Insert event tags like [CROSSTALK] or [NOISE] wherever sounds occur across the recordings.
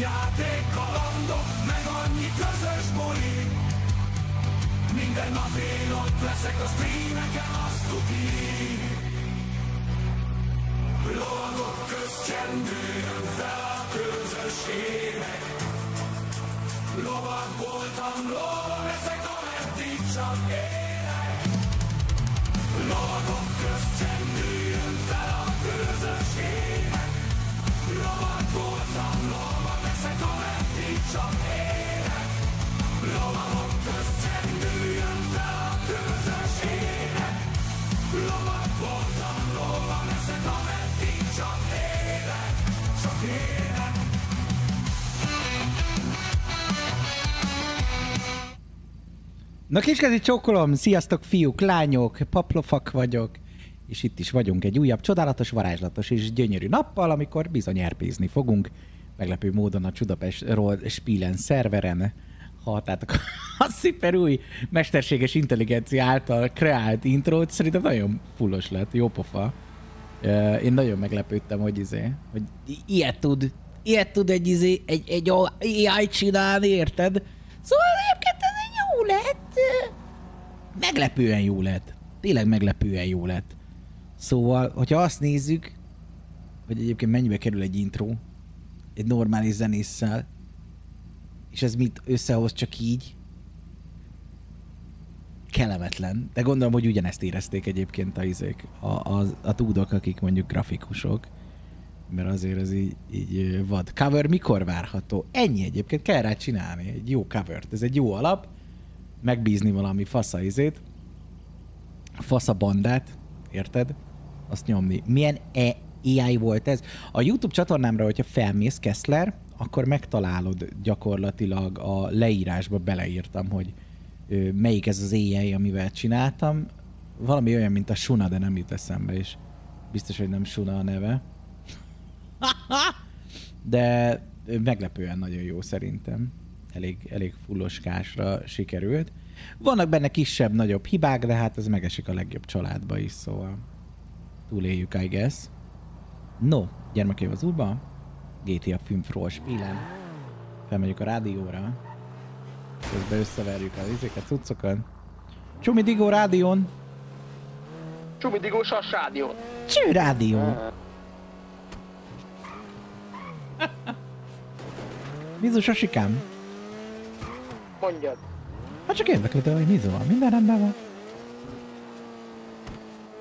Szerepjáték, kalandok, meg annyi közös buli. Minden nap én ott leszek a streameken, azt tuti. Lovagok közt csendüljön fel a közös ének. Lovag voltam, lova leszek, ameddig csak élek. Lovagok közt csendüljön fel a közös ének. Lovag voltam, lova leszek, ameddig csak élek. Lovagok közt csendüljön fel a közös ének. Voltam, lova leszek, ameddig csak élek. Csak élek. Na kiskezi csókolom, sziasztok fiúk, lányok, paplofak vagyok, és itt is vagyunk egy újabb csodálatos, varázslatos és gyönyörű nappal, amikor bizony rp fogunk, meglepő módon a Csudapest Spielen szerveren, hallottátok [LAUGHS] a szuper új mesterséges intelligencia által kreált intrót, szerintem nagyon fullos lett, jó pofa. Én nagyon meglepődtem, hogy izé, hogy ilyet tud, ilyet tud egy izé, egy, egy AI csinálni, érted? Szóval egyébként ez egy jó lett. Meglepően jó lett. Tényleg meglepően jó lett. Szóval, hogyha azt nézzük, hogy egyébként mennyibe kerül egy intro, egy normális zenésszel, és ez mit összehoz csak így, kellemetlen. De gondolom, hogy ugyanezt érezték egyébként a izék, a, a, a tudok, akik mondjuk grafikusok. Mert azért ez így, így vad. Cover mikor várható? Ennyi egyébként, kell rá csinálni. Egy jó covert. Ez egy jó alap. Megbízni valami fasza izét. Fasza bandát. Érted? Azt nyomni. Milyen e AI volt ez? A YouTube csatornámra, hogyha felmész Kessler, akkor megtalálod gyakorlatilag a leírásba beleírtam, hogy melyik ez az AI, amivel csináltam. Valami olyan, mint a Suna, de nem jut eszembe, és biztos, hogy nem Suna a neve. [LAUGHS] De meglepően nagyon jó szerintem. Elég, elég fulloskásra sikerült. Vannak benne kisebb, nagyobb hibák, de hát ez megesik a legjobb családba is, szóval túléljük, I guess. No, gyermekév az úrba, GTA Filmfról spielen. Felmegyünk a rádióra. Közben összeverjük az izéket, cuccokat. Csumi Digó rádión. Csumi Digó Sas Rádió. Cső rádió. Mizu Sasikám. Mondjad. Hát csak érdeklődöm, hogy Mizu van. Minden rendben van.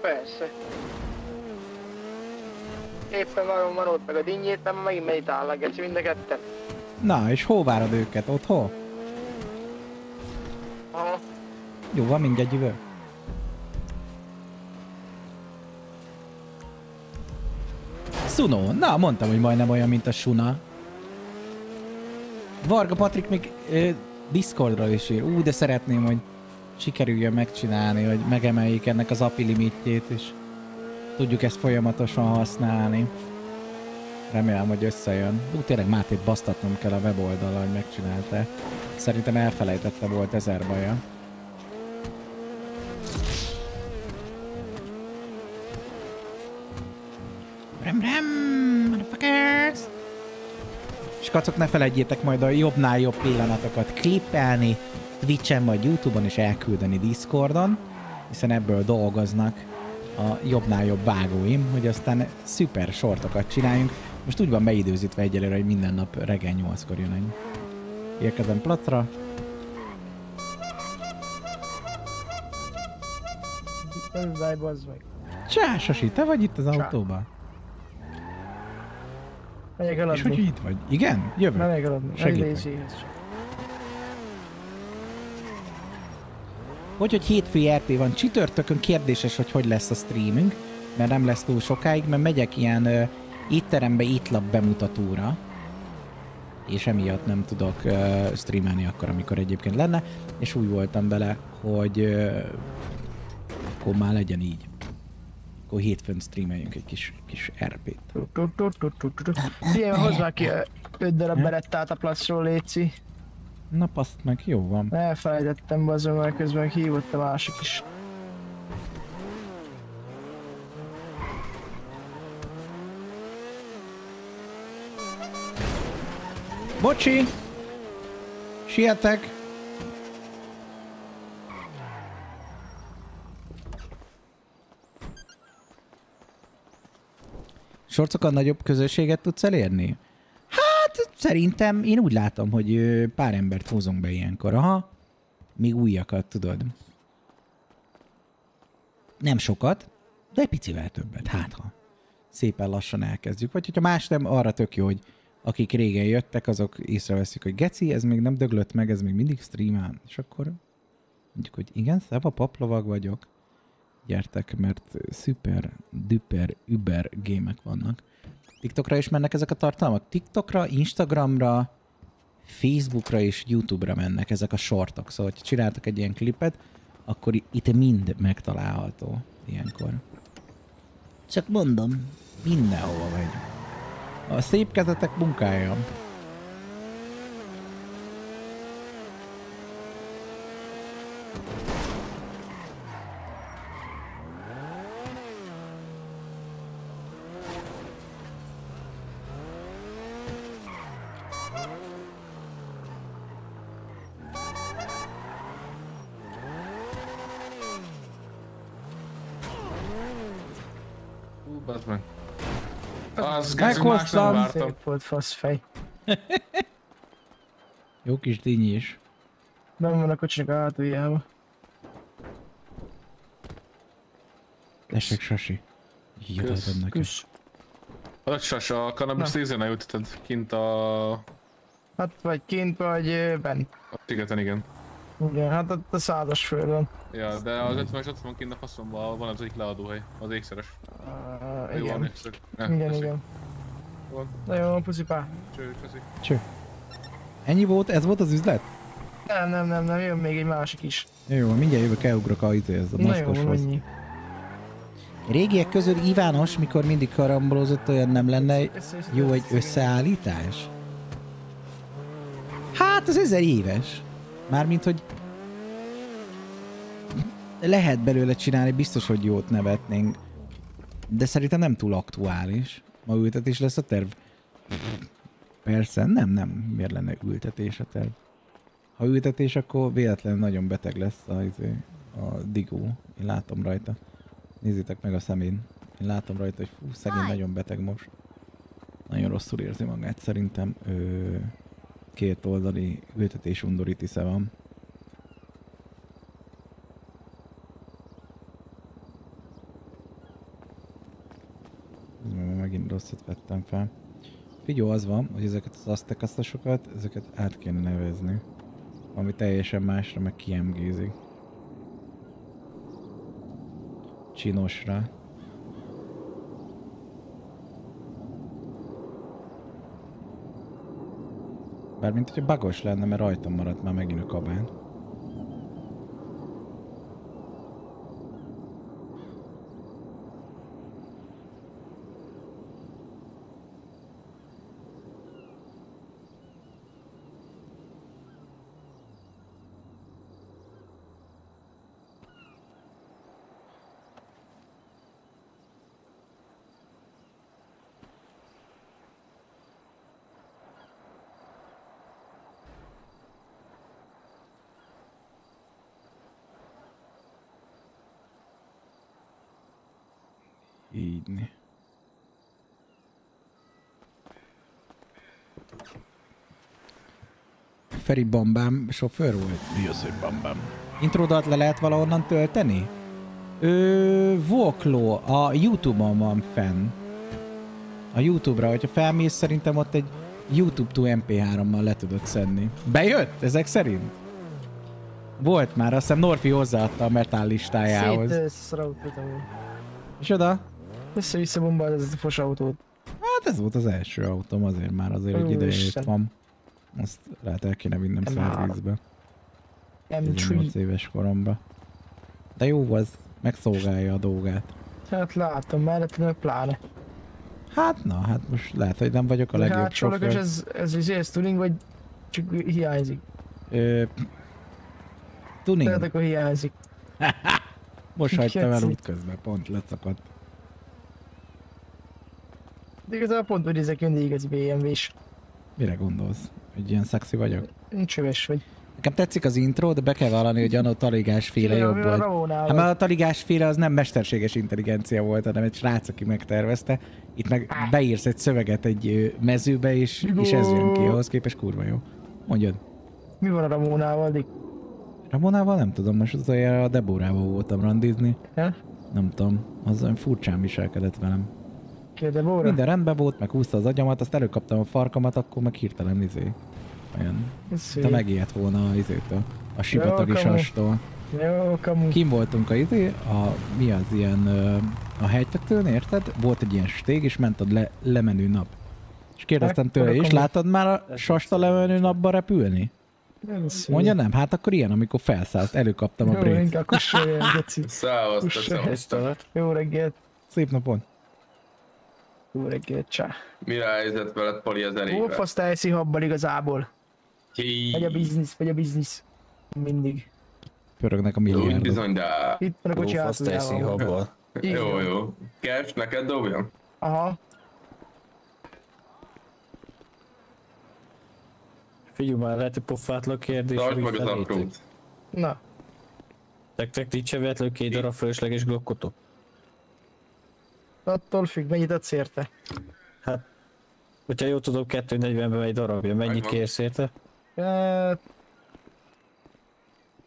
Persze. Éppen vajon van ott meg a dinnyét, nem megint meditál a geci mind a ketten. Na, és hol várod őket? Ott hol? Aha. Jó, van mindjárt jövő. Suno. Na, mondtam, hogy majdnem olyan, mint a Suna. Varga Patrik még ö, Discordra is ír. Ú, de szeretném, hogy sikerüljön megcsinálni, hogy megemeljék ennek az API limitjét, és tudjuk ezt folyamatosan használni. Remélem, hogy összejön. Ú, tényleg Mátét basztatnom kell a weboldalra, hogy megcsinálta. Szerintem elfelejtette, volt ezer baja. Rem, motherfuckers! És kacok, ne felejtjétek majd a jobbnál jobb pillanatokat klippelni, Twitch-en vagy Youtube-on is elküldeni Discordon, hiszen ebből dolgoznak a jobbnál jobb vágóim, hogy aztán szuper sortokat csináljunk. Most úgy van beidőzítve egyelőre, hogy minden nap reggel 8-kor jön egy. Érkezem placra. Bazd meg. Csá, Sasi, te vagy itt az Csá. autóban? Megyek És hogy eladni. itt vagy? Igen? Jövök. Megyek eladni. Segítek. Hogy, hogy hétfői RP van, csütörtökön kérdéses, hogy hogy lesz a streamünk, mert nem lesz túl sokáig, mert megyek ilyen ö, étterembe étlap bemutatóra, és emiatt nem tudok ö, streamelni akkor, amikor egyébként lenne, és úgy voltam bele, hogy ö, akkor már legyen így. Akkor hétfőn streameljünk egy kis, kis RP-t. Figyelj, hozd már ki öt darab berettát a placról, Léci. Na, paszt meg, jó van. Elfelejtettem, bazd mert közben hívott a másik is. Bocsi! Sietek! Sorcokkal nagyobb közösséget tudsz elérni? Hát szerintem én úgy látom, hogy pár embert hozunk be ilyenkor. Aha. Még újakat, tudod. Nem sokat, de egy picivel többet. Hát ha. Szépen lassan elkezdjük. Vagy hogyha más nem, arra tök jó, hogy akik régen jöttek, azok észreveszik, hogy geci, ez még nem döglött meg, ez még mindig streamál. És akkor mondjuk, hogy igen, szeva paplovag vagyok. Gyertek, mert szuper, düper, über gémek vannak. TikTokra is mennek ezek a tartalmak? TikTokra, Instagramra, Facebookra és YouTube-ra mennek ezek a sortok. Szóval, ha csináltak egy ilyen klipet, akkor itt mind megtalálható ilyenkor. Csak mondom, mindenhova megy. A szép kezetek munkája. Hú, Meghoztam. Szép volt, faszfej. [LAUGHS] Jó kis dinny is. Nem van a kocsinak a hátuljába. Tessék, Sasi. Neki. Kösz. Hogy Sasa, a cannabis Na. tízén elülteted kint a... Hát vagy kint, vagy bent. a szigeten, igen. Igen, hát ott a százas földön. Ja, de az 50-es ott van kint a faszomban, van az egyik leadóhely, az ékszeres. Uh, Jó, igen. emlékszek. Ne, Igen, igen. Van. Na jó, puszipá. Cső, köszi. Cső. Ennyi volt? Ez volt az üzlet? Nem, nem, nem, nem, jön még egy másik is. Jó, mindjárt jövök, elugrok a, izé, ez a Na jó, maszkoshoz. mennyi. Régiek közül Ivános, mikor mindig karambolozott, olyan nem lenne jó egy összeállítás? Hát az ezer éves. Mármint, hogy lehet belőle csinálni, biztos, hogy jót nevetnénk. De szerintem nem túl aktuális. Ma ültetés lesz a terv? Persze, nem, nem. Miért lenne ültetés a terv? Ha ültetés, akkor véletlenül nagyon beteg lesz a, izé, a digó. Én látom rajta. Nézzétek meg a szemén. Én látom rajta, hogy fú, szegény nagyon beteg most. Nagyon rosszul érzi magát. Szerintem ö, két oldali ültetés undoritisze van. Megint rosszat vettem fel. Figyó, az van, hogy ezeket az aztekasztasokat, ezeket át kéne nevezni. Ami teljesen másra, meg kiemgézik. Csinosra. Bármint, hogyha bagos lenne, mert rajtam maradt már megint a kabán. Feri Bambám sofőr volt? Mi az, hogy Bambám? Intródat le lehet valahonnan tölteni? Ö, Vokló, a Youtube-on van fenn. A Youtube-ra, hogyha felmész, szerintem ott egy YouTube to MP3-mal le tudod szedni. Bejött ezek szerint? Volt már, azt hiszem Norfi hozzáadta a metal listájához. Szétszarautottam. És oda? Össze-vissza bombáld ez a fos autót. Hát ez volt az első autóm, azért már azért egy ideje van. Azt lehet el kéne vinnem Nem szervizbe. M3. 18 éves koromba. De jó az, megszolgálja a dolgát. Hát látom, mellette meg pláne. Hát na, hát most lehet, hogy nem vagyok a legjobb Hát sofőr. ez, ez, ez, ez tuning, vagy csak hiányzik? Ö, tuning. Tehát akkor hiányzik. [LAUGHS] Most hagytam el útközben, pont leszakadt. De igazából pont úgy nézek jönni igazi BMW-s. Mire gondolsz? Hogy ilyen szexi vagyok? Csöves vagy. Nekem tetszik az intro, de be kell vallani, hogy anno taligás féle jobb a volt. Hát mert a taligás féle az nem mesterséges intelligencia volt, hanem egy srác, aki megtervezte. Itt meg beírsz egy szöveget egy mezőbe, és, és ez jön ki, ahhoz képest kurva jó. Mondjad. Mi van a Ramónával, Dick? Ramonával nem tudom, most utoljára a Deborával voltam randizni. Ja? Nem tudom, az olyan furcsán viselkedett velem. Kérde Bóra? Minden rendben volt, meg húzta az agyamat, azt előkaptam a farkamat, akkor meg hirtelen izé. Olyan, te szép. megijedt volna a izétől, a sivatagi sastól. Jó, kamu. Kim voltunk a izé, a, mi az ilyen, a hegytetőn, érted? Volt egy ilyen stég, és ment a le, lemenő nap. És kérdeztem tőle, Ekkora és láttad már a sasta lemenő napba repülni? Szép. Mondja nem, hát akkor ilyen, amikor felszállt, előkaptam a Jó, brét. geci. [LAUGHS] Szávazta. Jó reggelt. Szép napon. Jó reggelt, csá. Mi a helyzet veled, Pali, az fasz te eszi habbal igazából. Vagy a biznisz, vagy a biznisz. Mindig. Pörögnek a Úgy milliárdok. bizony, de... Itt van a kocsi hátuljával. Jó, jó. Cash, neked dobjam? Aha. Figyelj már, lehet, hogy pofátlan kérdés, Tartsd meg az aprót. Na. Nektek nincs véletlenül két darab fölösleges glokkotok? Attól függ, mennyit adsz érte. Hát, hogyha jól tudom, 240-ben egy darabja, mennyit kérsz érte? Hát,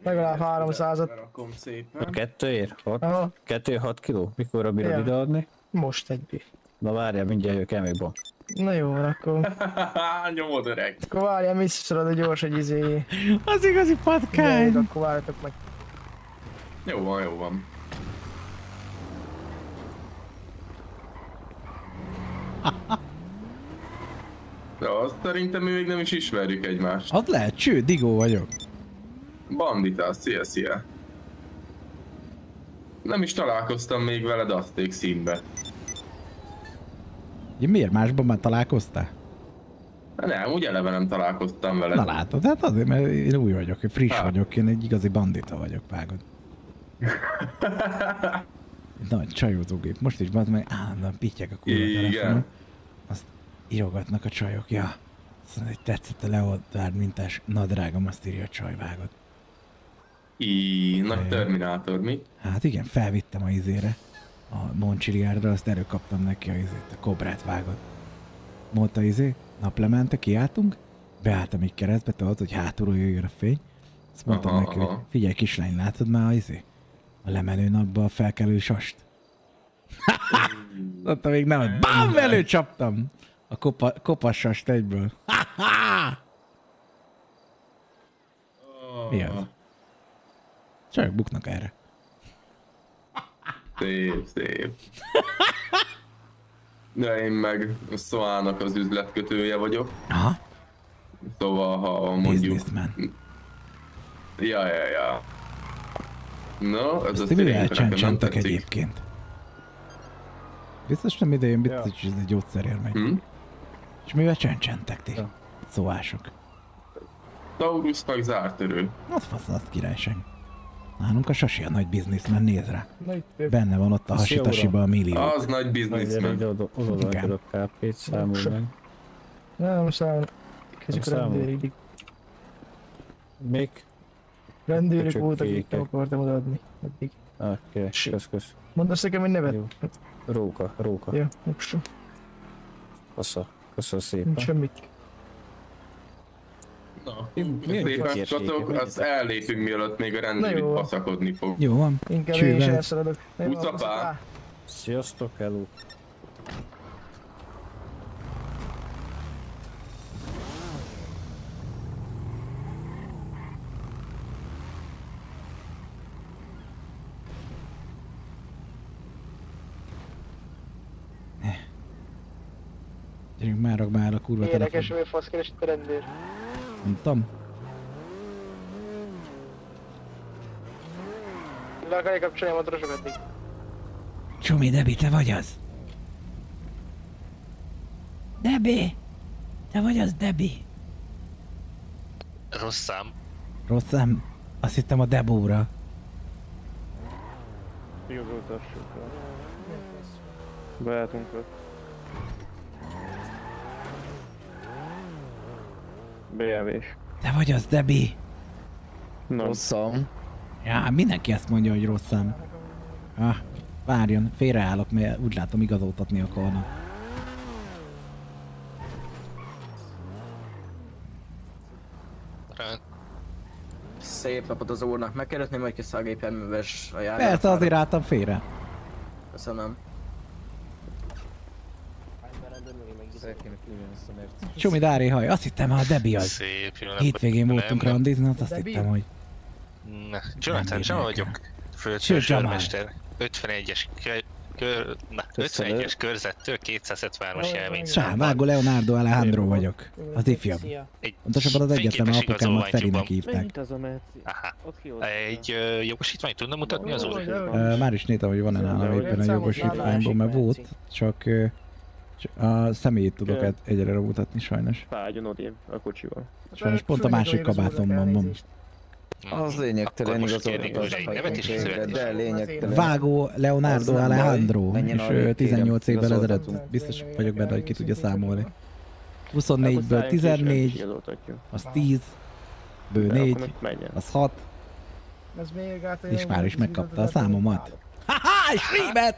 Legalább 300-at. Rakom A szépen. kettőért? Hat, Aha, kettő 6 kiló? Mikorra bírod Ja. ideadni? most egy. Na várjál, mindjárt jövök el még bank. Na jó, akkor, [LAUGHS] Nyomod öreg. akkor várjál, visszaszorod a gyors egy izé. Az igazi patkány. akkor várjatok meg. Jó van, jó van. De azt szerintem mi még nem is ismerjük egymást. Az lehet, cső, digó vagyok. Bandita, szia, szia. Nem is találkoztam még veled Azték színbe. Ja, miért másban már találkoztál? Nem, úgy eleve nem találkoztam veled. Na látod, hát azért, mert én új vagyok, én friss Hát. vagyok, én egy igazi bandita vagyok, vágod. [LAUGHS] Nagy csajozógép, most is bazd meg állandóan pittyek a kurva Igen. telefonon. Írogatnak a csajok, ja. Mondja, hogy tetszett a Leotard mintás nadrágom, azt írja a csaj, vágod. Í, nagy. Terminátor, mi? Hát igen, felvittem a izére. A Moncsiliárdra, azt előkaptam neki a izét, a kobrát vágod. Mondta izé, naplemente, kiálltunk, beálltam egy keresztbe, tudod, hogy hátulról jöjjön a fény. Azt mondtam Aha, neki, hogy aha. figyelj kislány, látod már a izé? A lemenő napba a felkelő sast. [LAUGHS] Mondta még nem, hogy bám, előcsaptam! A kopa, kopas sast egyből. Mi az? Csak buknak erre. Szép, szép. De én meg Szoának az üzletkötője vagyok. Aha, Szóval, ha mondjuk... businessman. Ja, ja, ja. No, ez Ezt a mivel tetszik. egyébként? Biztos nem idején, biztos, hogy ez egy gyógyszerérmény. Hm? És mivel csencsentek ti? Ja. Szóások. Taurus meg zárt törő. Az fasz, az királyság. Nálunk a Sasi a nagy bizniszmen, néz rá. Na itt ő. Benne van ott a hasitasiba a millió. Az nagy bizniszmen. oda, oda Igen. adod a KP-t, számolj meg. Nem, számol. Kezdjük rendőrig. Még? Rendőrök voltak, nem kékek. akartam odaadni. Eddig. Oké, kösz, kösz. Mondasz nekem egy nevet? Jó. Róka, róka. Jó, nyugsom. Köszönöm. Köszönöm szépen. Nincs semmit. Na, Mi- mi a szépen kérsége? csatok, azt ellépünk mielőtt még a rendőr baszakodni fog. Jó van. Inkább én is elszaladok. Pár. Sziasztok, hello. Gyerünk már, rak már a kurva Érdekes, telefon. hogy fasz keresett a rendőr. Mondtam. Le akarja kapcsolni a motorosok addig. Csumi, Debi, te vagy az? Debi! Te vagy az, Debi? Rossz szám. Rossz szám. Azt hittem a Debóra. Igazoltassuk el. Beálltunk ott. BMW-s. Te vagy az, Debi? Na, Rosszam. Já, mindenki ezt mondja, hogy rossz szám. Ah, várjon, félreállok, mert úgy látom igazoltatni akarnak. Szép napot az úrnak. Megkérdetném, hogy kész a gépjárműves a járjára. Persze, azért álltam félre. Köszönöm. Csumi Dári haj, azt hittem, a Debi az. Szép, jó. Hétvégén voltunk randizni, hát azt Debi? hittem, hogy... Ne. Jonathan, Nem Jama vagyok. Sőt, Földsős őrmester. 51-es kör, na, 51-es körzettől 273-as jelvény. Sá, Vágó Leonardo Alejandro vagyok. Az ifjabb. Pontosabban az egyetlen fényképes apukámat Ferinek hívták. Aha. Egy jogosítványt tudna mutatni az úr? Már is néztem, hogy van-e nálam éppen a jogosítványban, mert volt, csak a személyét tudok egy- egyre mutatni sajnos. Fágyon odébb a kocsival. Sajnos pont a másik kabátomban van. Az lényegtelen igazolni de lényegtelen. Vágó Leonardo. Alejandro, és arrébb, ö, 18 kérem, évvel ezelőtt biztos vagyok benne, hogy ki tudja számolni. Akkor 24-ből szálljunk ki, és nem is 14, igazoltatjuk. az 10, bő De 4, akkor meg menjen. az 6, Ez még át és már is megkapta a számomat. Haha, és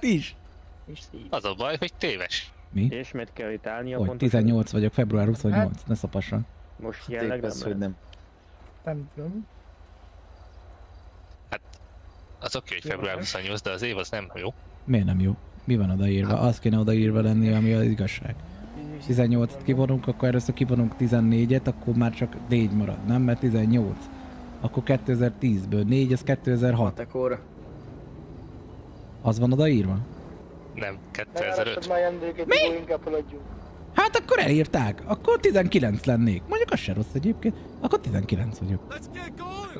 is! Az a baj, hogy téves. Mi? És mit kell itt állnia Hogy pontosan? 18 vagyok, február 28, ne szapasson. Most jelenleg nem Tépesz, hogy nem. Nem tudom. Az oké, hogy február 28, de az év az nem jó. Miért nem jó? Mi van odaírva? Az kéne odaírva lenni, ami az igazság. 18-at kivonunk, akkor először kivonunk 14-et, akkor már csak 4 marad, nem? Mert 18. Akkor 2010-ből 4, az 2006. Tekor. Az van odaírva? Nem, Megállapod 2005. már rendőröket, Mi? inkább haladjunk. Hát akkor elírták. Akkor 19 lennék. Mondjuk az se rossz egyébként. Akkor 19 vagyok.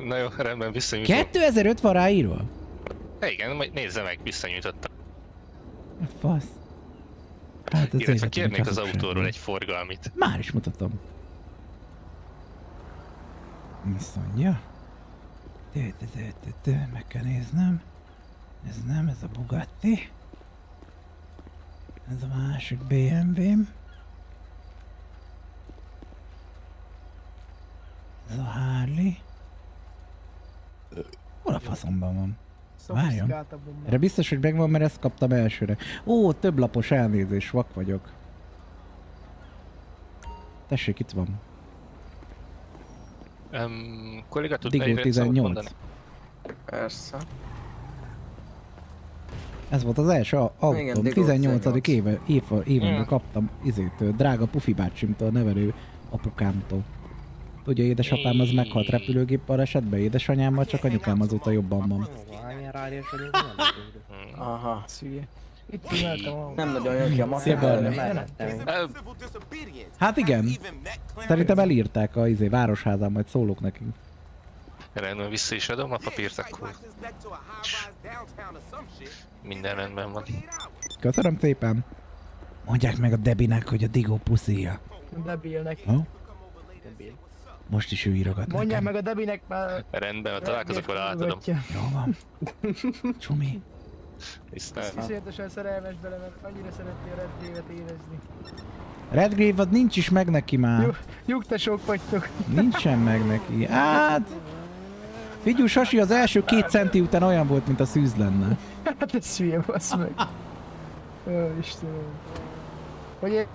Na jó, rendben, visszanyújtom. 2005 van ráírva? Igen, majd nézze meg, visszanyújtottam. Fasz. Hát az Illetve kérnék az autóról volt. egy forgalmit. Már is mutatom. Azt mondja. Meg kell néznem. Ez nem, ez a Bugatti. Ez a másik BMW-m. Ez a Harley. Hol a faszomban van? Várjon. Erre biztos, hogy megvan, mert ezt kaptam elsőre. Ó, több lapos elnézés, vak vagyok. Tessék, itt van. Um, kolléga tud Digó egy rendszámot 18. mondani? Persze. Ez volt az első autóm. Igen, Digó 18. 18. éve, éve, évemben Mm. kaptam izétől, drága Pufi bácsimtól, nevelő apukámtól. Tudja, édesapám az meghalt repülőgép balesetben, édesanyámmal csak anyukám azóta jobban van. Aha. Nem nagyon jön ki a matek. Hát igen. Szerintem elírták a izé, városházán, majd szólok nekünk. Rendben, vissza is adom a papírt, akkor minden rendben van. Köszönöm szépen. Mondják meg a Debinek, hogy a Digó puszíja. Debilnek. Ha? Most is ő írogat Mondják nekem. meg a Debinek már... Rendben, ha találkozok vele, átadom. Jó van. Csumi. Tisztelt. Iszonyatosan szerelmes bele, mert annyira szereti a Redgrave-et érezni. Redgrave ad nincs is meg neki már. Nyugtasok vagytok. Nincsen meg neki. Hát... Figyú, Sasi az első két centi után olyan volt, mint a szűz lenne. Hát ez hülye, bassz meg. Ó, Istenem. Oké,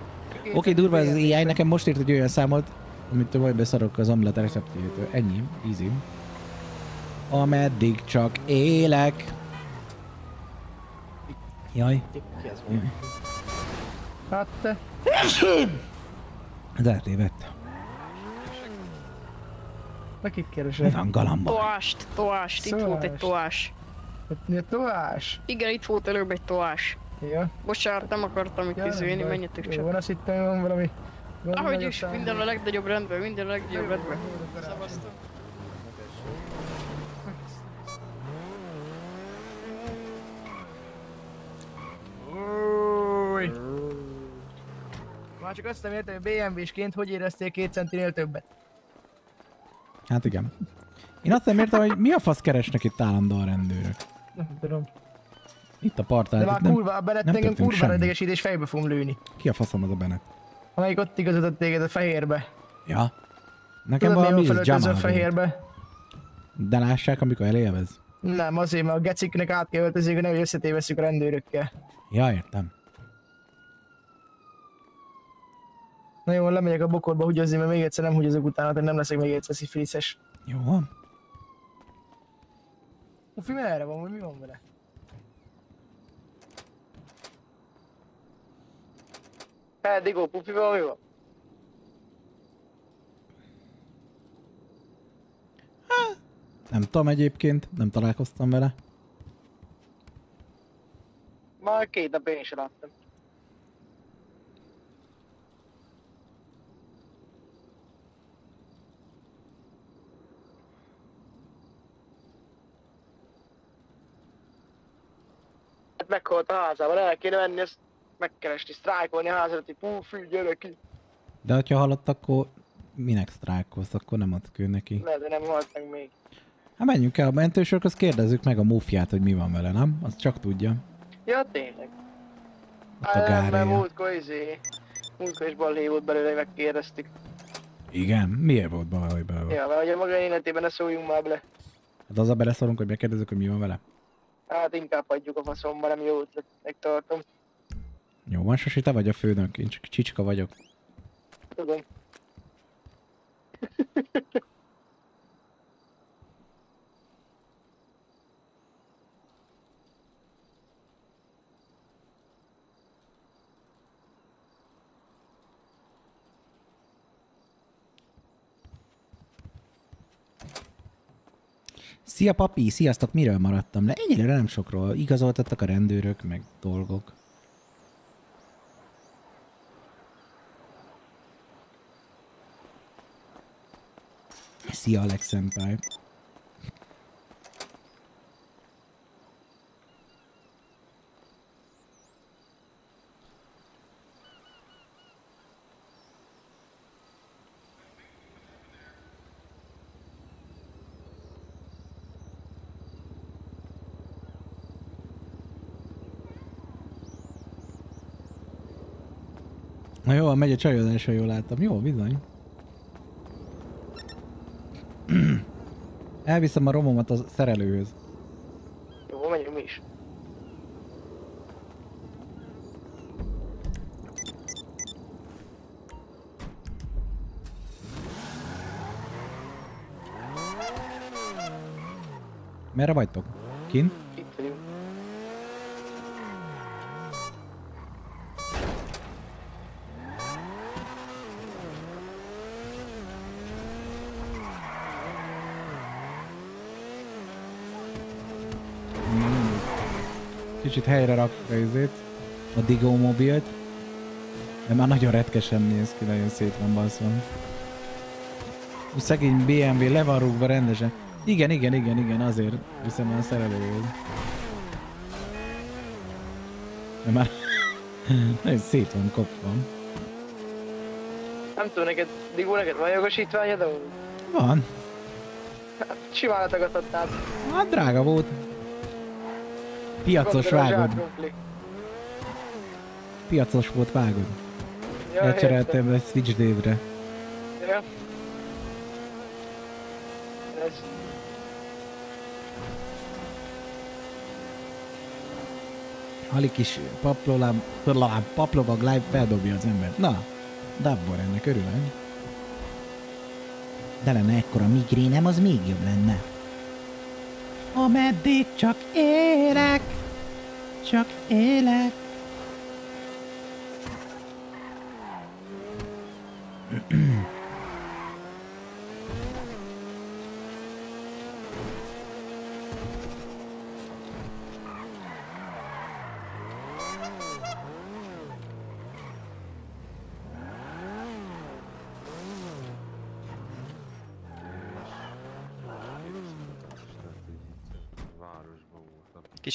okay, durva az AI, nekem most írt egy olyan számot, amit majd beszarok az omlet receptjétől. Ennyi, easy. Ameddig csak élek. Jaj. Jaj. Hát te... Ez eltévedt. Nekit Mi van galamba? Toást, toást, itt volt egy toás. Hát tojás? Igen, itt volt előbb egy toás. Ja. Bocsánat, nem akartam itt Ja, izélni, menjetek Jó, csak. Van azt hittem, van valami... valami Ahogy is, minden a legnagyobb rendben, minden a legnagyobb rendben. Szevasztok. Új. Már csak azt nem értem, hogy BMW-sként hogy éreztél két centinél többet. Hát igen. Én azt nem értem, hogy mi a fasz keresnek itt állandóan rendőrök. Nem tudom. Itt a partál. De már nem, kurva, a Bennett engem kurva semmit. idegesít és fejbe fogom lőni. Ki a faszom az a Bennett? Amelyik ott igazodott téged a fehérbe. Ja. Nekem Tudod, mi valami a Jamal volt. fehérbe? De lássák, amikor elélvez. Nem, azért, mert a geciknek át kell öltözni, hogy nehogy összetévesszük a rendőrökkel. Ja, értem. Na jó, lemegyek a bokorba húgyozni, mert még egyszer nem húgyozok utána, tehát nem leszek még egyszer szifiliszes. Jó van. Ufi, merre van, vagy mi van vele? Hát, Digó, pufival mi van? Nem tudom egyébként, nem találkoztam vele. Már két napja én sem láttam. Hát meghalt a házában, el kéne menni, ezt megkeresni, sztrájkolni a házat, hogy pufi, gyere ki. De ha halott, akkor minek sztrájkolsz, akkor nem ad kő neki. Lehet, hogy nem halt meg még. Hát menjünk el a mentősörhöz, kérdezzük meg a mufját, hogy mi van vele, nem? Azt csak tudja. Ja, tényleg. A Hát, nem, mert gáréja. múltkor izé, múltkor is balhé volt belőle, megkérdeztük. Igen, miért volt baj belőle? Ja, mert ugye maga életében ne szóljunk már bele. Hát az a beleszorunk, hogy megkérdezzük, hogy mi van vele. Hát inkább hagyjuk a faszomba, nem jó ötletnek tartom. Jó van, te vagy a főnök, én csak csicska vagyok. Tudom. [LAUGHS] Szia papi, sziasztok, miről maradtam le? Ennyire nem sokról, igazoltattak a rendőrök, meg dolgok. Szia Alex Senpai. Megy a csajozás, ha jól láttam. Jó, bizony. [CLEARS THROAT] Elviszem a romomat a szerelőhöz. Jó, megyünk mi is. Merre vagytok? Kint? Itt vagyunk. Kicsit helyre rak a izét, a Digo mobilt. De már nagyon retkesen néz ki, nagyon szét van baszva. Szegény BMW le van rúgva rendesen. Igen, igen, igen, igen, azért viszem a szerelőhöz. De már [LAUGHS] nagyon szét van kopva. Nem tudom, neked, Digó, neked van jogosítványod? amúgy? Van. Simán letagadhatnád. Hát drága volt. Piacos vágod. Piacos volt vágod. Ja, Elcseréltem egy Switch Dave-re. Ja. Ez... Hali kis paplolám, paplolám, paplobag live feldobja az embert. Na, dabbor ennek örülök. De lenne ekkora migrénem, az még jobb lenne. Ameddig csak élek, csak élek.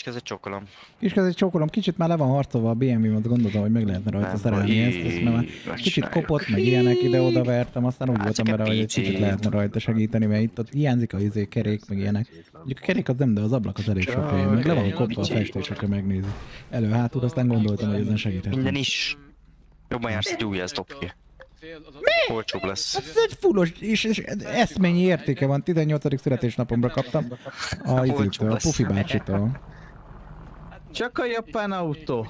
Kiskezet csókolom. Kiskezet csókolom, kicsit már le van harcolva a BMW-mat, gondoltam, hogy meg lehetne rajta szerelni ezt, ezt mert már kicsit kopott, meg ilyenek ide-oda vertem, aztán úgy Hát voltam vele, hogy egy kicsit lehetne rajta segíteni, mert itt ott hiányzik a izé kerék, meg ilyenek. Mondjuk a kerék az nem, de az ablak az elég sok helyen, meg le van kopva a festés, akkor megnézi. Elő-hátul, aztán gondoltam, hogy ezen segíthetünk. Minden is. Jobban jársz egy új, ez dob ki. Mi? Olcsóbb lesz. Ez egy fullos, és, és eszményi értéke van, 18. születésnapomra kaptam a izétől, a Pufi bácsitól. Csak a japán autó.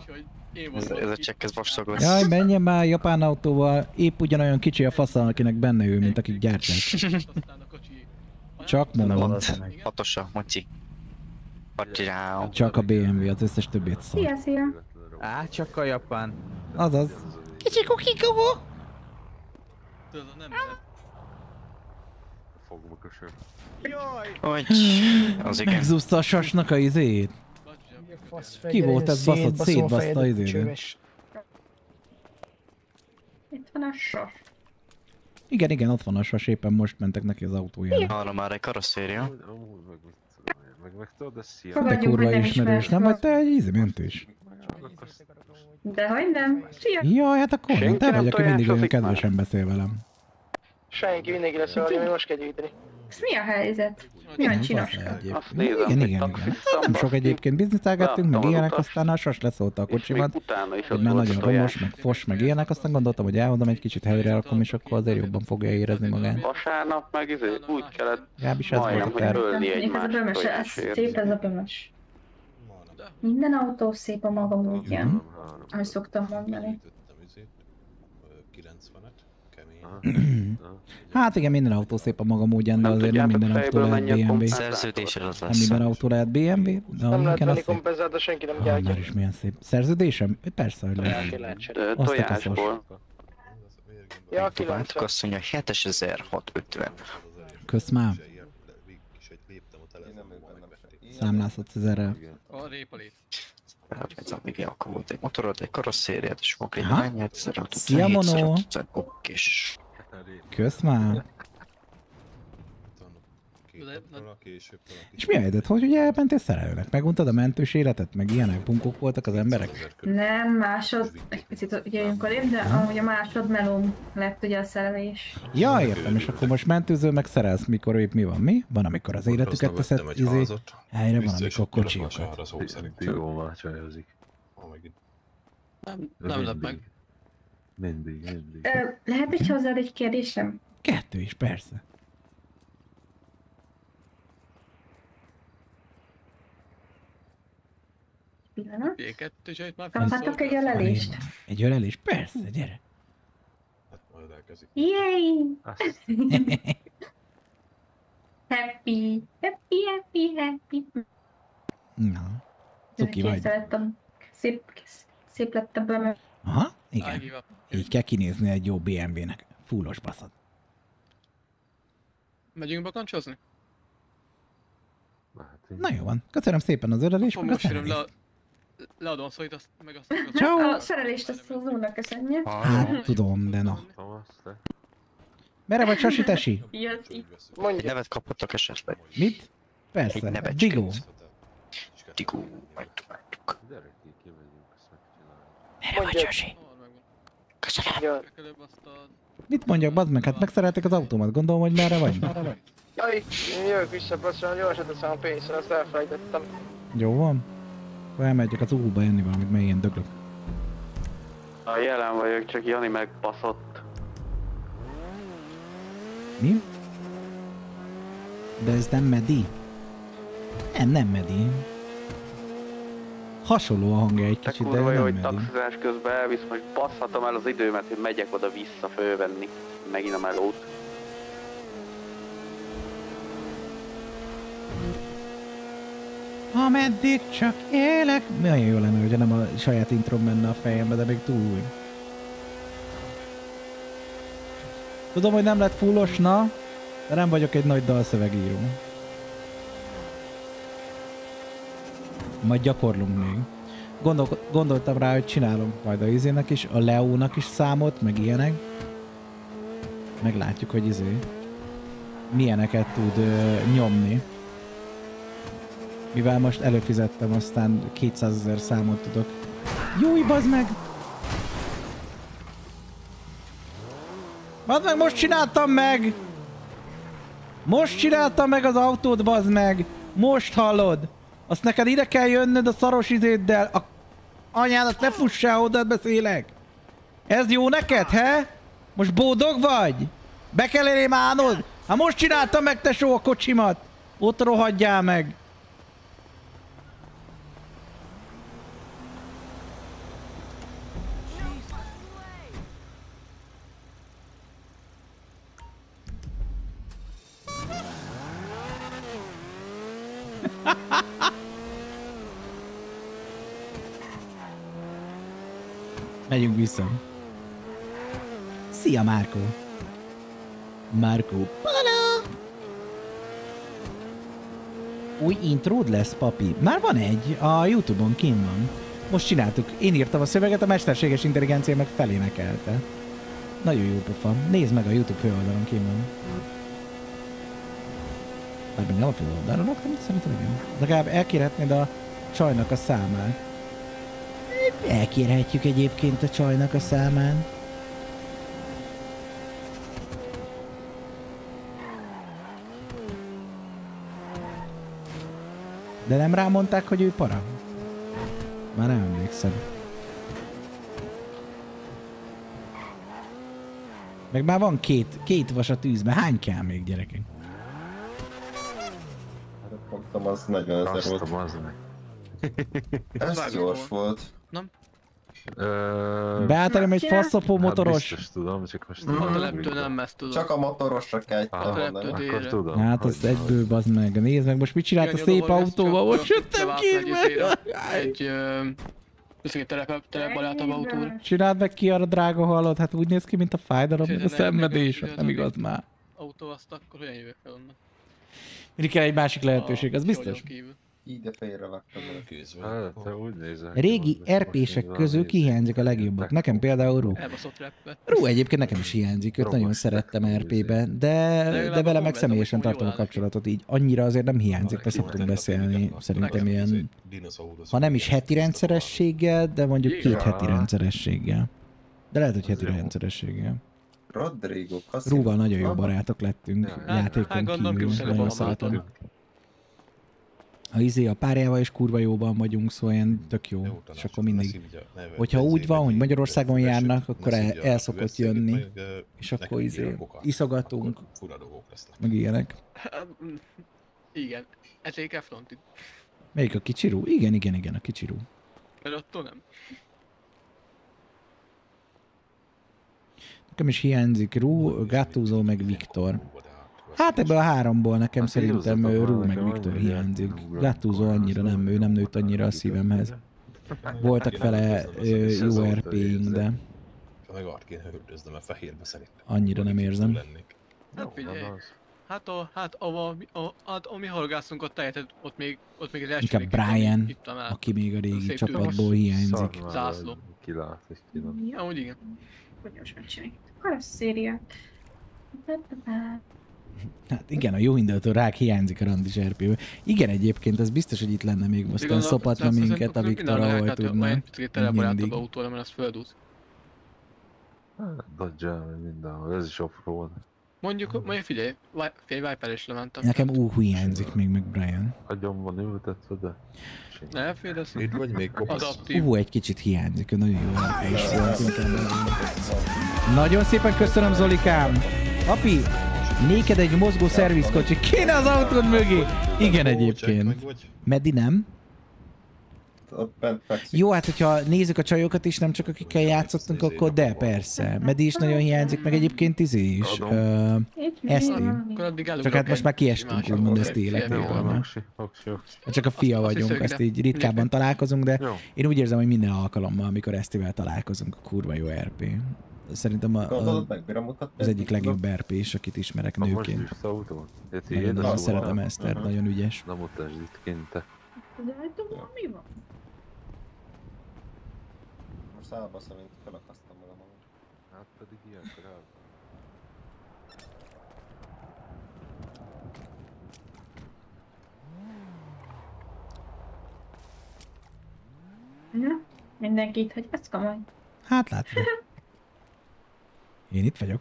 Ez, ez a csekk, ez vastag lesz. Jaj, menjen már japán autóval, épp ugyanolyan kicsi a fasza, akinek benne ő, mint akik gyártják. Csak Nem mondom, mond. Hatosa, moci. Pacsiráó. csak a BMW, az összes többét szól. Szia, szia. Á, csak a japán. Azaz. Kicsi kuki kogó. Hogy? Az igen. Megzúzta a sasnak a izét. Ki volt ez baszott? Szétbaszta a izét. Itt van a sas. Igen, igen, ott van a sas, éppen most mentek neki az autójára. Arra már egy karosszéria. De kurva hogy ismerős, nem vagy te egy ízmentős? Dehogy nem. Szia. Jaj, hát akkor nem, te vagy, aki mindig olyan kedvesen beszél velem. Senki mindig lesz valami, ami most kell gyűjteni. Ez mi a helyzet? Mi van csinoska? Igen, igen, igen. Nem sok egyébként bizniszágáltunk, meg ilyenek, aztán a sas leszólta a kocsimat, hogy már nagyon romos, meg fos, meg ilyenek, aztán gondoltam, hogy elhozom egy kicsit helyre rakom, és akkor azért jobban fogja érezni magát. Vasárnap meg izé, úgy kellett Legalábbis ez volt a hogy terv. ez a bömös, ez szép ez a bömös. Minden autó szép a maga módján. Ahogy szoktam mondani. Hát igen, minden autó szép a maga módján, de Nem azért nem minden autó lehet a BMW. az Nem lesz. minden autó lehet BMW, de Nem lehet venni szép. kompenzátor, senki nem Ah, gyártja. már is milyen szép. Szerződésem? Persze, hogy lehet. A. Tojásból. Ja, Váltok 90. azt mondja, 7650. Kösz már. Számlázhatsz ezerrel. A répalét. Ez a még akkor volt egy motorod, egy karosszériát, és Aha. mennyet, szerelt Szia, Mono. Kösz már. És mi a helyzet? Hogy ugye elmentél szerelőnek? Meguntad a mentős életet? Meg ilyenek? Bunkók voltak az emberek? Nem, másod, egy picit ugye jönk odébb, de amúgy a másod melóm lett ugye a szerelés. Ja, értem, és akkor most mentőző meg szerelsz, mikor épp mi van, mi? Van, amikor az életüket teszed, izé, helyre van, amikor kocsiukat. Nem, nem lep meg. Mindig, mindig. Ö, lehet egy hozzád egy kérdésem? Kettő is, persze. Pillanat. P2 és itt már Kaphatok egy ölelést? Egy ölelés? Persze, gyere. Yay! [LAUGHS] happy, happy, happy, happy. Na, cuki vagy. Lettem. Szép, szép lett a bömös. Aha, igen. Így kell kinézni egy jó BMW-nek. Fúlos baszod. Megyünk bakancsozni? Na jó van. Köszönöm szépen az ölelést, a most szerelést. le, leadom a szóit, azt meg azt... Ciao. A szerelést azt az úrnak köszönje. Hát, tudom, de na. Merre vagy, Sasi Tesi? Jött itt. Egy nevet kaphattak esetleg. Mit? Persze. Egy nevecskét. Digó. Digó, majd tudjátok. Merre vagy, Sasi? Köszönöm. Azt. Mit mondjak, bazd meg? Hát megszerelték az autómat. Gondolom, hogy merre vagy? Jaj, jövök vissza, bassza, gyorsan teszem a pénzt, azt elfelejtettem. Jó van? Elmegyek az úba enni valamit, mert ilyen döglök. A jelen vagyok, csak Jani megbaszott. Mi? De ez nem Medi? Nem, nem Medi. Hasonló a hangja egy Te kicsit, de jó, nem hogy medi. taxizás közben elvisz, most basszatom el az időmet, hogy megyek oda-vissza fölvenni. Megint a melót. Ameddig csak élek. Nagyon jó lenne, hogyha nem a saját introm menne a fejembe, de még túl. Tudom, hogy nem lett fullosna, de nem vagyok egy nagy dalszövegíró. Majd gyakorlunk még. Gondol, gondoltam rá, hogy csinálunk majd a izének is, a Leónak is számot, meg ilyenek. Meglátjuk, hogy izé milyeneket tud ö, nyomni. Mivel most előfizettem, aztán 200 ezer számot tudok. Júj, bazd meg! Bazd meg, most csináltam meg! Most csináltam meg az autót, bazd meg! Most hallod! Azt neked ide kell jönnöd a szaros izéddel. A anyádat ne fussál oda, beszélek! Ez jó neked, he? Most boldog vagy? Be kell elém állnod? Hát most csináltam meg, tesó, a kocsimat! Ott rohadjál meg! Megyünk vissza. Szia, Márkó! Márkó. Pala! Új intród lesz, papi. Már van egy, a Youtube-on kim van. Most csináltuk. Én írtam a szöveget, a mesterséges intelligencia meg felénekelte. Nagyon jó pofa. Nézd meg a Youtube főoldalon, kim van. Már még nem a főoldalon raktam, itt szerintem igen. Legalább elkérhetnéd a csajnak a számát. Elkérhetjük egyébként a csajnak a számán. De nem rámondták, hogy ő para? Már nem emlékszem. Meg már van két, két vas a tűzben. Hány kell még, gyerekek? Mondtam, az 40 ezer volt. a bazd meg. Ez gyors volt. Ö, Beállítanám egy faszopó motoros. Hát biztos tudom, csak most A nem teleptől nem ezt tudom. Csak a motorosra kell egy Ah, Akkor tudom. Hát az egyből bazd meg. Nézd meg, most mit csinált a szép autóval. Most jöttem ki, egy izére, Egy... egy telep, telepbarátabb autóra. Csináld meg ki arra drága halad, hát úgy néz ki, mint a fájdalom, meg a nem- szenvedés, nem- hát nem igaz már. Autó azt akkor hogyan jövök fel onnan? Mindig kell egy másik lehetőség, az biztos. Kívül. Ide félre vágtam el. Hát, te úgy nézel. Régi RP-sek közül ki hiányzik a legjobbak? Nekem például rappet. Ru egyébként nekem is hiányzik, őt nagyon szerettem RP-be, de, de vele meg személyesen tartom a kapcsolatot így. Annyira azért nem hiányzik, mert szoktunk beszélni, szerintem ilyen, ha nem is heti rendszerességgel, de mondjuk két heti rendszerességgel. De lehet, hogy heti rendszerességgel. Rodrigo, Cassino. Rúval nagyon jó barátok lettünk, Hát játékon gondolom, kívül, nagyon barátok. A izé, a párjával is kurva jóban vagyunk, szóval ilyen tök jó. És akkor mindig, hogyha úgy van, hogy Magyarországon járnak, akkor el, el szokott jönni, és akkor izé, iszogatunk, meg ilyenek. Hát, [LAUGHS] Igen. Ezért kell frontit. Melyik a kicsirú? Igen, igen, igen, a kicsirú. Mert attól nem. Nekem is hiányzik Rú, Gattuso, meg Viktor. Hát ebből a háromból nekem Hát szerintem Rú meg Viktor hiányzik. Gattuso annyira nem, ő nem nőtt annyira a szívemhez. Voltak vele jó RP-ink, de Meg art kéne hördöznöm, mert fehérbe szerintem. annyira nem érzem. Hát figyelj. Hát a, hát a, a, hát a mi horgászunk ott teheted, ott még, ott még az első Inkább Brian, aki még a régi csapatból hiányzik. Zászló. Kilát, és kilát. Amúgy igen. Hogy most megcsináljuk. Karosszéria. Hát igen, a jó indulatú rák hiányzik a randis rp Igen, egyébként ez biztos, hogy itt lenne még most azt hiszem, minket a Viktor, lehet, tudna. Olyan mindig. autóra, mert az földút. Dodge meg mindenhol, ez is offroad. Mondjuk, mondjuk figyelj, figyelj, Viper is lementem. Nekem ú hiányzik még meg Brian. Agyon van ültetve, de... Ne félesz. Itt vagy még kopasz. Adaptív. Ú, egy kicsit hiányzik, ő nagyon jó is. Nagyon szépen köszönöm, Zolikám! Api, néked egy mozgó szervizkocsi, kéne az autód mögé! Igen, egyébként. Meddi nem? Ott bent fekszik. Jó, hát hogyha nézzük a csajokat is, nem csak akikkel játszottunk, akkor de persze. Medi is nagyon hiányzik, meg egyébként izé is. Uh, Eszti. Csak hát most már kiestünk, úgymond ezt életéből. nem? Hát Csak a fia vagyunk, ezt de így ritkábban találkozunk, de én úgy érzem, hogy minden alkalommal, amikor Esztivel találkozunk, kurva jó RP. Szerintem a, az egyik legjobb RP is, akit ismerek nőként. Nagyon, nagyon szeretem. Esztert, Aha. nagyon ügyes. Na mutasd itt kint te. Az ajtóban mi van? Most elbaszom, mint felakasztom magam. Hát pedig ilyenkor el. Na, mindenki itt, hogy ez komoly. Hát látod. [LAUGHS] Én itt vagyok.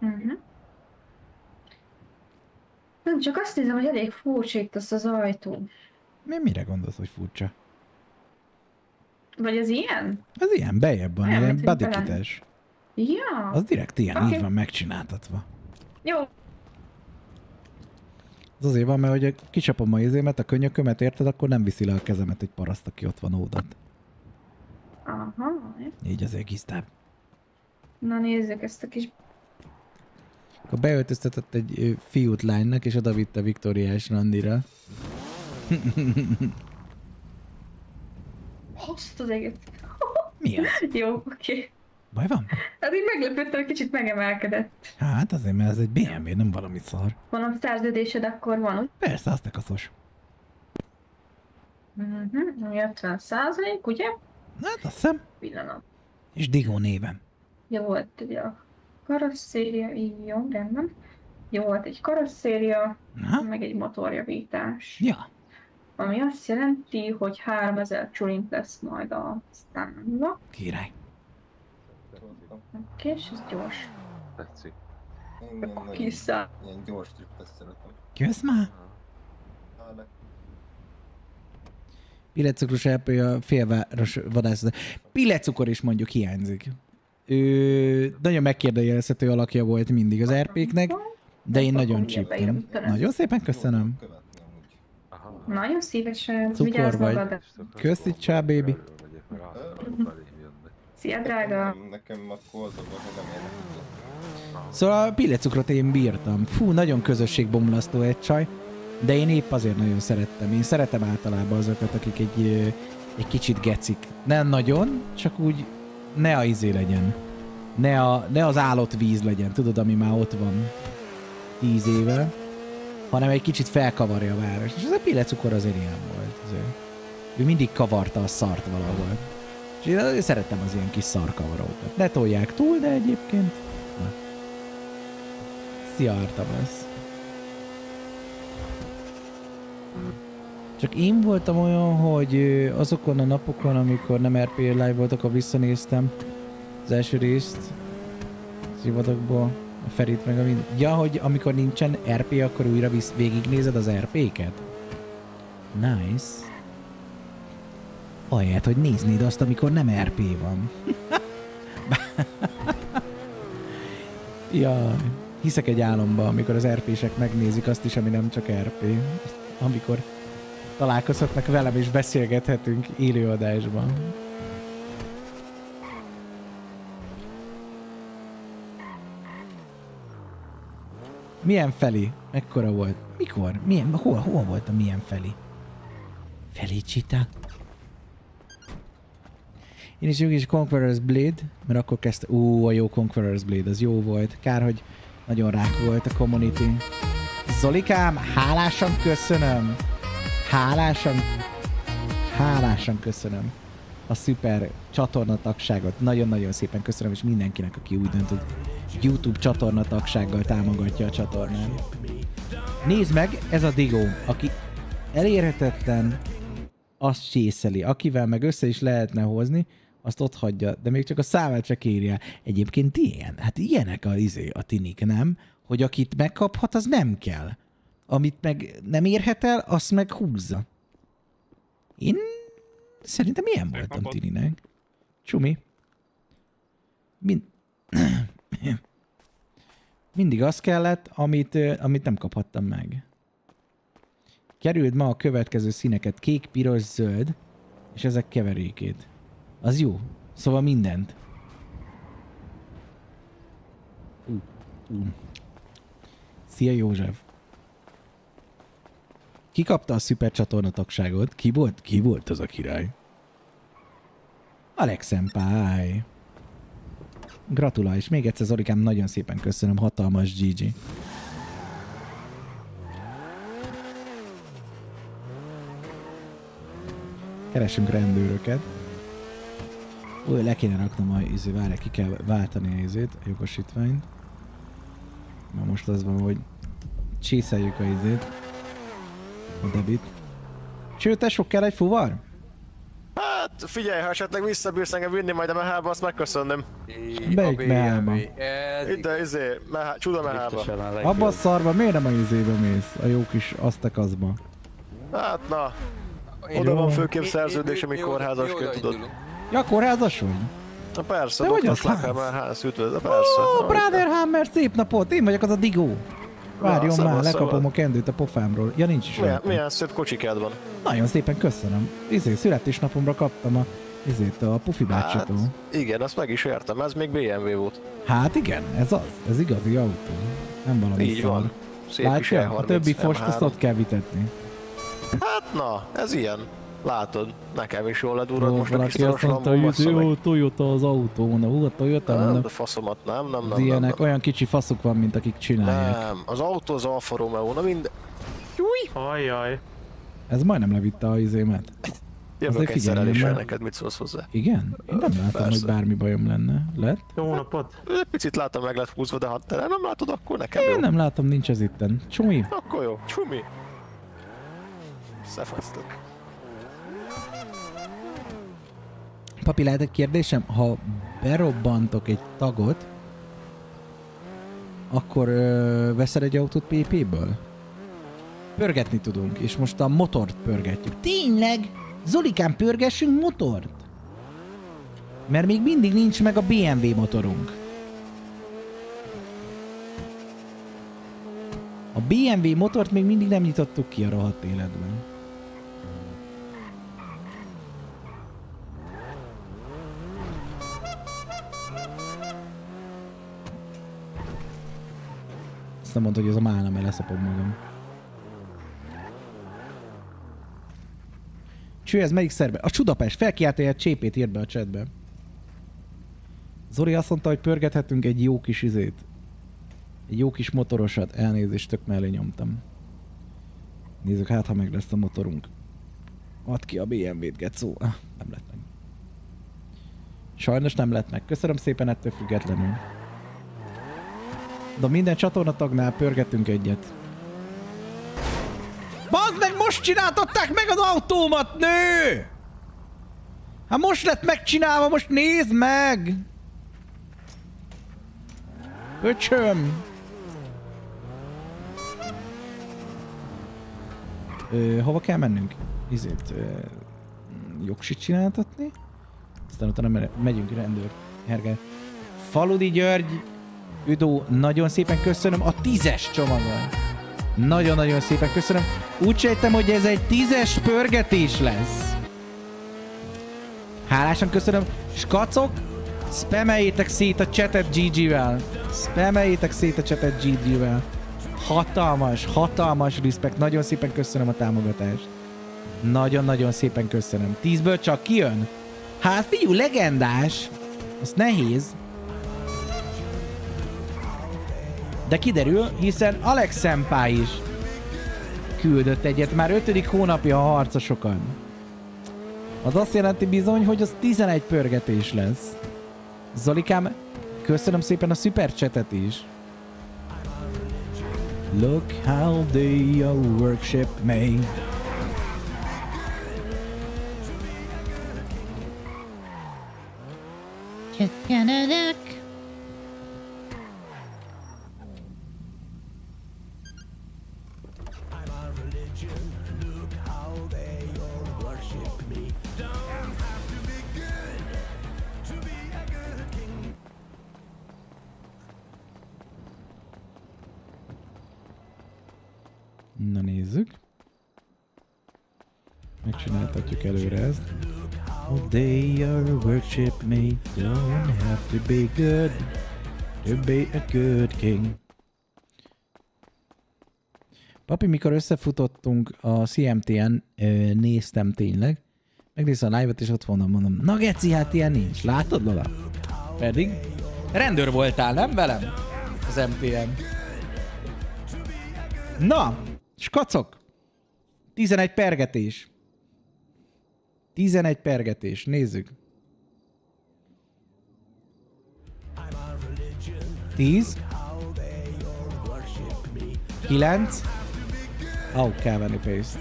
Uh-huh. Nem, csak azt nézem, hogy elég furcsa itt az az ajtó. Mi mire gondolsz, hogy furcsa? Vagy az ilyen? Az ilyen, bejebb van, Olyan, ilyen hogy bodykites. Ja. Az direkt ilyen, Oké. így van megcsináltatva. Jó. Az azért van, mert hogy kicsapom a izémet, a könyökömet, érted, akkor nem viszi le a kezemet egy paraszt, aki ott van ódat. Aha. Így azért kisztább. Na nézzük ezt a kis... Akkor beöltöztetett egy fiút lánynak, és oda vitte Viktóriás randira. [LAUGHS] Azt az eget. Mi az? Jó, oké. Baj van? Hát így meglepődtem, kicsit megemelkedett. Hát azért, mert ez egy BMW, nem valami szar. Van a szerződésed, akkor van? Persze, azt kaszos. Mhm, ami 50 százalék, ugye? Hát azt hiszem. Pillanat. És Digó néven. Jó volt ugye a karosszéria, így jó, rendben. Jó volt egy karosszéria, meg egy motorjavítás. Ja. Ami azt jelenti, hogy 3000 csurint lesz majd a számla. Király. Oké, és ez gyors. Tetszik. Ilyen Kiszáll. Ilyen gyors trükkot szeretem. Jössz már? LP a félváros vadászat. Pillecukor is mondjuk hiányzik. Ő nagyon megkérdőjelezhető alakja volt mindig az RP-knek, de én nagyon csíptem. Nagyon szépen köszönöm. Nagyon szívesen, Cukor vigyázz vagy. magadra. Köszi, csá, baby. Szia, drága. Nekem akkor az a baj, hogy nem. Szóval a pillecukrot én bírtam. Fú, nagyon közösségbomlasztó egy csaj, de én épp azért nagyon szerettem. Én szeretem általában azokat, akik egy, egy kicsit gecik. Nem nagyon, csak úgy ne a izé legyen. Ne, a, ne az állott víz legyen, tudod, ami már ott van tíz éve, hanem egy kicsit felkavarja a város. És az a pillecukor azért ilyen volt. Azért. Ő mindig kavarta a szart valahol. És én azért szeretem az ilyen kis szarkavarókat. Ne tolják túl, de egyébként... Na. Szia, Artemis. Csak én voltam olyan, hogy azokon a napokon, amikor nem RP live voltak, akkor visszanéztem az első részt szivadokból, a Ferit meg a mind... Ja, hogy amikor nincsen RP, akkor újra visz, végignézed az RP-ket? Nice. Ahelyett, hogy néznéd azt, amikor nem RP van. ja, hiszek egy álomba, amikor az RP-sek megnézik azt is, ami nem csak RP. Amikor találkozhatnak velem és beszélgethetünk élőadásban. Milyen Feli? Mekkora volt? Mikor? Milyen? Hol, hol volt a milyen Feli? Felicita? Én is is Conqueror's Blade, mert akkor kezdte... Ú, a jó Conqueror's Blade, az jó volt. Kár, hogy nagyon rák volt a community. Zolikám, hálásan köszönöm. Hálásan, hálásan köszönöm a szuper csatornatagságot. Nagyon-nagyon szépen köszönöm, és mindenkinek, aki úgy dönt, hogy YouTube csatornatagsággal támogatja a csatornát. Nézd meg, ez a Digó, aki elérhetetlen, azt csészeli. Akivel meg össze is lehetne hozni, azt ott hagyja, de még csak a számát se kérje. Egyébként ilyen, hát ilyenek a, izé, a tinik, nem? Hogy akit megkaphat, az nem kell. Amit meg nem érhet el, azt meg húzza. Én szerintem ilyen voltam tininek. Csumi. Mind... [CLEARS THROAT] Mindig az kellett, amit, amit nem kaphattam meg. Kerüld ma a következő színeket, kék, piros, zöld, és ezek keverékét. Az jó. Szóval mindent. Szia József. Ki kapta a szuper csatornatagságot? Ki volt? Ki volt az a király? Alex Senpai. Gratulálj, és még egyszer Zorikám, nagyon szépen köszönöm, hatalmas GG. Keresünk rendőröket. Úgy, le kéne raknom a izé, várj, ki kell váltani a izét, a jogosítványt. Ma most az van, hogy csészeljük a izét. A debit. Sőt, sok kell egy fuvar? Hát figyelj, ha esetleg visszabírsz engem vinni majd a mehába, azt megköszönöm. Melyik mehába? Ide, izé, mehá, csuda mehába. Abba a szarba miért nem a izébe mész? A jó kis aztekazba. Hát na, oda van főképp szerződés, ami kórházasként tudod. Ja, kórházas vagy? Na persze, De hogy Dr. az Slackhammer ház üdvözl, de persze. Ó, Brother Hammer, szép napot! Én vagyok az a digó. Várjon Na, már, szabad, lekapom szabad. a kendőt a pofámról. Ja, nincs is Milyen, rajta. milyen szép kocsikád van. Nagyon szépen köszönöm. Izé, születésnapomra kaptam a izét a Pufi bácsitól. Hát, igen, azt meg is értem, ez még BMW volt. Hát igen, ez az. Ez igazi autó. Nem valami Így szar. van. Szép Látja? A E30 többi fost azt M3. ott kell vitetni. Hát na, ez ilyen. Látod, nekem is jól ledurrad most a kis azt mondta, hogy jó, Toyota az autó. Mondom, hú, a Toyota, Nem, mondom. de faszomat nem, nem, nem, nem, nem, ilyenek, olyan kicsi faszuk van, mint akik csinálják. nem. Az autó az Alfa Romeo, na minden... Júj! Ajjaj. Ez majdnem levitte a izémet. Jövök Azért egyszer el figyelj, is mert- neked, mit szólsz hozzá? Igen? Én nem látom, Persze. hogy bármi bajom lenne. Lett? Jó napot. Egy picit látom meg lett húzva, de ha te nem látod, akkor nekem Én jó. nem látom, nincs ez itten. Csumi? Akkor jó. Csumi. Szefasztok. Papi, lehet egy kérdésem? Ha berobbantok egy tagot, akkor ö, veszel egy autót PP-ből? Pörgetni tudunk, és most a motort pörgetjük. Tényleg? Zolikán, pörgessünk motort? Mert még mindig nincs meg a BMW motorunk. A BMW motort még mindig nem nyitottuk ki a rohadt életben. Nem mondta, hogy ez a málna, mert leszapom magam. Cső, ez melyik szerbe? A Csudapest, felkiáltója csépét írt be a chatbe. Zori azt mondta, hogy pörgethetünk egy jó kis izét. Egy jó kis motorosat. Elnézést, tök mellé nyomtam. Nézzük, hát ha meg lesz a motorunk. Add ki a BMW-t, Gecó. Ah, nem lett meg. Sajnos nem lett meg. Köszönöm szépen ettől függetlenül. De minden csatornatagnál pörgetünk egyet. Bazd meg, most csináltatták meg az autómat, nő! Hát most lett megcsinálva, most nézd meg! Öcsöm! Ö, hova kell mennünk? Izét, ö, jogsit csináltatni? Aztán utána me- megyünk rendőr. Hergel. Faludi György, Üdó, nagyon szépen köszönöm a tízes csomagot. Nagyon-nagyon szépen köszönöm. Úgy sejtem, hogy ez egy tízes pörgetés lesz. Hálásan köszönöm. Skacok, spameljétek szét a chatet GG-vel. Spameljétek szét a chatet GG-vel. Hatalmas, hatalmas respekt. Nagyon szépen köszönöm a támogatást. Nagyon-nagyon szépen köszönöm. Tízből csak kijön? Hát figyú, legendás. Az nehéz. De kiderül, hiszen Alex Senpai is küldött egyet, már ötödik hónapja a harcosokon. Az azt jelenti bizony, hogy az 11 pörgetés lesz. Zolikám, köszönöm szépen a supercsetet is. Look how they all worship me. Csökkenedek. Na nézzük. Megcsináltatjuk előre ezt. Oh, they are worship me, don't have to be good, to be a good king. Papi, mikor összefutottunk a CMT-en, ö, néztem tényleg. Megnéztem a live-ot, és ott volna, mondom, na geci, hát ilyen nincs. Látod, Lola? Pedig rendőr voltál, nem velem? Az MTN. Na, skacok. 11 pergetés. 11 pergetés, nézzük. 10 9 Ó, oh, kell venni pénzt.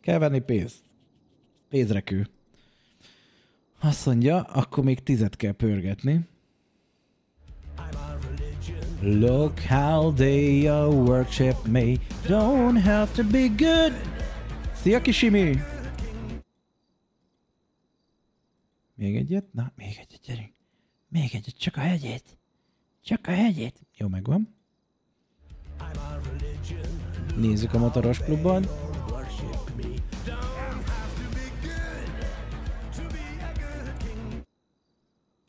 Kell venni pénzt. Pénzrekű. Azt mondja, akkor még tizet kell pörgetni. Look how they uh, worship me. Don't have to be good. Szia Kisimi! Még egyet? Na, még egyet, gyerünk. Még egyet, csak a hegyét. Csak a hegyét. Jó, megvan. Nézzük a motoros klubban.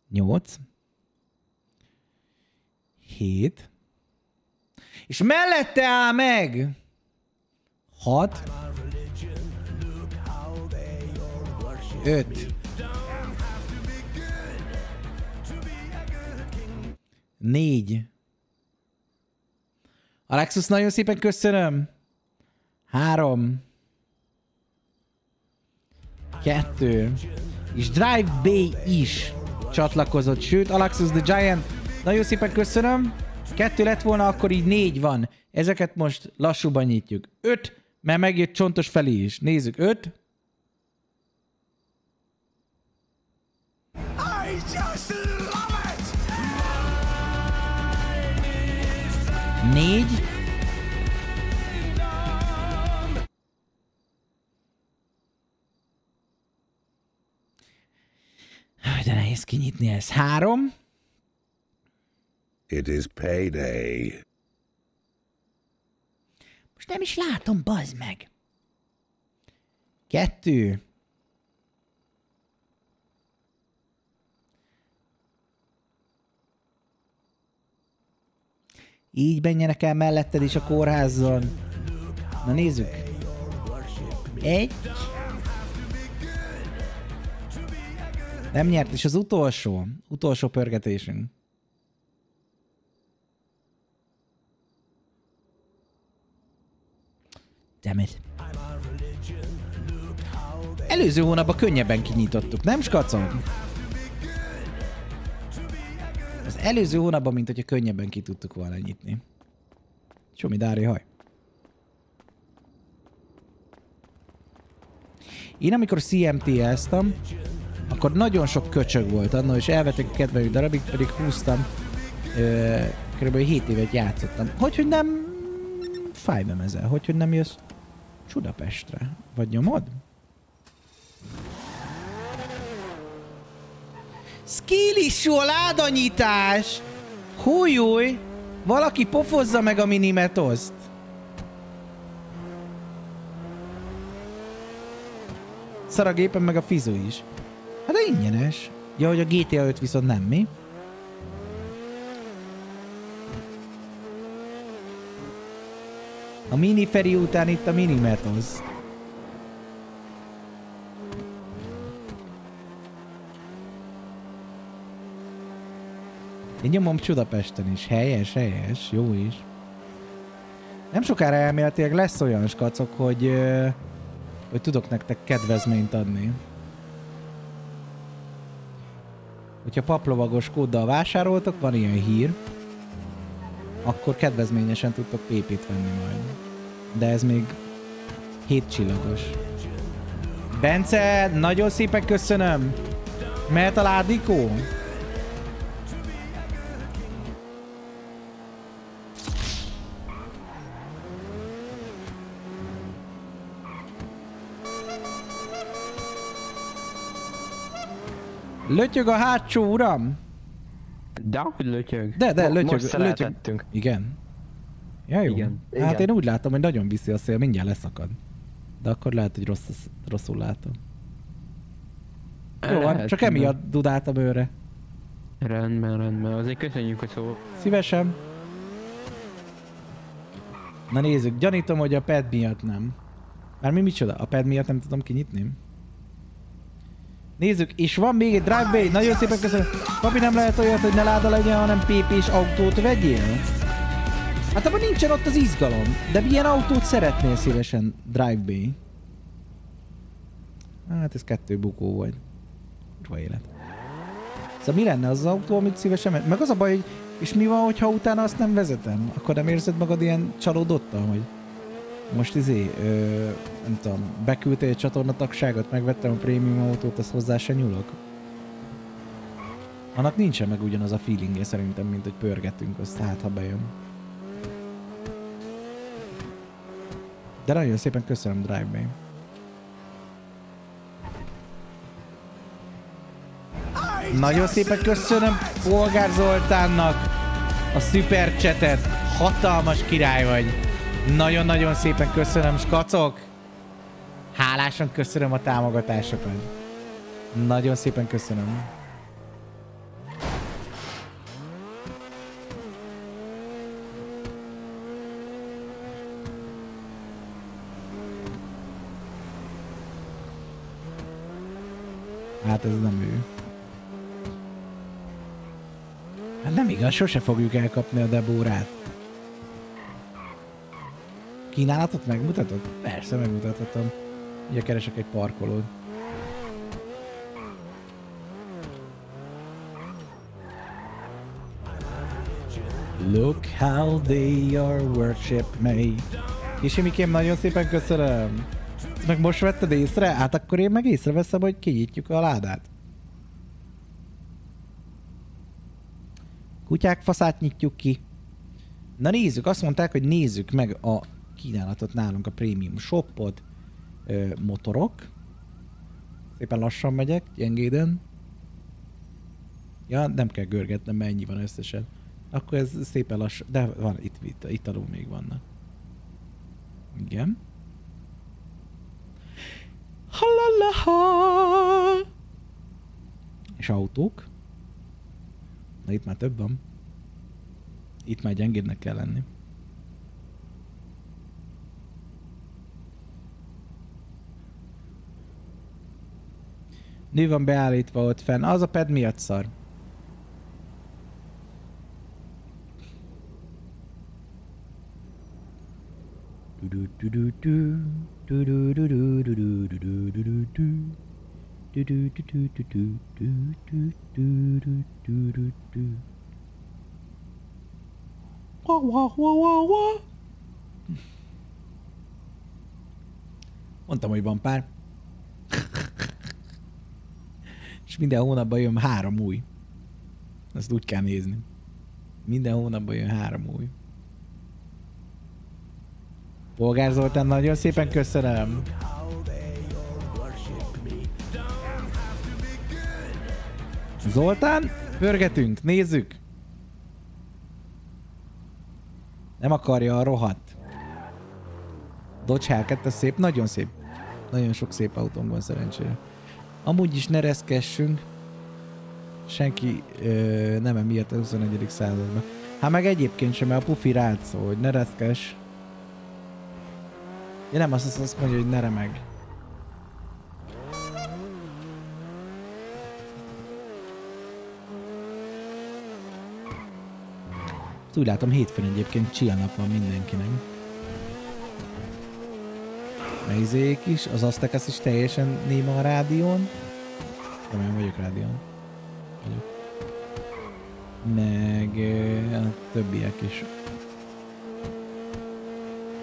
Nyolc. Hét. És mellette áll meg! Hat. Öt. Négy. Alexus, nagyon szépen köszönöm. Három. Kettő. És Drive B is csatlakozott. Sőt, Alexus the Giant, nagyon szépen köszönöm. Kettő lett volna, akkor így négy van. Ezeket most lassúban nyitjuk. Öt, mert megjött csontos felé is. Nézzük, öt. I just love it! Négy. De nehéz kinyitni ez. Három. It is payday. Most nem is látom, bazd meg. Kettő. Így menjenek el melletted is a kórházzon. Na nézzük. Egy. Nem nyert, és az utolsó. Utolsó pörgetésünk. Damn. Előző hónapban könnyebben kinyitottuk, nem skacon? Az előző hónapban, mint hogyha könnyebben ki tudtuk volna nyitni. Csomi Dári haj. Én amikor CMT-eztem, akkor nagyon sok köcsög volt annól, és elvettek a kedvelő darabig, pedig húztam. Ö, kb. 7 évet játszottam. Hogy, hogy nem Five ezzel? Hogy, hogy nem jössz Budapestre? Vagy nyomod? Skillisú a ládanyítás! Hújúj! Valaki pofozza meg a minimetoszt! Szar a gépen meg a fizu is. Hát de ingyenes. Ja, hogy a GTA 5 viszont nem, mi? A mini Feri után itt a mini Metoz. Én nyomom Csudapesten is. Helyes, helyes. Jó is. Nem sokára elméletileg lesz olyan skacok, hogy, hogy tudok nektek kedvezményt adni. Hogyha paplovagos kóddal vásároltok, van ilyen hír, akkor kedvezményesen tudtok PP-t venni majd. De ez még 7 csillagos. Bence, nagyon szépen köszönöm! Mehet a ládikó? Lötyög a hátsó, uram! De hogy lötyög? De, de, lötyög, Most lötyög. Igen. Ja, jó. Igen. Hát Igen. én úgy látom, hogy nagyon viszi a szél, mindjárt leszakad. De akkor lehet, hogy rossz, rosszul látom. Jó Lehet, csak emiatt dudáltam őre. Rendben, rendben. Azért köszönjük, hogy szó. Szívesen. Na nézzük, gyanítom, hogy a pad miatt nem. Már mi micsoda? A pad miatt nem tudom kinyitni? Nézzük, és van még egy drive bay, nagyon szépen köszönöm. Papi, nem lehet olyat, hogy ne láda legyen, hanem PP-s autót vegyél? Hát abban nincsen ott az izgalom. De milyen autót szeretnél szívesen, drive bay? Hát ez kettő bukó vagy. Kurva élet. Szóval mi lenne az az autó, amit szívesen me- Meg az a baj, hogy és mi van, hogyha utána azt nem vezetem? Akkor nem érzed magad ilyen csalódottan, hogy most izé, ö, nem tudom, beküldtél egy csatornatagságot, megvettem a prémium autót, azt hozzá se nyúlok? Annak nincsen meg ugyanaz a feelingje szerintem, mint hogy pörgetünk, azt hát, ha bejön. De nagyon szépen köszönöm, Drive Bay. Nagyon szépen köszönöm Polgár Zoltánnak a szuper csetet. Hatalmas király vagy. Nagyon-nagyon szépen köszönöm, skacok. Hálásan köszönöm a támogatásokat. Nagyon szépen köszönöm. Hát ez nem ő. Hát nem igaz, sose fogjuk elkapni a Debórát. Kínálatot megmutatod? Persze megmutathatom. Ugye keresek egy parkolót. Look how they are worship me. És Mikém, nagyon szépen köszönöm. Ezt meg most vetted észre? Hát akkor én meg észreveszem, hogy kinyitjuk a ládát. Kutyák faszát nyitjuk ki. Na nézzük, azt mondták, hogy nézzük meg a kínálatot nálunk, a Premium Shopot. Ö, motorok. Szépen lassan megyek, gyengéden. Ja, nem kell görgetnem, mert ennyi van összesen. Akkor ez szépen lassan, de van, itt, itt, itt alul még vannak. Igen. Halalaha! És autók. Na itt már több van. Itt már gyengébbnek kell lenni. Nő van beállítva ott fenn. Az a ped miatt szar. Wah, wah, wah, wah, wah. Mondtam, hogy van pár. És minden hónapban jön három új. Ezt úgy kell nézni. Minden hónapban jön három új. Polgár Zoltán, nagyon szépen köszönöm. Zoltán, pörgetünk, nézzük. Nem akarja a rohadt. Dodge Hellcat, szép, nagyon szép. Nagyon sok szép autón van szerencsére. Amúgy is ne reszkessünk. Senki ö, nem emiatt a 21. században. Hát meg egyébként sem, mert a pufi rád szól, hogy ne reszkess. Ja nem, azt, azt, mondja, hogy ne remeg. Úgy látom, hétfőn egyébként chill nap van mindenkinek. Melyzék is, az Aztekas is teljesen néma a rádión. Remélem vagyok rádión. Vagyok. Meg a többiek is.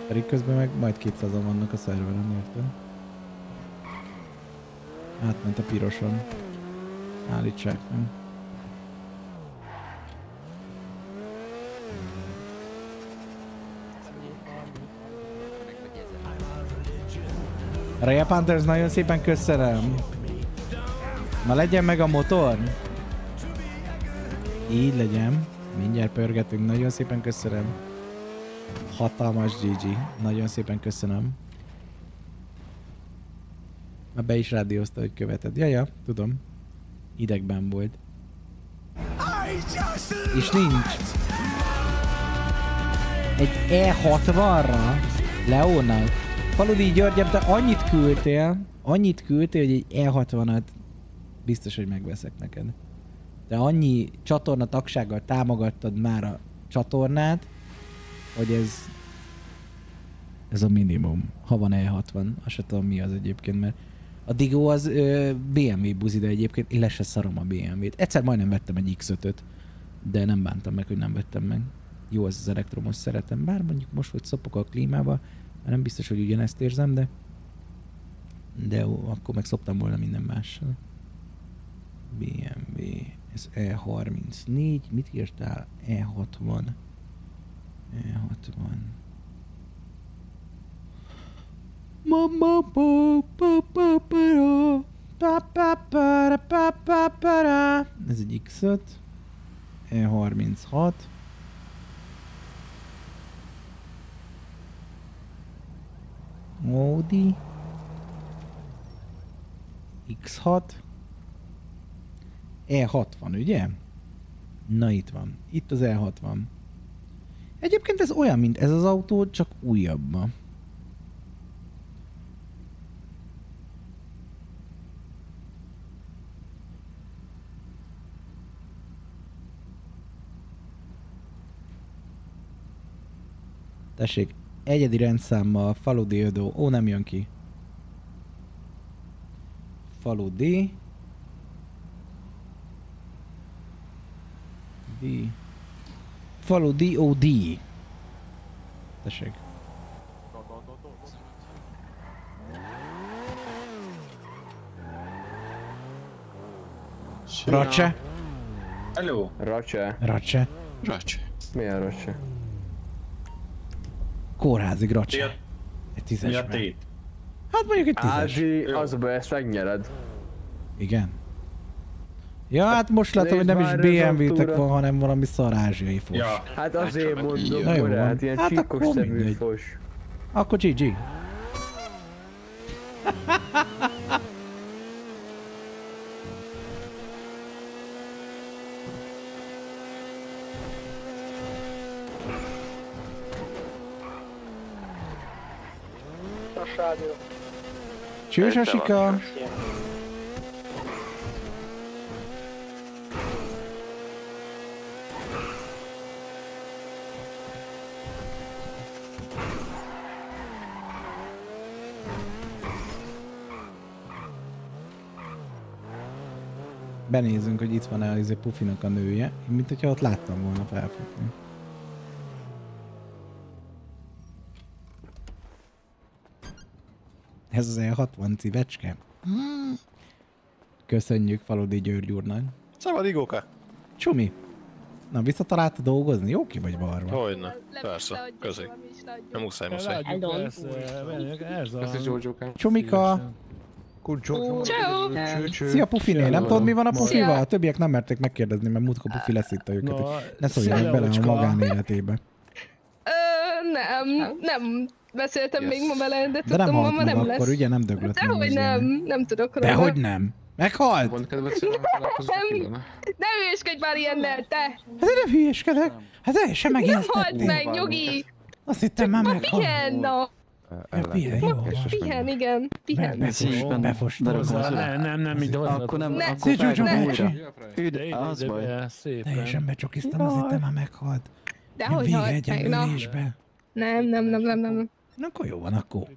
Pedig közben meg majd 200-an vannak a szerveren, érted? Átment a piroson. Állítsák meg. Raya Panthers, nagyon szépen köszönöm. Na legyen meg a motor. Így legyen. Mindjárt pörgetünk, nagyon szépen köszönöm. Hatalmas GG. Nagyon szépen köszönöm. Már be is rádiózta, hogy követed. Ja, ja, tudom. Idegben volt. És nincs. Egy E60-ra Leónak. Faludi Györgyem, te annyit küldtél, annyit küldtél, hogy egy E60-at biztos, hogy megveszek neked. De annyi csatorna tagsággal támogattad már a csatornát, hogy ez ez a minimum. Ha van E60, azt se tudom mi az egyébként, mert a Digo az ö, BMW buzi, de egyébként én le szarom a BMW-t. Egyszer majdnem vettem egy X5-öt, de nem bántam meg, hogy nem vettem meg. Jó az az elektromos szeretem, bár mondjuk most, hogy szopok a klímába, nem biztos, hogy ugyanezt érzem, de de akkor meg szoptam volna minden mással. BMW, ez E34, mit írtál? E60. E60. Mama pa pa pa para pa pa para pa pa para Ez egy X5 E36 Audi X6 E60, ugye? Na itt van. Itt az E60. Egyébként ez olyan, mint ez az autó, csak újabb ma. Tessék, egyedi rendszámmal Faludi Ödó. Ó, nem jön ki. Faludi. D. Faludi OD. Tessék. Racse. Hello. Racse. Racse. Racse. Milyen racse? Kórházig Mi a, racse. Egy mi a tízesben. tét? Hát mondjuk egy tízes. Ázsi, az a baj, ezt megnyered. Igen. Ja, hát most látom, hogy nem is BMW-tek van, hanem valami szar ázsiai fos. Ja. Hát azért mondom, Na jó hogy van. hát ilyen Hát csíkos akkor szemű mindegy. fos. Akkor GG. [LAUGHS] rádió. Csős, Asika. Benézünk, hogy itt van-e az a Pufinak a nője, mint hogyha ott láttam volna felfutni. Ez az E60 civecske? Köszönjük Faludi György úrnak. Szabad igóka? Csumi. Na, visszatalálta dolgozni? Jó ki vagy barva? Hogyne. Persze. Közé. Nem muszáj, muszáj. Csumika! Ciao. Szia Pufiné, nem tudod mi van a. Pufival? A többiek nem merték megkérdezni, mert múltkor Pufi leszitta őket. Ne szóljanak bele a magánéletébe. Ö, nem, nem beszéltem Yes. még ma vele, de De nem tudom, ma nem akkor, lesz. ugye nem döglött Dehogy nem, nem tudok róla. Dehogy nem. Meghalt? Mond kedvet Nem, Ilona. ne hülyeskedj már ilyennel, te! Hát én nem hülyeskedek. Hát el sem Nem halt meg, nyugi! Azt hittem már meghalt. pihen, na! Ja, pihen, jó pihen, igen, pihen. Befos- Befostam. Nem, nem, nem, így hozzá. Akkor nem, Ne. akkor újra. Ide, az baj. Teljesen becsokiztam, azt hittem már meghalt. De Ilyen hogy halt meg, na? Nem, nem, nem, nem, nem. Na akkor jó van, akkor.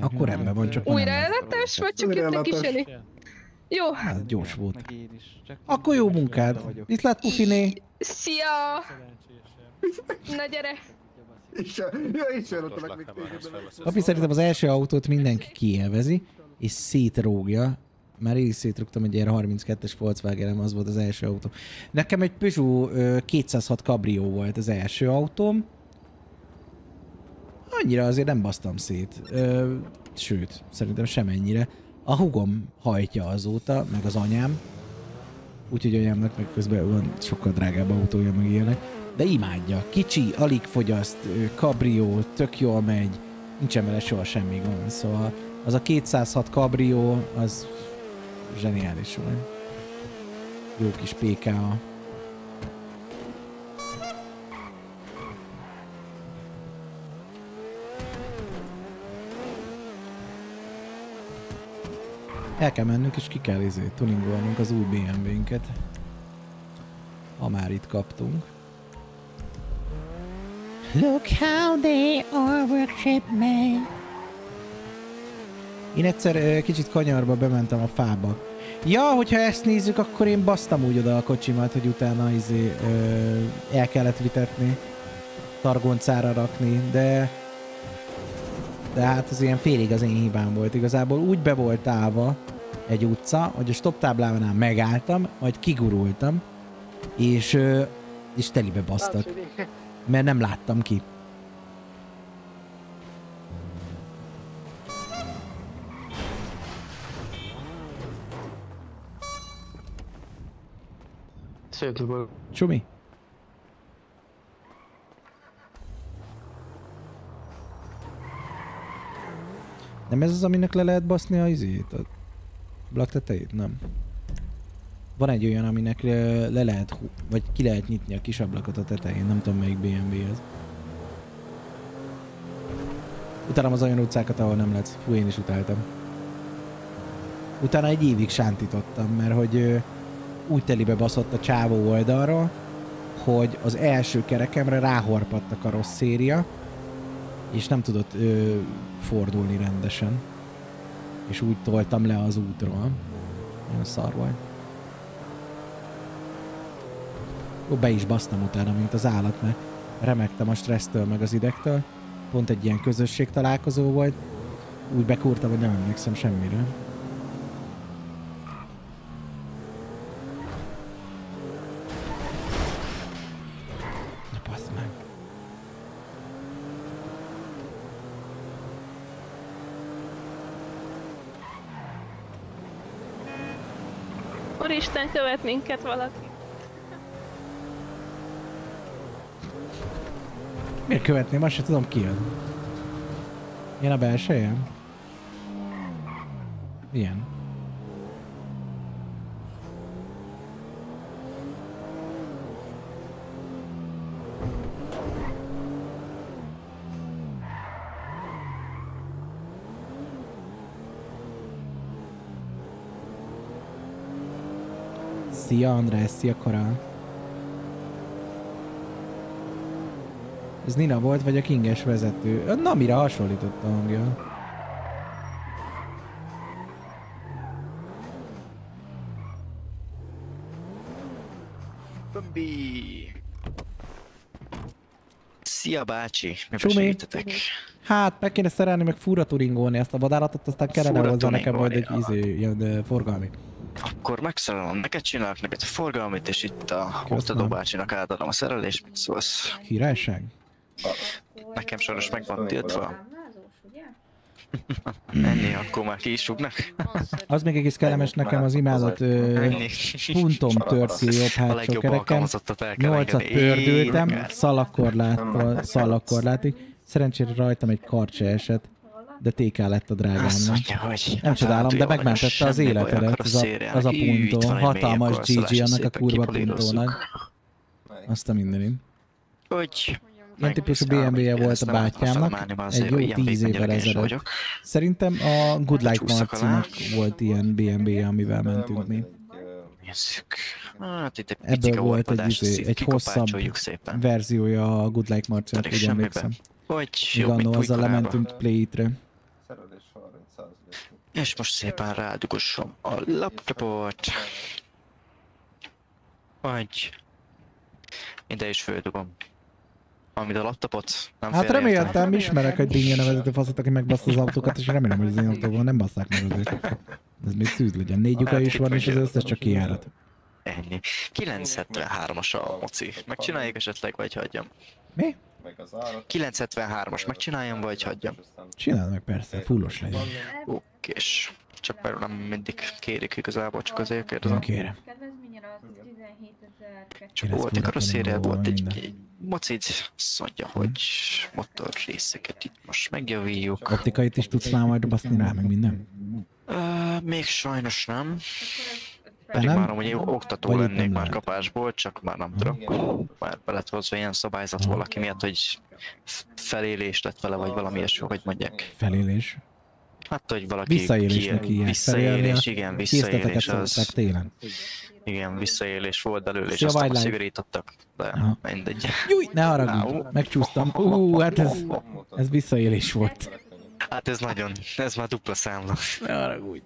Akkor rendben van, csak Újra elatos, vagy csak jöttek kiseli? Jó, Hát gyors volt. Akkor jó munkád. Viszlát Pufiné. szia! Na gyere! Papi szerintem az első autót mindenki kielvezi, és szétrógja. Már én is szétrugtam egy ilyen 32-es volkswagen az volt az első autó. Nekem egy Peugeot ö, 206 Cabrio volt az első autóm. Annyira azért nem basztam szét. Ö, sőt, szerintem semennyire. A hugom hajtja azóta, meg az anyám. Úgyhogy anyámnak meg közben van sokkal drágább autója, meg ilyenek. De imádja. Kicsi, alig fogyaszt, kabrió, tök jól megy. Nincsen vele soha semmi gond. Szóval az a 206 kabrió, az zseniális volt. Jó kis PKA. El kell mennünk és ki kell izé, tuningolnunk az új BMW-nket. Ha már itt kaptunk. Look how they all worship me. Én egyszer kicsit kanyarba bementem a fába. Ja, hogyha ezt nézzük, akkor én basztam úgy oda a kocsimat, hogy utána izé, ö, el kellett vitetni, targoncára rakni, de de hát az ilyen félig az én hibám volt. Igazából úgy be volt állva egy utca, hogy a stop táblánál megálltam, majd kigurultam, és, és telibe basztak, mert nem láttam ki. Szőtőből. Csumi? Nem ez az, aminek le lehet baszni a izét? A blak tetejét? Nem. Van egy olyan, aminek le lehet, vagy ki lehet nyitni a kis ablakot a tetején, nem tudom melyik BMW ez. Utálom az olyan utcákat, ahol nem lehet. Fú, én is utáltam. Utána egy évig sántítottam, mert hogy úgy telibe baszott a csávó oldalra, hogy az első kerekemre ráhorpadt a karosszéria, és nem tudott fordulni rendesen. És úgy toltam le az útról. Nagyon szar volt. Be is basztam utána, mint az állat, mert remektem a stressztől, meg az idegtől. Pont egy ilyen közösség találkozó volt. Úgy bekurtam, hogy nem emlékszem semmire. Na, bassz meg. Úristen, követ minket valaki. Miért követném? Azt se tudom ki az. Ilyen a belseje? Ilyen. Szia András, szia Korán. Ez Nina volt, vagy a Kinges vezető? Na, mire hasonlított a hangja? Bambi. Szia bácsi, mi? Hát, meg kéne szerelni, meg fura turingolni ezt a vadállatot, aztán kellene hozzá nekem majd egy izé, ilyen ö, forgalmi. Akkor megszerelem, neked csinálok neked a forgalmit, és itt a Ottadó bácsinak átadom a szerelést, mit szólsz? Királyság? Nekem sajnos meg van tiltva. Ennyi, akkor már ki is rúgnak. Az még egész kellemes nekem az Ennyi. puntom törci jobb A hátsó legjobb kereken. Nyolcat pördültem, Igen. szalagkorláttól szalagkorlátig. Szerencsére rajtam egy karcse esett, de TK lett a Azt drágámnak. mondja, hogy Nem csodálom, de megmentette az életedet, az a, az a puntó, hatalmas GG annak a kurva puntónak. Azt a mindenit. Hogy Ilyen típusú BMW-je volt a bátyámnak, egy jó tíz évvel ezelőtt. Szerintem a Good Life Marcinak volt ilyen BMW-je, amivel mentünk mi. Nézzük. Hát itt egy Ebből volt egy, izé, egy hosszabb szépen. verziója a Good Like Marcinak, úgy emlékszem. Hogy Még jobb, mint annó azzal lementünk Play-re. És most szépen rádugossom a laptopot. Vagy... Ide is földugom. Amit a laptopot nem Hát reméltem, ismerek egy dinnye nevezető faszot, aki megbassza az autókat, és remélem, hogy az én autóban nem basszák meg azért. Ez még szűz legyen. Négy lyuka is van, és az összes csak kijárat. Ennyi. 973-as a moci. Megcsináljuk esetleg, vagy hagyjam? Mi? 973-as megcsináljam, vagy hagyjam? Csináld meg persze, fullos legyen. Okés. Csak mert nem mindig kérik igazából, csak azért kérdezem. kérem. Kedvezményen Csak volt egy karosszériá, volt egy, egy mocid, azt mondja, hogy motor részeket itt most megjavítjuk. Optikait is tudsz már majd baszni rá, meg minden? Uh, még sajnos nem. Pedig nem? már amúgy oktató Vagy lennék nem már kapásból, csak már nem tudok. Már be lett hozva ilyen szabályzat valaki miatt, hogy felélés lett vele, vagy valami ilyesmi, hogy mondják. Felélés. Hát, hogy valaki Visszaélésnek ki- hívják. Visszaélés, Felélni a igen, visszaélés az. télen. Igen, visszaélés volt belőle, és aztán szigorítottak, de Aha. mindegy. Júj, ne haragudj, megcsúsztam. Ú, hát ez, ez visszaélés volt. Hát ez nagyon, ez már dupla számla. Ne haragudj.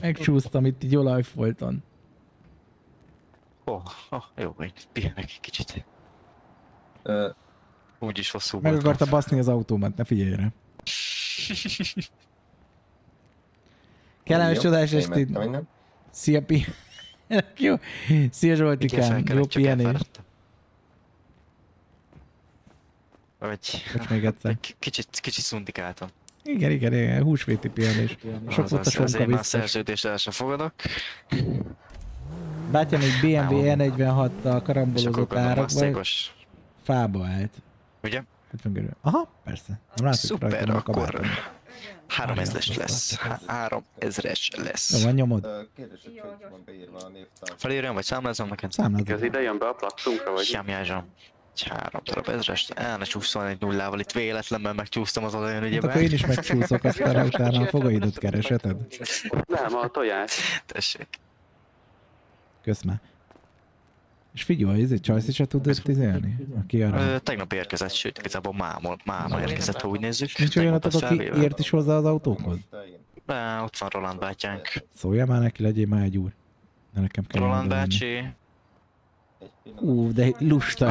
Megcsúsztam itt így olajfolton. Oh, oh, jó, hogy pihenek egy kicsit. Úgyis hosszú Meg akarta baszni az autómat, ne figyelj rá. Kellemes Jó, csodás én estét. Szia Pi. [LAUGHS] Jó. Szia Zsoltikám, jó pihenés. Vagy... Most még egyszer. K- Kicsit, kicsit szundikáltam. Igen, igen, igen, húsvéti pihenés. Sok Az- volt a az- sonka már szerződést el sem fogadok. Bátyám egy BMW E46-tal És akkor karambolozott gondolom a árakba, székos. fába állt. Ugye? 70 körül. Aha, persze. Nem látszik Szuper, rajtam a akkor kabáton. 3000-es lesz. Há- 3000-es lesz. Jó, van nyomod? Felírjam, vagy számlázom neked? Számlázom. Az ide jön be a placunkra, vagy? Semjázsom. Egy három darab ezrest. El ne csúszol egy nullával, itt véletlenül megcsúsztam az olyan ügyében. Hát akkor én is megcsúszok, aztán [LAUGHS] utána a fogaidat kereseted. Nem, a tojás. Tessék. Kösz már. És figyelj, ez egy csajsz is tudod tizélni? Aki arra... Ö, tegnap érkezett, sőt, igazából máma, máma érkezett, ha úgy nézzük. Nincs olyanatok, aki ért is hozzá az autókhoz? De, ott van Roland bátyánk. Szóljál már neki, legyél már egy úr. De nekem kell Roland bácsi. Ú, de lusta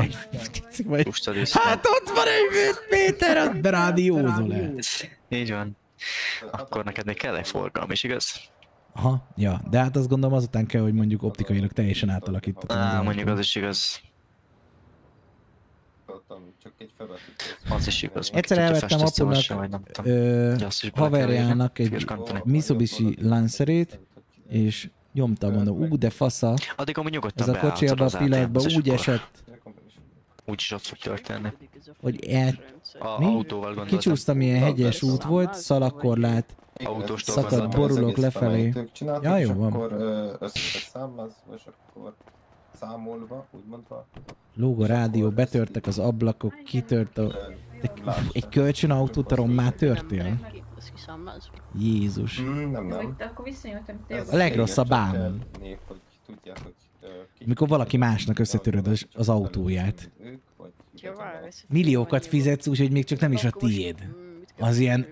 vagy. Lusta. Hát ott van egy Péter, az berádiózol el. Így van. Akkor neked még kell egy forgalom is, igaz? Aha, ja, de hát azt gondolom azután kell, hogy mondjuk optikailag teljesen átalakítatom. Á, az mondjuk az is igaz. Csak egy. Az is igaz. Egyszer elvettem apunak haverjának egy Mitsubishi Lancerét, és nyomtam, mondom, ú, de fasza. Addig amúgy nyugodtan Ez a kocsi abban a pillanatban úgy esett, Úgyis ott fog történni. hogy el... A Mi? autóval gondoltam. Kicsúsztam, ilyen hegyes út volt, szalagkorlát, Autós szakadt borulók lefelé. Ja, jó van. Akkor és akkor számolva, úgy mondva. Lóg a rádió, betörtek az ablakok, kitört a... De egy kölcsönautótaron már törtél? Jézus. Mm, nem, nem. te akkor visszanyúltam, A legrosszabb álmom. hogy tudják, hogy Mikor valaki másnak összetöröd az, az autóját. Milliókat fizetsz, úgyhogy még csak nem is a tiéd. Az ilyen...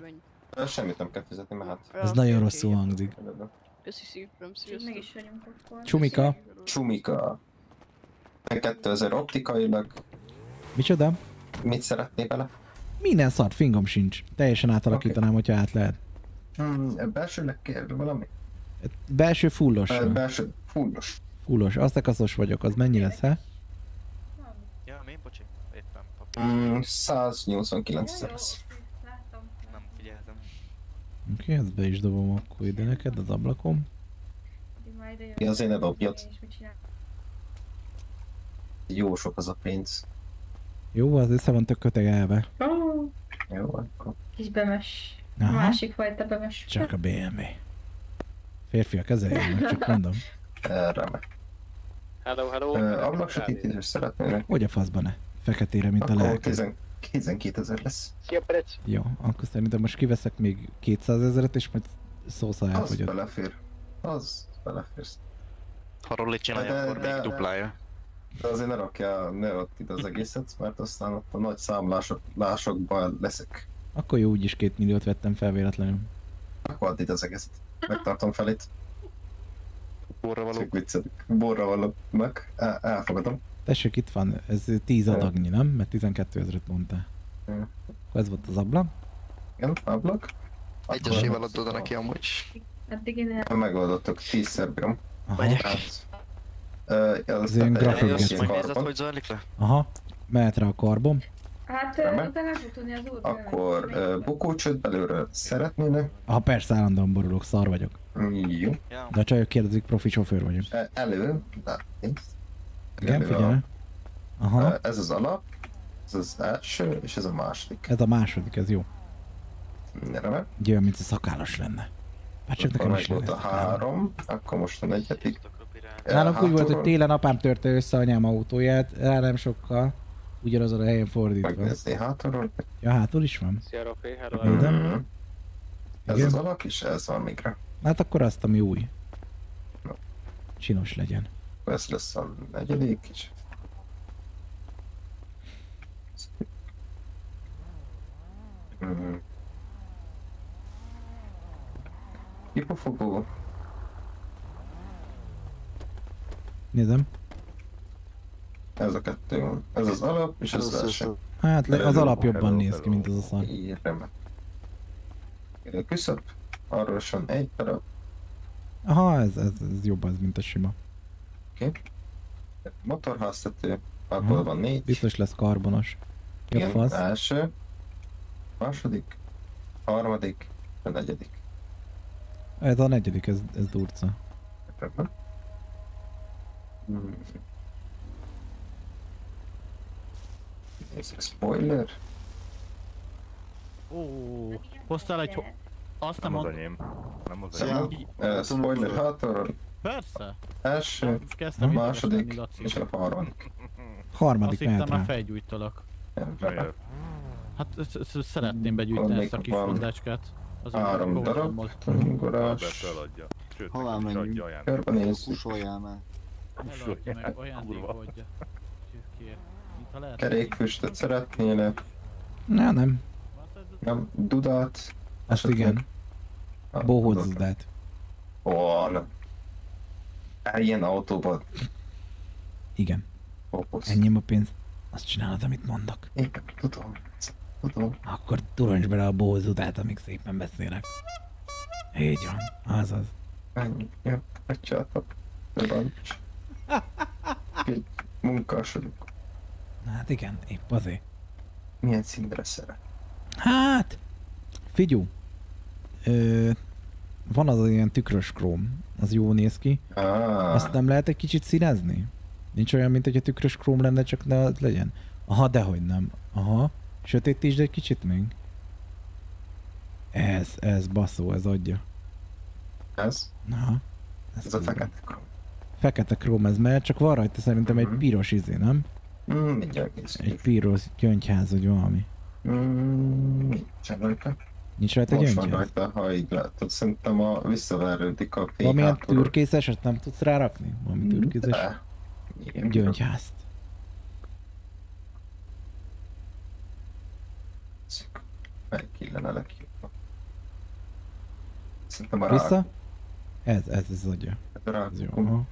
Semmit nem kell fizetni, mert hát... Ez nagyon rosszul hangzik. Vagyunk akkor. Csumika. Csumika. 2000 optikailag. Micsoda? Mit szeretnél vele? Minden szart, fingom sincs. Teljesen átalakítanám, hogyha át lehet. Hmm, belsőleg kell valami? Belső fullos. Ö, Belső, fullos. Fullos. Azt kaszos vagyok, az mennyi lesz, he? Ja, mi? Bocsi. Éppen Mm, 189 ezer lesz. nem figyeltem. Oké, ezt be is dobom akkor ide neked az ablakom. Mi azért ne dobjad. Jó sok az a pénz. Jó, az össze van tök kötegelve. Ó, Jó, akkor. Kis bemes. Aha. Másik fajta bemes. Csak a BMW. Férfiak kezeljenek, csak mondom. [LAUGHS] Remek. Hello, hello. Ö, Ablaksötétítést szeretnének? Hogy a faszba ne? Feketére, mint a Akkor lelke. 10 12 ezer lesz. Szia, Perec. Jó, akkor szerintem most kiveszek még 200 ezeret, és majd szószal Az elfogyott. belefér. Az belefér. Ha Rollit csinálja, De- akkor de- még duplája. De azért ne rakja, ne rakd ide az egészet, mert aztán ott a nagy számlások, lásokban leszek. Akkor jó, úgyis két milliót vettem fel véletlenül. Akkor add ide az egészet. Megtartom felét. Borra való. Borra valónak. El, elfogadom. Tessék, itt van, ez 10 adagnyi, nem? Mert 12 ezeret mondtál. Akkor ez volt az ablak. Igen, ablak. Egyesével adod neki amúgy. Addig én el... Megoldottuk, tízszer bírom. Aha. Megyek. Hát, ö, ja, Ez ilyen tehát grafik egy- egy geci. karbon. Nézed, hogy zajlik le? Aha, mehet rá a karbon. Hát, el fog tudni az úr. Akkor uh, bukócsöt belőle szeretnének. Ha persze állandóan borulok, szar vagyok. Jó. De a csajok kérdezik, profi sofőr vagyok. Elő, nézd. Igen, figyelj. Aha. Ez az alap, ez az első, és ez a második. Ez a második, ez jó. Remek. Egy olyan, mint a szakállas lenne. Hát csak nekem is volt lenne. a három, akkor most a negyedik. Nálunk úgy volt, hogy télen apám törte össze anyám autóját, rá nem sokkal, ugyanazon a helyen fordítva. Megnézni hátulról. Ja, hátul is van? Szia, Rafi, hello. Ide? Mhm. Ez az alap, és ez van még rá. Hát akkor azt, ami új. Csinos legyen. Ez lesz a negyedik is. Mhm. Hipofogó. Nézem. Ez a kettő van. Ez az alap, és ez az első. Hát le- az alap jobban néz ki, mint az a szar. Így, remek. Küszöb. Arról van egy darab. Aha, ez, ez, ez jobb az, mint a sima. Oké. Motorháztető. Abból van négy. Biztos lesz karbonos. Jó Igen, fasz. első. Második. Harmadik. A negyedik. Ez a negyedik, ez, ez durca. Rendben. Hmm. Nézzük, spoiler. Ó, hoztál egy... Azt nem enyém. Nem az Nem, eh, spoiler hátulról. Persze. Első, kezdtem második és a harmadik. Harmadik Azt hittem már felgyújtalak. Hát sz- sz- szeretném begyűjteni ezt a kis fondácskát. Az Három darab. eladja. Sőt, Hová menjünk? Körbenézzük. Kusoljál már. Eladja meg, ajándékba adja. Kér. Mintha lehet. Kerékfüstöt szeretnének. Na, nem. Nem, dudát. Azt igen. Ah, Bohózdát. Ó, nem. El ilyen autóban. Igen. Fókusz. Ennyi a pénz. Azt csinálod, amit mondok. Igen, tudom. Tudom. Akkor turoncs bele a bohózudát, amíg szépen beszélek. Így van, azaz. Ennyi. Jó, megcsináltak. Rancs. Munkás vagyok. Hát igen, épp azért. Milyen színre szeret? Hát, figyú. Ö, van az ilyen tükrös króm, az jó néz ki. Ah. Azt nem lehet egy kicsit színezni? Nincs olyan, mint hogy a tükrös króm lenne, csak ne az legyen. Aha, dehogy nem. Aha. Sötétítsd egy kicsit még. Ez, ez baszó, ez adja. Ez? Aha. Ez a fekete króm. Fekete króm ez, mert csak van rajta szerintem egy piros izé, nem? Mm, nézzük. Egy piros gyöngyház, vagy valami. Mm, nincsen rajta. Nincs rajta Most van gyöngyház? rajta, ha így látod. Szerintem a visszaverődik a fény Valamilyen türkészeset nem tudsz rárakni? Valami türkészes? De. Gyöngyházt. Melyik illene legjobban? Szerintem a Vissza? rák. Ez, ez, ez adja. Ez jó. Aha.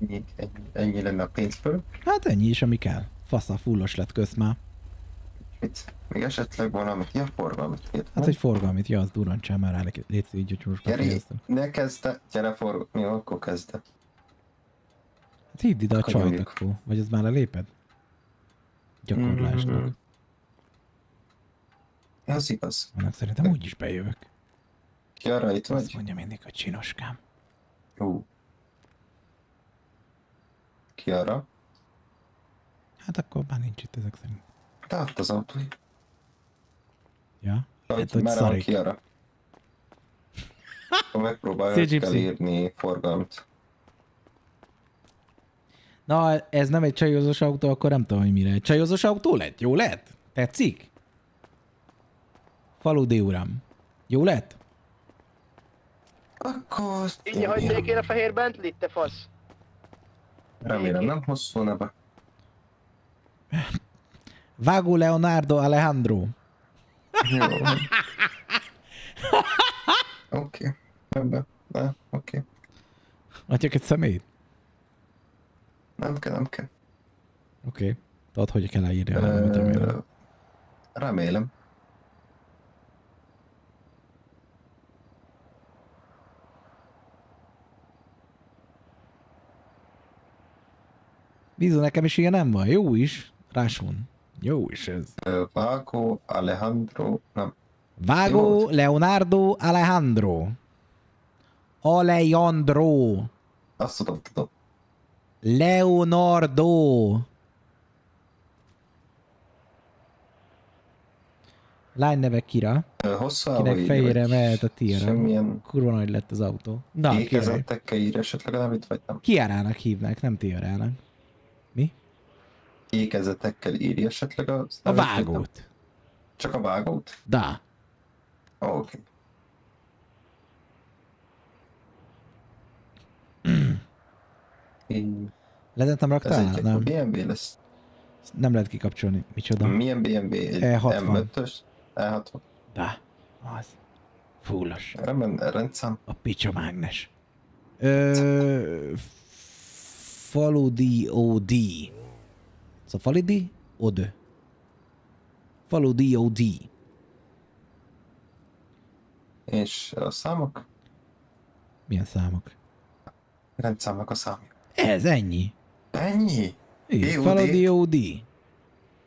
Ennyi, ennyi, ennyi lenne a pénzből. Hát ennyi is, ami kell. Fasza, fullos lett közt már. Mit? Még esetleg valamit, ja, forgalmat hét. Hát egy forgalmit, ja, az durancsál már rá, légy így, hogy most Gyere, ne kezdte, gyere forg... Jó, akkor kezdte. Hát hívd ide a csajt akkor. Vagy ez már leléped? Gyakorlásnak. Mm. Ez igaz. Annak szerintem úgy is bejövök. Kiara, itt Azt vagy? mondja mindig, hogy csinoskám. Jó. Kiara? Hát akkor már nincs itt ezek szerint. De ott az autó. Ja? Hát, hogy Merre van szarik. Kiara? Akkor megpróbálja, Szia, hogy kell Gypsy. írni forgalmat. Na, ez nem egy csajozós autó, akkor nem tudom, hogy mire. Egy csajozós autó lett? Jó lett? Tetszik? Faludi uram. Jó lett? Akkor... Így hagyték én a fehér Bentley, te fasz. Remélem nem hosszú neve. Vágó Leonardo Alejandro. Jó. Oké. Ebbe. Ne, oké. Adjak egy szemét? Nem kell, nem kell. Oké. Okay. Tudod, hogy kell leírni a remélem. Remélem. Bizu, nekem is ilyen nem van. Jó is. Ráson. Jó is ez. Vágó, Alejandro, nem. Vágó Leonardo Alejandro. Alejandro. Azt tudom, tudom. Leonardo. Lány neve Kira. Hosszú Kinek fejére mehet a tíra. Semmilyen Kurva nagy lett az autó. Na, ékezettekkel ír esetleg a nevét, vagy nem? Kiárának hívnak, nem tiarának. Ékezetekkel írja esetleg a A nem? vágót. Csak a vágót? Da. Oké. Így. Lezetem Ez raktál? egy Nem. BMW lesz. Nem lehet kikapcsolni. Micsoda? Milyen BMW? Egy E60. M5-ös? E60. Da. Az. Fullos. Rendszám. A picsa mágnes. Ö, Faludi OD. Szóval Faludi OD. Faludi OD. És a számok? Milyen számok? Rendszámnak a számja. Ez ennyi. Ennyi? Igen? Faludi OD.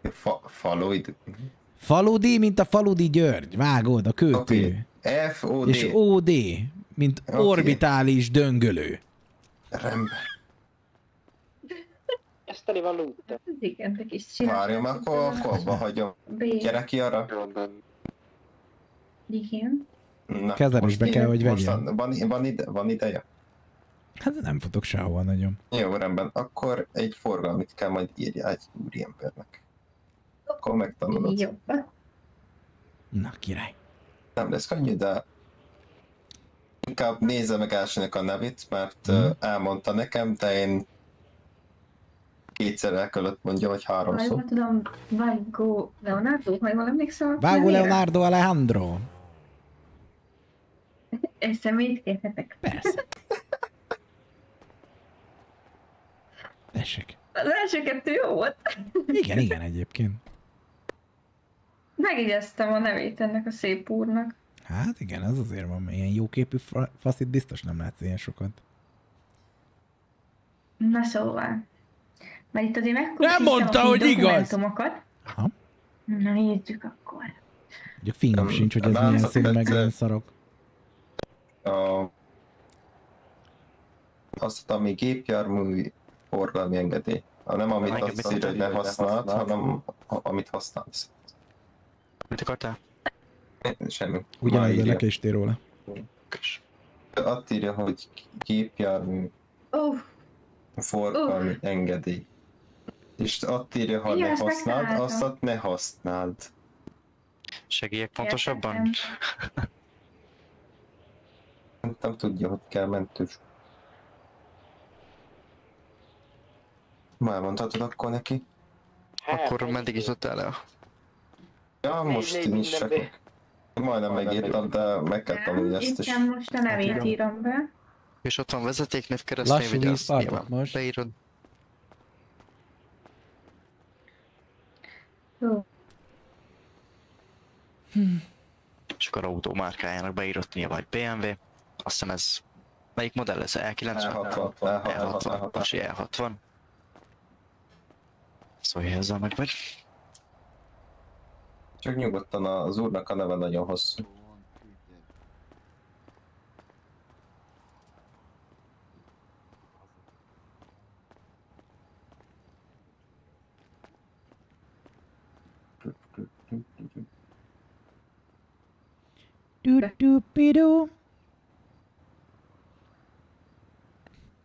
Fa, faloid. Faludi, mint a Faludi György. Vágod, a költő. Oké. F-O-D. És OD, mint Oké. orbitális döngölő. Rendben. Ez teli van lúta. Igen, de kis csinál. Várjam, akkor, akkor abba hagyom. B. Gyere ki arra. Igen. Na, Kezelésbe kell, hogy vegyél. Van, van, van, ide, van ideje? Hát nem futok sehova nagyon. Jó, rendben. Akkor egy forgalmit kell majd írja egy úriembernek. Akkor megtanulod. Jó. Na, király. Nem lesz könnyű, de inkább nézze meg elsőnek a nevét, mert Mhm. mm. elmondta nekem, de én kétszer el kellett mondja, vagy háromszor. tudom, Vágó Leonardo, ha jól emlékszem. a Vágó? Leonardo Alejandro. Egy személyt kérhetek. Persze. Tessék. Az első kettő jó volt. Igen, igen egyébként. Megjegyeztem a nevét ennek a szép úrnak. Hát igen, ez azért van, ilyen jóképű faszit biztos nem látsz ilyen sokat. Na szóval. Mert itt azért Nem megkóstoltam mondta, hogy igaz! Aha. Na nézzük akkor. Ugye fingom Nem, sincs, hogy ez nem milyen színű, meg milyen szarok. A... Azt, ami gépjármű forgalmi engedély. Ha nem amit azt írja, hogy ne használd? hanem amit használsz. Mit akartál? Semmi. Ugyanez, Már de írja. neki is tér róla. Azt írja, hogy gépjármű Ó, forgalmi engedély. És ott írja, ha Igen, ne ezt használd, azt ott ne használd. Segélyek pontosabban? [LAUGHS] Nem tudja, hogy kell mentős. Már mondhatod akkor neki? Akkor meddig jutottál el? Ja, most én is csak. Majdnem megírtam, de meg kell tanulni ezt is. nem most a nevét igen. írom be. És ott van vezetéknév keresztnév, ugye azt nyilván beírod. Jó. És akkor autó márkájának beírod nyilván, vagy BMW. Azt hiszem ez... Melyik modell ez? E90? E60, E60, E60, Pasi E60. Szóval ezzel meg vagy. Csak nyugodtan az úrnak a neve nagyon hosszú.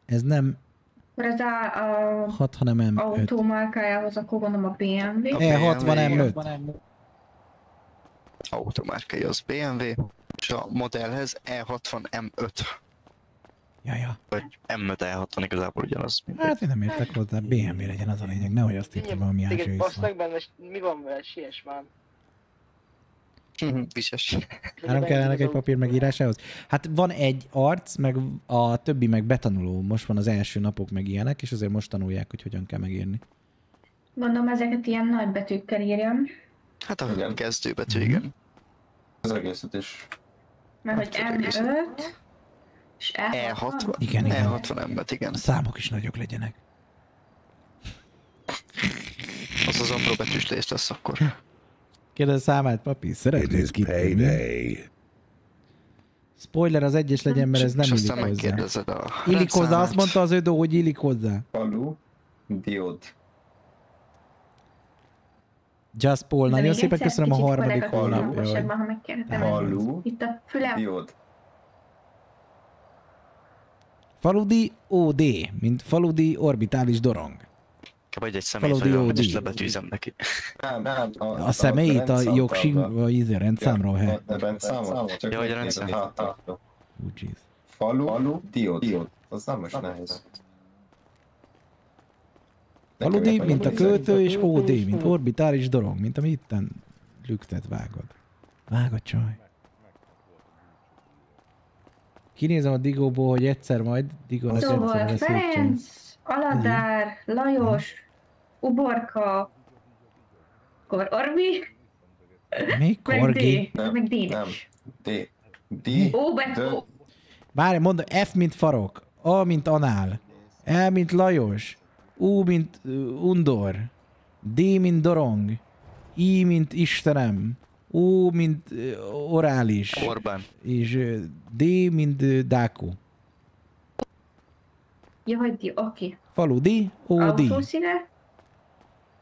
Ez nem Akkor ez a, a 6, hanem M5. autó márkájához akkor gondolom a BMW. E60 M5. Automárkai az BMW, és a modellhez E E60 M5. Ja, ja. Vagy M5 E60 igazából ugyanaz. Hát én nem értek hozzá, BMW legyen az a lényeg, nehogy azt írtam valami ázsiai Téged szó. basznak benne, mi van vele? Siess már. Vises. [LAUGHS] Nem kellene egy papír megírásához? Hát van egy arc, meg a többi meg betanuló. Most van az első napok meg ilyenek, és azért most tanulják, hogy hogyan kell megírni. Gondolom ezeket ilyen nagy betűkkel írjam. Hát a Igen. kezdőbetű, Mhm. igen. Az egészet is. Mert hogy M5 és E60. E60. Igen, igen. E60 M5, igen. A számok is nagyok legyenek. az az apró betűs lesz akkor. [LAUGHS] Kérdez a számát, papi, szeretnéd payday. Spoiler az egyes legyen, mert ez nem illik hozzá. megkérdezed a Illik hozzá, azt mondta az ödó, hogy illik hozzá. Falu, diód. Just Paul, nagyon szépen egyszer köszönöm a harmadik korrekt hónap. hangosabban, ha megkérhetem. Falu, Itt a fülem. diód. Faludi OD, mint faludi orbitális dorong. Vagy egy személyt vagyok, OD. és lebetűzem neki. Nem, nem. A személyt, a jogsim, vagy izé, rendszámra. A rendszámot? Csak Ja, hogy a megnézed rendszám. hátra. Ó, jeez. Falu, falu, diód. diód. Az nem most nehéz. Faludi, mint a költő, és OD, mint orbitális dorong, mint ami itten lüktet vágod. Vágod, csaj. Kinézem a Digóból, hogy egyszer majd egyszer Szóval lesz egy csomó. Ferenc, Aladár, Lajos, Uborka, akkor Orbi, Mi? meg Korgi? D, meg Dénes. D. D. Ó, Várj, mondom, F mint farok, A mint anál, L mint Lajos, U mint uh, undor, D mint dorong, I mint Istenem, O mint uh, orális, Orbán. és uh, D mint uh, Dáku. ja, hogy di, oké. Faludi, OD. Autószíne,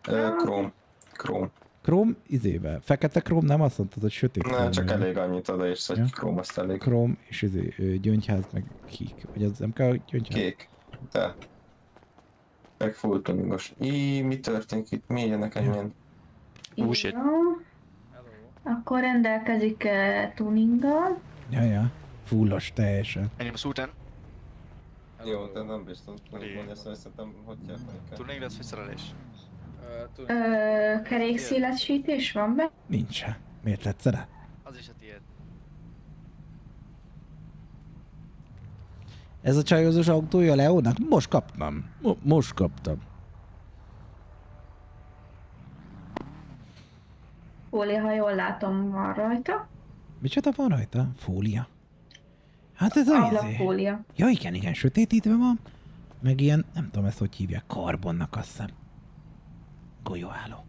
Ö, Króm. Króm. Krom izével. Fekete krom, nem azt mondtad, hogy sötét Ne, króm, csak nem? elég annyit oda is, hogy Ja. króm azt elég. Krom, és izé, gyöngyház, meg kék. Vagy az nem kell, hogy gyöngyház? Kék. De. Meg full tuningos. Í, mi történik itt? Mi ilyenek ennyien? Jó. Akkor rendelkezik uh, tuninggal. Ja, ja. Fullos teljesen. Enyém az után. Jó, de nem biztos, hogy mondja szerintem hogy kell. Tudnék lesz, hogy szerelés? Ö, kerékszélesítés van be? Nincsen. Miért lett szere? Az is a tiéd. Ez a csajozós autója Leónak? Most kaptam. Mo- most kaptam. Fólia, ha jól látom, van rajta. Micsoda van rajta? Fólia. Hát ez a izé. Ja igen, igen, sötétítve van. Meg ilyen, nem tudom ezt hogy hívják, karbonnak azt hiszem. Golyóálló.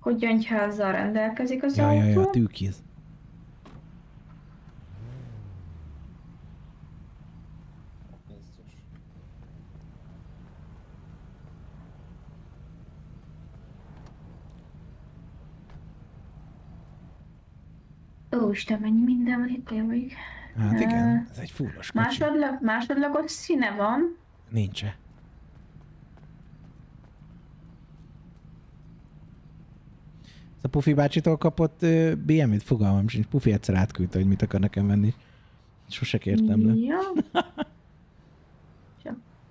Hogy gyöngyházzal rendelkezik az Ja, ja, ja, autó. tűkéz. Ó, Isten, mennyi minden van itt tényleg. Hát igen, ez egy fullos kocsi. Másodlag, másodlagos színe van. Nincs -e. A Pufi bácsitól kapott ö, BMW-t, fogalmam sincs. Pufi egyszer átküldte, hogy mit akar nekem venni. Sose kértem le. Ja.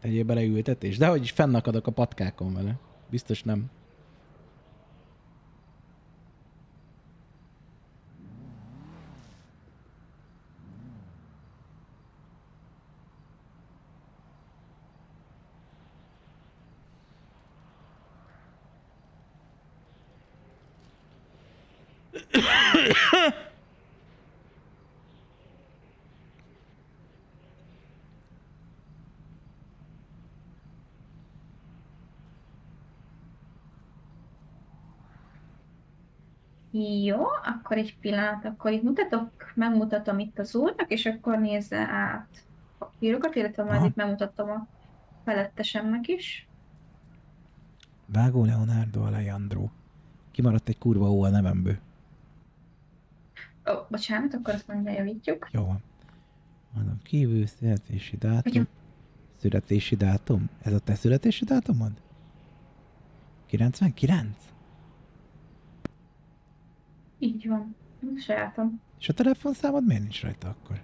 Tegyél bele ültetés. De hogy is fennakadok a patkákon vele. Biztos nem. Jó, akkor egy pillanat, akkor itt mutatok, megmutatom itt az úrnak, és akkor nézze át a papírokat, illetve majd itt megmutatom a felettesemnek is. Vágó Leonardo Alejandro. Kimaradt egy kurva ó a nevemből. Ó, bocsánat, akkor azt mondja, javítjuk. Jó van. Mondom, kívül születési dátum. Hogyan? Születési dátum? Ez a te születési dátumod? 99? Így van. Sajátom. És a telefonszámod miért nincs rajta akkor?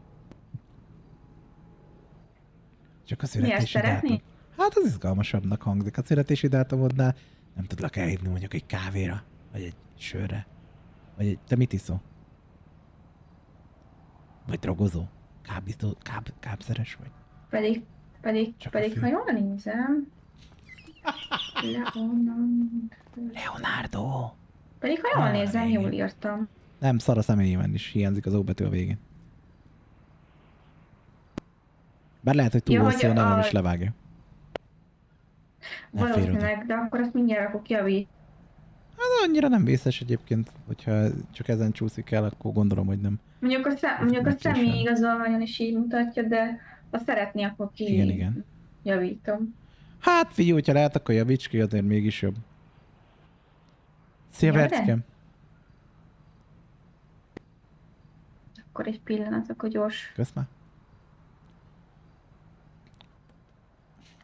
Csak a születési dátum. Hát az izgalmasabbnak hangzik. A születési dátumodnál nem tudlak elhívni mondjuk egy kávéra, vagy egy sörre. Vagy egy... Te mit iszol? Vagy drogozó? Kábító, káb, kábszeres vagy? Pedig, pedig, Csak a pedig ha jól nézem... [LAUGHS] Leonardo. Leonardo! Pedig ha jól Ah, nézem, jól írtam. Nem, szar a személyében is, hiányzik az óbetű a végén. Bár lehet, hogy túl Ja, hosszú, a nevem is levágja. Valószínűleg, de akkor azt mindjárt akkor kiavít. Hát annyira nem vészes egyébként, hogyha csak ezen csúszik el, akkor gondolom, hogy nem. Mondjuk a, szem, mondjuk a személy igazolványon is így mutatja, de ha szeretné, akkor ki Igen, igen. javítom. Hát figyelj, hogyha lehet, akkor javíts ki, azért mégis jobb. Szia. Berckem! Akkor egy pillanat, akkor gyors. Kösz már.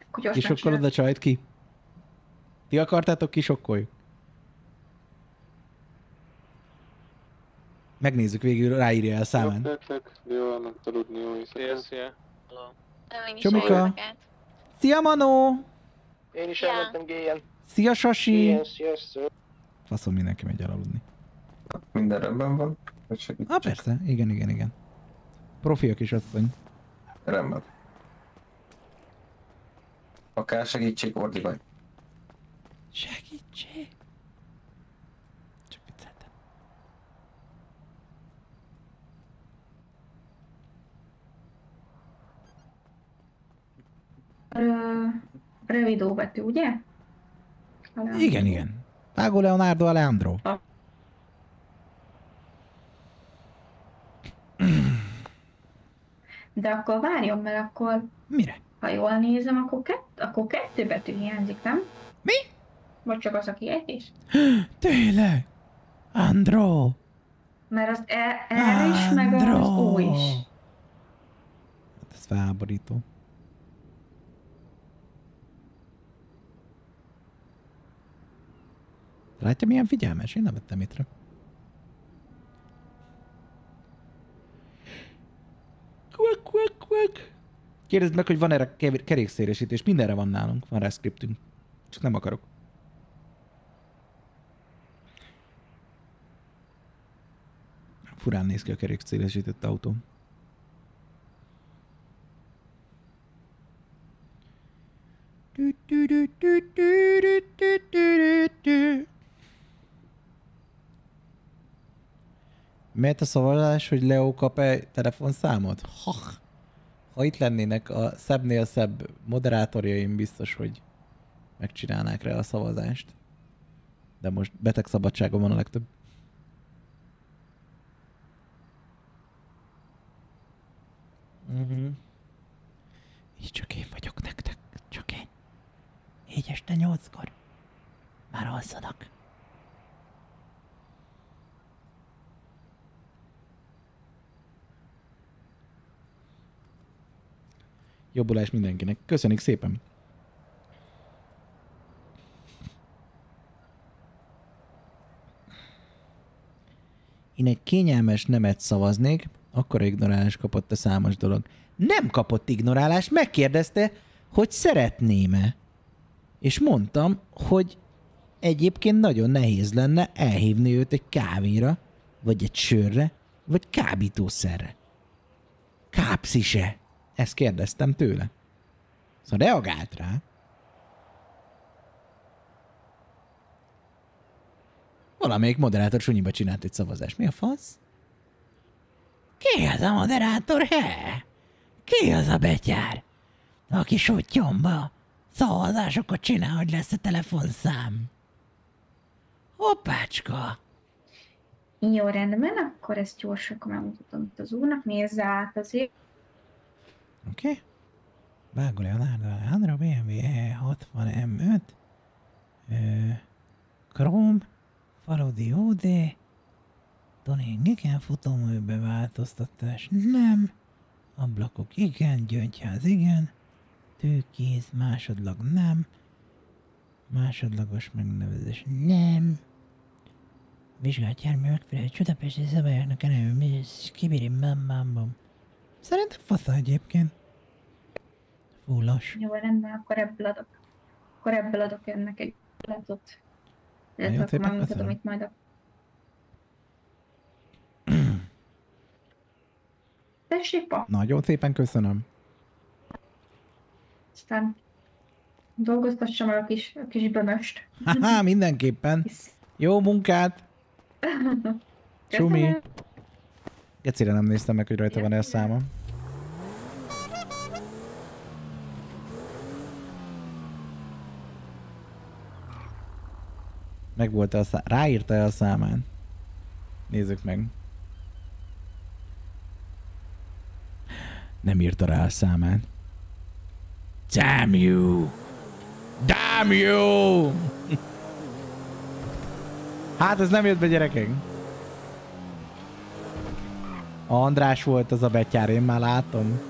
Akkor gyors Kisokkolod a csajt ki? Ti akartátok, kisokkoljuk? Megnézzük végül, ráírja el számán. Jó, nem tudod, jó Szia, szia. Csomika! Szia, Manó! Én is elmentem géjen. Szia, Sasi! Géjen, sziasztok. Faszom, mindenki megy elaludni. Minden rendben van? Ah, persze, igen, igen, igen. Profi a kisasszony. Rendben. Akár segítség, Ordi vagy. Segítség! Csak vicceltem. Ö, rövid óbetű, ugye? Talán. Igen, igen. Vágó Leonardo Alejandro. De akkor várjon, mert akkor... Mire? Ha jól nézem, akkor, kett, akkor kettő betű hiányzik, nem? Mi? Vagy csak az a kiejtés? [GASPS] Tényleg? Andro! Mert az E, R is, meg az O is. Hát ez felháborító. Látja milyen figyelmes? Én nem vettem észre. Quack, quack, quack. Kérdezd meg, hogy van erre kerékszélesítés. Mindenre van nálunk. Van rá scriptünk. Csak nem akarok. Furán néz ki a kerékszélesített autó. Miért a szavazás, hogy Leo kap-e telefonszámot? Ha, ha itt lennének a szebbnél szebb moderátorjaim, biztos, hogy megcsinálnák rá a szavazást. De most beteg szabadságom van a legtöbb. Uh-huh. Így csak én vagyok nektek, csak én. Így este nyolckor. Már alszanak. Jobbulás mindenkinek. Köszönjük szépen. Én egy kényelmes nemet szavaznék, akkor ignorálás kapott a számos dolog. Nem kapott ignorálást, megkérdezte, hogy szeretném-e. És mondtam, hogy egyébként nagyon nehéz lenne elhívni őt egy kávéra, vagy egy sörre, vagy kábítószerre. Kápszise. Ezt kérdeztem tőle. Szóval reagált rá. Valamelyik moderátor sunyiba csinált egy szavazást. Mi a fasz? Ki az a moderátor, he? Ki az a betyár? Aki sutyomba szavazásokat csinál, hogy lesz a telefonszám. Hoppácska! Jó, rendben, akkor ezt gyorsan megmutatom itt az úrnak, nézze át azért. Oké? Okay. Vágó Leonardo Alejandro BMW E60 M5 ö, Chrome Faludi OD Tuning igen, futóműbe változtatás? Nem. Ablakok igen, gyöngyház igen. Tőkéz másodlag nem. Másodlagos megnevezés nem. Vizsgált jármű megfelelő csodapesti szabályoknak elő, kibirim bam bam bam. Szerintem fasza egyébként. Fullas. Jó, rendben, akkor ebből adok. Akkor ebből adok ennek egy lapot. Nagyon akkor megmutatom köszönöm. itt majd a... Tessék, pa. Nagyon szépen köszönöm. Aztán dolgoztassam el a kis, a kis bömöst. Haha, mindenképpen. Jó munkát! [LAUGHS] Csumi! Gecire nem néztem meg, hogy rajta van-e a száma. Meg volt a szá... Ráírta -e a számán? Nézzük meg. Nem írta rá a számán. Damn you! Damn you! [LAUGHS] hát ez nem jött be gyerekek. András volt az a betyár, én már látom.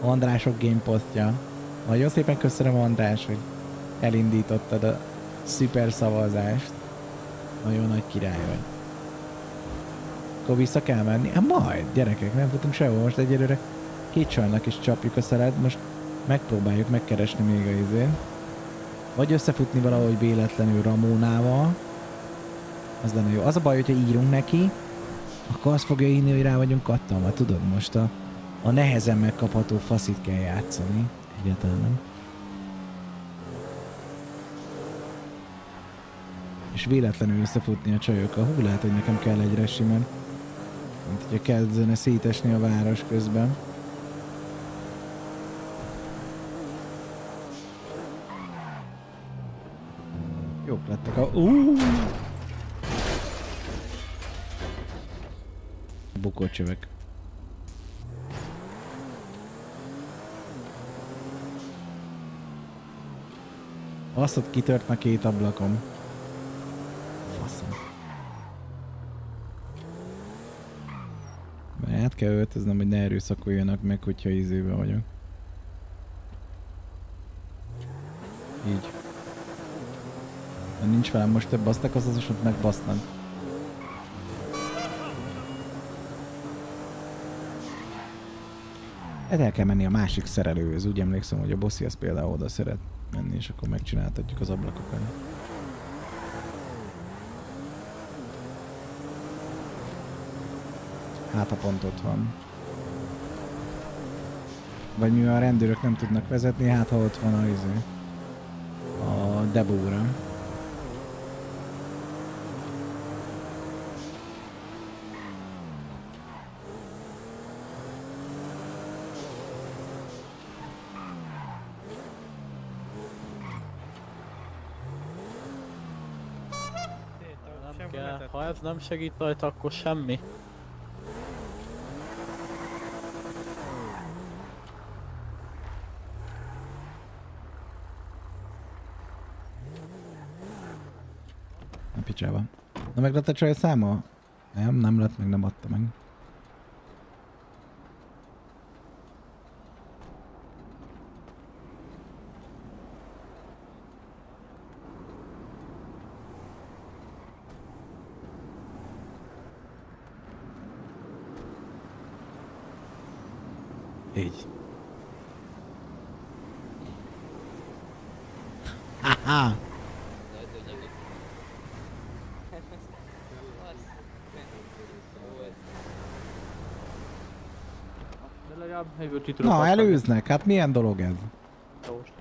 Andrások gamepostja. Nagyon szépen köszönöm András, hogy elindítottad a szuper szavazást. Nagyon nagy király vagy. Akkor vissza kell menni? Hát majd, gyerekek, nem futunk sehol most egyelőre. Két csajnak is csapjuk a szelet, most megpróbáljuk megkeresni még a izén. Vagy összefutni valahogy véletlenül Ramónával. Az lenne jó. Az a baj, hogyha írunk neki, akkor azt fogja írni, hogy rá vagyunk kattanva. Tudod, most a, a nehezen megkapható faszit kell játszani. Egyáltalán nem. És véletlenül összefutni a csajokkal. Hú, lehet, hogy nekem kell egy resimen. Mint hogyha kezdene szétesni a város közben. Jók lettek a... Uh! Bukócsövek. Azt ott kitört már két ablakom. Faszom. Mert át kell öltöznem, hogy ne erőszakoljanak meg, hogyha izébe vagyok. Így. Ha nincs velem most több basztak, az az is ott megbasznak. Hát el kell menni a másik szerelőhöz. Úgy emlékszem, hogy a bossi az például oda szeret menni, és akkor megcsináltatjuk az ablakokat. Hát a pont ott van. Vagy mivel a rendőrök nem tudnak vezetni, hát ha ott van a izé. A debóra. Nem kell. Ha ez nem segít rajta, akkor semmi. A picsába. Na meg lett a csaj száma? Nem, nem lett, meg nem adta meg. Így. Haha! Na, előznek, hát milyen dolog ez? Jós.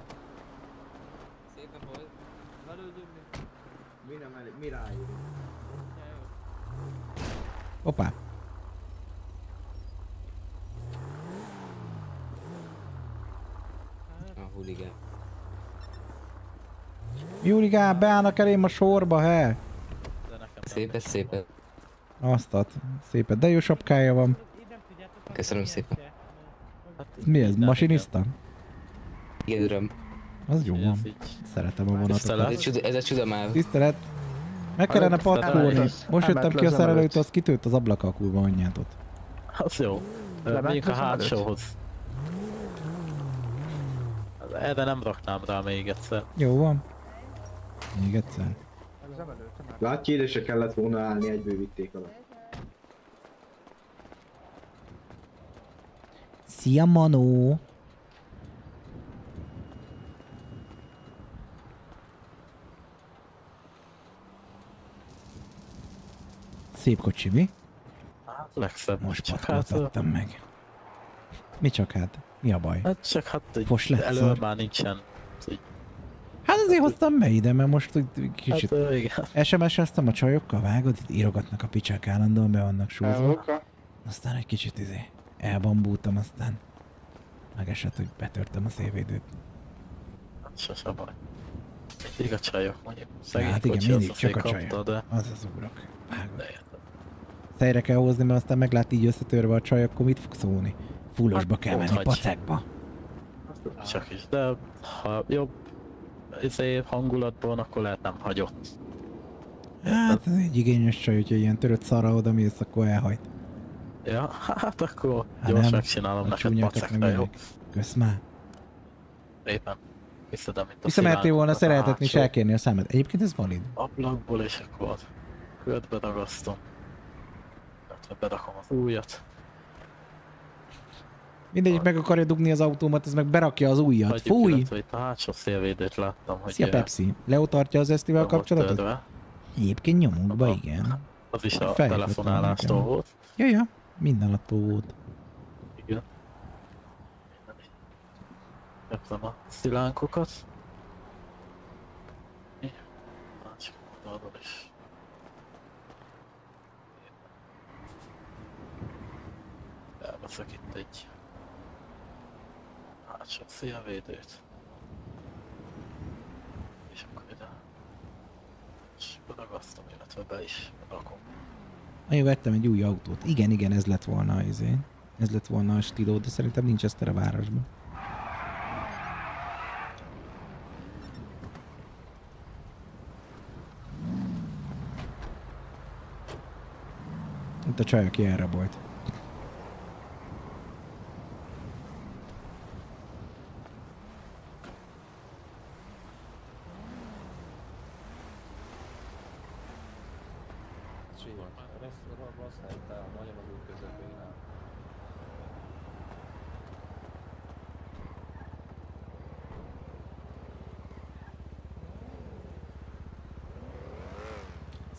Mi nem elég, mi rájuk? Hoppá. A huligán. Júligán, beállnak elém a sorba, he? Szépet, szépet. Azt ad. Szépet, de jó sapkája van. Köszönöm szépen. Mi ez, masinista? Igen, uram. Az jó van. Szeretem a Ez vonatokat. egy csuda, ez egy csuda már. Tisztelet. Meg kellene patkolni. Most jöttem ki a szerelőt, az kitőtt az ablaka a kurva anyját ott. Az jó. Megyünk a hátsóhoz. Erre nem raknám rá még egyszer. Jó van. Még egyszer. Látja, ide se kellett volna állni, egyből vitték alá. Szia, Manó! Szép kocsi, mi? Hát legszebb. Most Csak patkolt hát, meg. Mi csak hát? Mi a baj? Hát csak hát egy Fos lett elő szar. már nincsen. Így- Hát azért hoztam be ide, mert most kicsit Hát. SMS-eztem a csajokkal, vágod, itt írogatnak a picsák állandóan, be vannak. Elvoka. Aztán egy kicsit izé elbambultam, aztán megesett, hogy betörtem a szélvédőt. Hát Sose baj. Mindig a csajok, mondjuk. Szegény Hát igen, mindig csak a csajok. kapta, de... Az az urak. Fejre kell hozni, mert aztán meglát így összetörve a csaj, akkor mit fog szólni? Fullosba kell menni, pacekba. Csak is, de ha jobb izé, hangulatban, akkor lehet nem hagyott. Hát ez egy igényes csaj, hogyha ilyen törött szarra oda mész, akkor elhajt. Ja, hát akkor Hát gyors nem, megcsinálom a neked pacekra, jó? Kösz már. Éppen. Visszadom itt a Visszamertél volna szeretetni és elkérni a szemet. Egyébként ez valid. Ablakból és akkor ködbe dagasztom. Illetve bedakom az újat. Mindegyik meg akarja dugni az autómat, ez meg berakja az ujjat. Hagyjuk Fúj! illetve itt a hátsó szélvédőt láttam, hogy... Szia Pepsi. Leo tartja az esztivel kapcsolatot? töltve. Egyébként nyomunk be, igen. Az is a Fejlődött telefonálástól nekem. volt. Ja, ja, minden attól volt. Igen. Kaptam a szilánkokat. Mi? Másik oldalról is. Elveszek itt egy hátsó szélvédőt. És akkor ide. És ragasztom, illetve be is rakom. Én vettem egy új autót. Igen, igen, ez lett volna az izé. Ez lett volna a stíló, de szerintem nincs ezt a városban. Itt a csaj, aki elrabolt. Simán. Rossz helytel, majdnem az út közepén áll.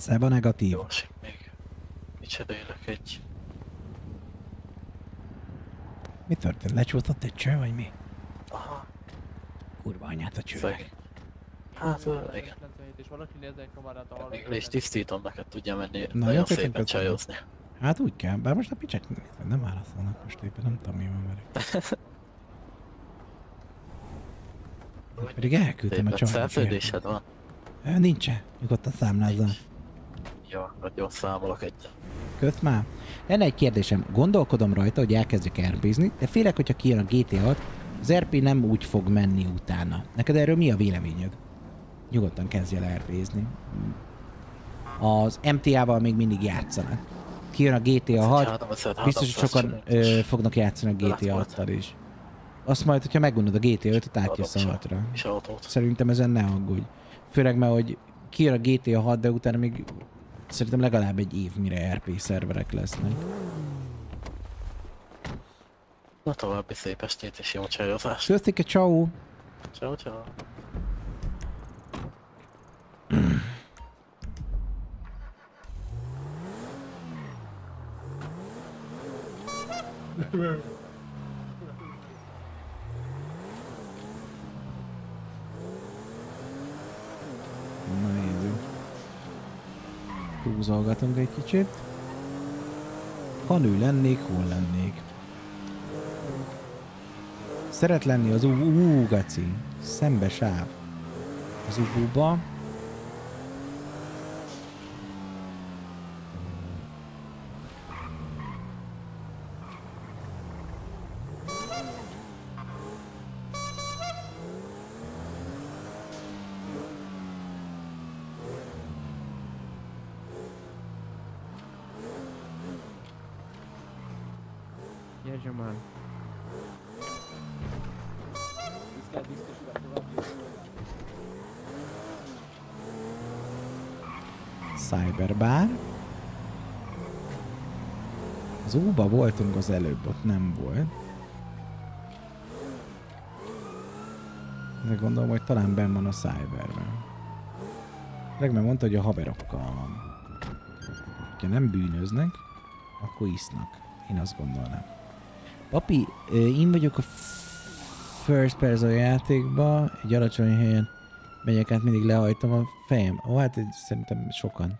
Szeba negatív. Gyors, még kicserélek egy Mi történt? Lecsúszott egy cső, vagy mi? Aha. Kurva anyát a cső. Szeg. Hát, igen. és valaki nézze egy kamerát a tisztítom, neked tudja menni Na, nagyon jó, szépen csajozni. Hát úgy kell, bár most a picsek nem válaszolnak most éppen, nem tudom mi van velük. [LAUGHS] Pedig elküldtem a csomagot. szerződésed van? Nincsen, nyugodtan számlázzal. Jó, gyors számolok egy. Kösz már. Lenne egy kérdésem, gondolkodom rajta, hogy elkezdjek RP-zni, de félek, hogyha kijön a GTA 6, az RP nem úgy fog menni utána. Neked erről mi a véleményed? Nyugodtan kezdj el RP-zni. Az MTA-val még mindig játszanak. Kijön a GTA 6, biztos, hogy sokan ö, fognak játszani a GTA 6-tal is. Azt majd, hogyha megunod a GTA 5-öt, átjössz a 6-ra. És autót. Szerintem ezen ne aggódj. Főleg, mert hogy kijön a GTA 6, de utána még szerintem legalább egy év, mire RP szerverek lesznek. Na további szép estét és jó csajozást. Köszönjük, ciao. Ciao, ciao. [CLEARS THROAT] Na nézzük. Húzolgatunk egy kicsit. Ha nő lennék, hol lennék? Szeret lenni az ú, ú gaci. Szembe sáv. Az ubúba. Az óba voltunk az előbb, ott nem volt. De gondolom, hogy talán benn van a Cyberben. Legmen mondta, hogy a haverokkal van. Ha nem bűnöznek, akkor isznak. Én azt gondolnám. Papi, én vagyok a first person játékba, egy alacsony helyen megyek át, mindig lehajtom a fejem. Ó, hát szerintem sokan.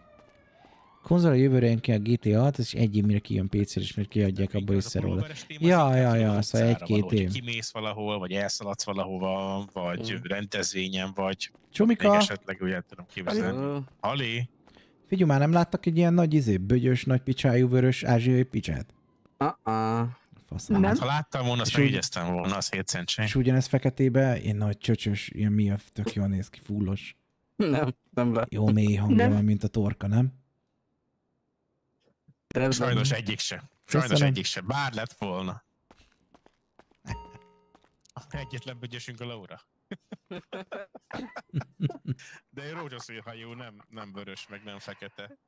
Konzol a jövőre jön ki a GTA 6, és egy év mire kijön PC-re, és mert kiadják, abból is róla. Ja, ja, ja, szóval egy-két év. Kimész valahol, vagy elszaladsz valahova, vagy rendezvényen, vagy Csomika! még esetleg úgy tudom képzelni. Ali? Figyelj, már nem láttak egy ilyen nagy izé, bögyös, nagy picsájú, vörös ázsiai picsát? Uh-uh. Faszom. Hát, ha láttam volna, azt megjegyeztem volna, az 7 centse. És ugyanez feketébe, ilyen nagy csöcsös, ilyen mi a tök jól néz ki, fullos. Nem, nem lehet. Jó mély hangja Nem. van, mint a torka, nem? Sajnos egyik se. Sajnos Köszönöm. egyik se. Bár lett volna. [LAUGHS] Egyetlen bögyösünk a Laura. [LAUGHS] De rózsaszín hajú, nem, nem vörös, meg nem fekete.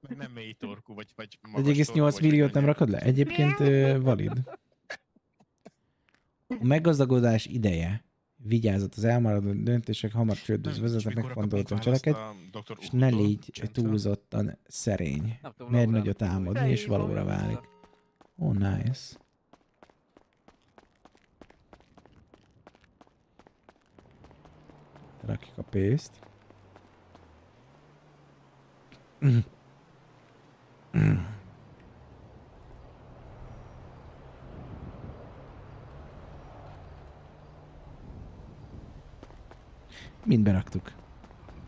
Meg nem mély torkú, vagy, vagy magas 1,8 torkú, milliót nem rakod le? Egyébként valid. [LAUGHS] A meggazdagodás ideje. Vigyázat, az elmaradó döntések hamar csődöz vezetnek, megfontoltan cselekedj, és ne légy túlzottan szerény. Merj nagyot álmodni, és valóra válik. Oh, nice. Rakjuk a pénzt. Mm. [CLEARS THROAT] Mm. Mind beraktuk.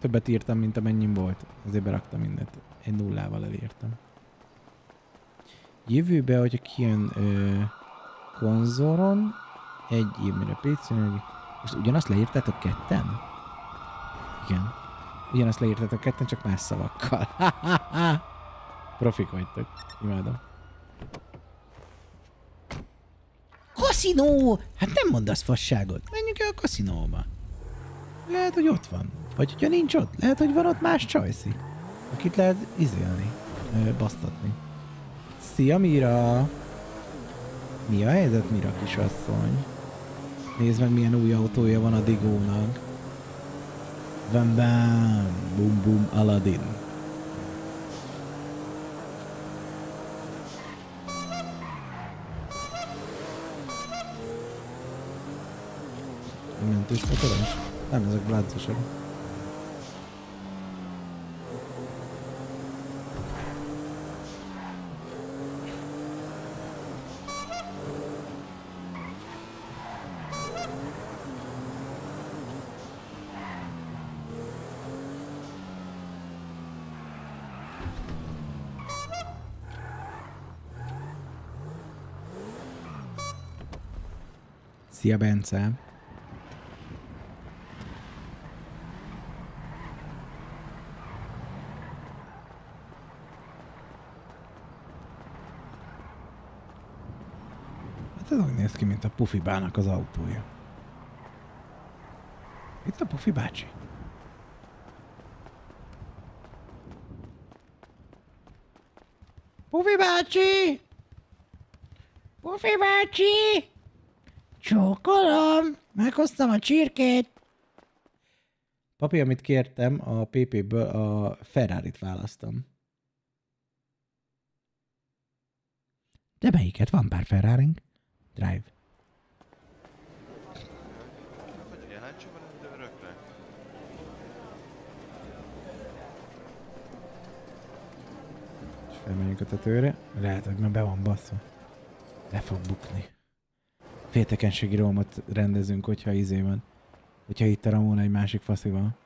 Többet írtam, mint amennyim volt. Azért beraktam mindent. Egy nullával elírtam. Jövőbe, hogyha kijön ö, konzolon, egy év mire PC-n, most ugyanazt leírtátok ketten? Igen. Ugyanazt leírtátok ketten, csak más szavakkal. [LAUGHS] Profik vagytok. Imádom. Kaszinó! Hát nem mondasz fasságot. Menjünk el a kaszinóba. Lehet, hogy ott van. Vagy hogyha nincs ott, lehet, hogy van ott más csajszi. Akit lehet izélni, basztatni. Szia, Mira! Mi a helyzet, Mira kisasszony? Nézd meg, milyen új autója van a Digónak. Bam bam, bum bum Aladdin. Mentős motoros? Nem, ezek láncosak. Szia, Bence! Hát ez úgy néz ki, mint a Pufibának az autója. Itt a Pufi bácsi. Pufi bácsi! Pufi bácsi! Csókolom! Meghoztam a csirkét! Papi, amit kértem, a PP-ből a Ferrari-t választom. De melyiket? Van pár ferrari Drive. És felmegyünk a tetőre. Lehet, hogy már be van basszva. Le fog bukni. Féltekenségi rohamot rendezünk, hogyha izé van. Hogyha itt a Ramona egy másik faszival.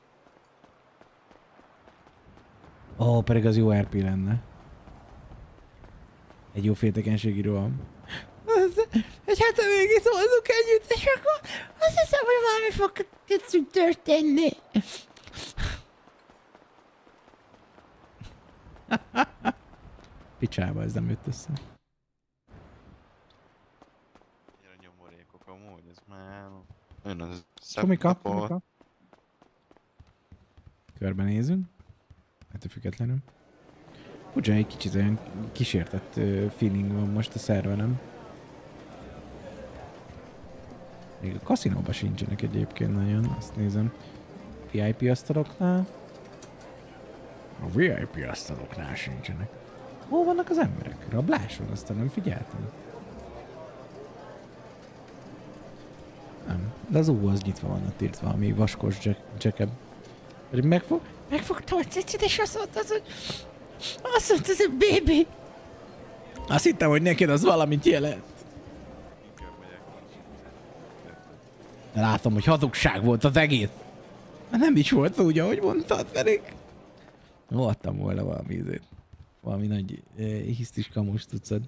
Ó, pedig az jó RP lenne. Egy jó féltekenségi roham. Hát ha még itt hozzuk együtt, és akkor azt hiszem, hogy valami fog köztünk történni. Picsába ez nem jött össze. Annyira nyomorékok amúgy, ez már... Ön az Komika, komika. Körbenézünk. Ettől függetlenül. Ugyan egy kicsit olyan kísértett feeling van most a szervenem. Még a kaszinóban sincsenek egyébként nagyon, azt nézem. VIP asztaloknál. A VIP asztaloknál sincsenek. Hol vannak az emberek? Rablás van, aztán nem figyeltem. Nem. De az ú, az nyitva van ott írt valami vaskos jack, jackeb. Pedig megfog, megfogtam a cicit, és azt mondta, hogy Azt mondta, egy bébi. Azt hittem, hogy neked az valamit jelent. De látom, hogy hazugság volt az egész. Mert nem is volt úgy, ahogy mondtad, Ferik. Voltam volna valami izét. Valami nagy eh, hisztis kamus tudszad.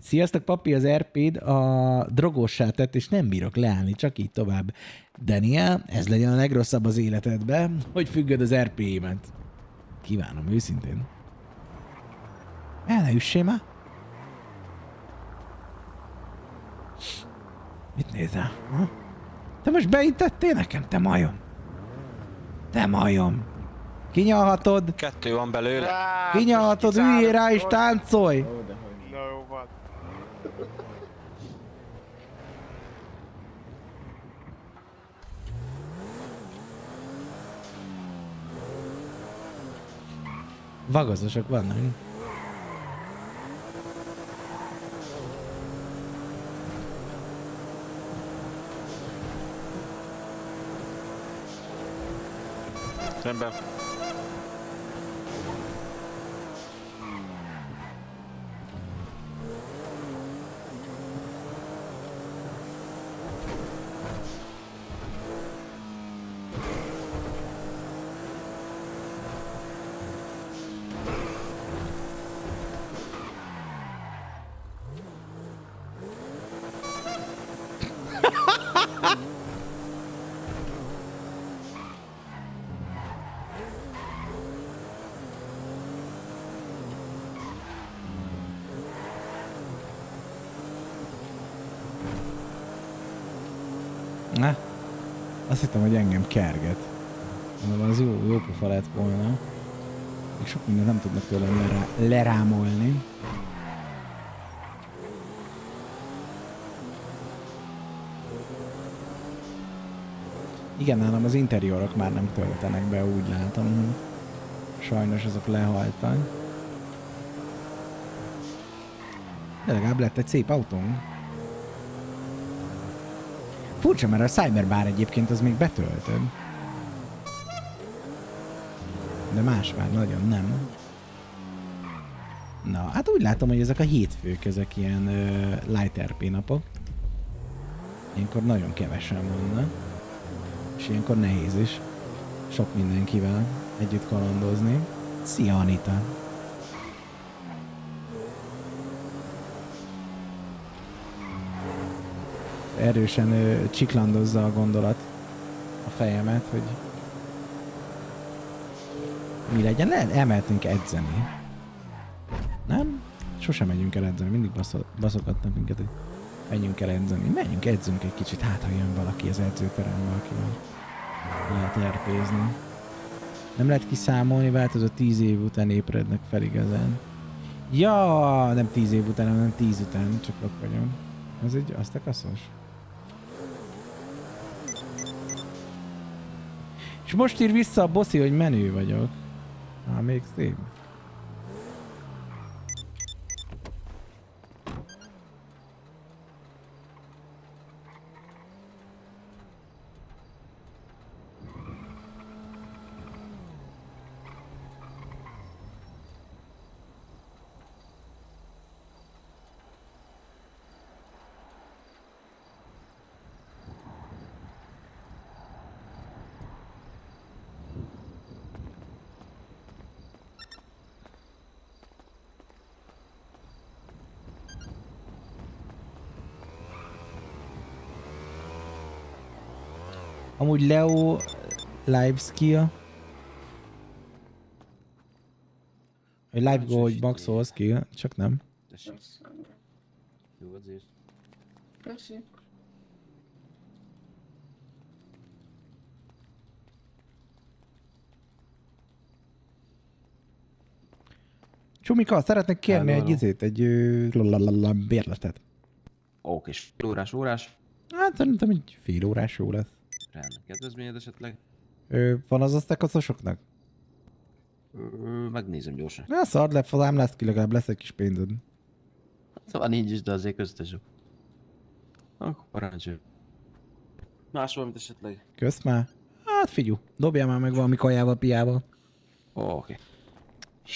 Sziasztok, papi, az RP-d a drogossá tett, és nem bírok leállni, csak így tovább. Daniel, ez legyen a legrosszabb az életedben, hogy függöd az RP-met. Kívánom, őszintén. El ne üssél már. Mit nézel? Ha? Te most beintettél nekem, te majom? Te majom. Kinyalhatod? Kettő van belőle. Kinyalhatod, üljél rá és táncolj! Na jó van. Vagazosok vannak. Rendben. Na, azt hittem, hogy engem kerget. Mondom, az jó, jó pofa lett volna. Még sok mindent nem tudnak tőlem lerá, lerámolni. Igen, nálam az interiorok már nem töltenek be, úgy látom. Sajnos azok lehaltak. De legalább lett egy szép autóm. Furcsa, mert a Cyberbar egyébként az még betöltöd. De más már nagyon nem. Na, hát úgy látom, hogy ezek a hétfők, ezek ilyen ö, light RP napok. Ilyenkor nagyon kevesen vannak. És ilyenkor nehéz is. Sok mindenkivel együtt kalandozni. Szia Anita! Erősen ö, csiklandozza a gondolat a fejemet, hogy mi legyen, le, elmehetünk edzeni. Nem? Sosem megyünk el edzeni, mindig baszo- baszogatnak minket, hogy menjünk el edzeni. Menjünk, edzünk egy kicsit, hát ha jön valaki az edzőterembe, akivel lehet erpézni. Nem lehet kiszámolni, változó 10 év után ébrednek fel igazán. Ja, nem 10 év után, hanem 10 után, csak ott vagyok. Ez egy azt És most ír vissza a bossi, hogy menő vagyok. Á, még szép. Amúgy Leo live skill. Vagy live go, hogy maxol skill, csak nem. Jó edzés. Köszi. Csumika, szeretnék kérni Hello, egy izét, egy lalalala bérletet. És fél órás, órás. Hát szerintem egy fél órás jó lesz. Rendben. Kedvezményed esetleg? Ö, van az asztekaszosoknak? Ö, megnézem gyorsan. Na, szard le, fazám lesz ki, legalább lesz egy kis pénzed. Szóval nincs is, de azért köztesük. Akkor parancsolj. Más valamit esetleg? Kösz már. Hát figyú, dobjál már meg valami kajával, piával. Oké.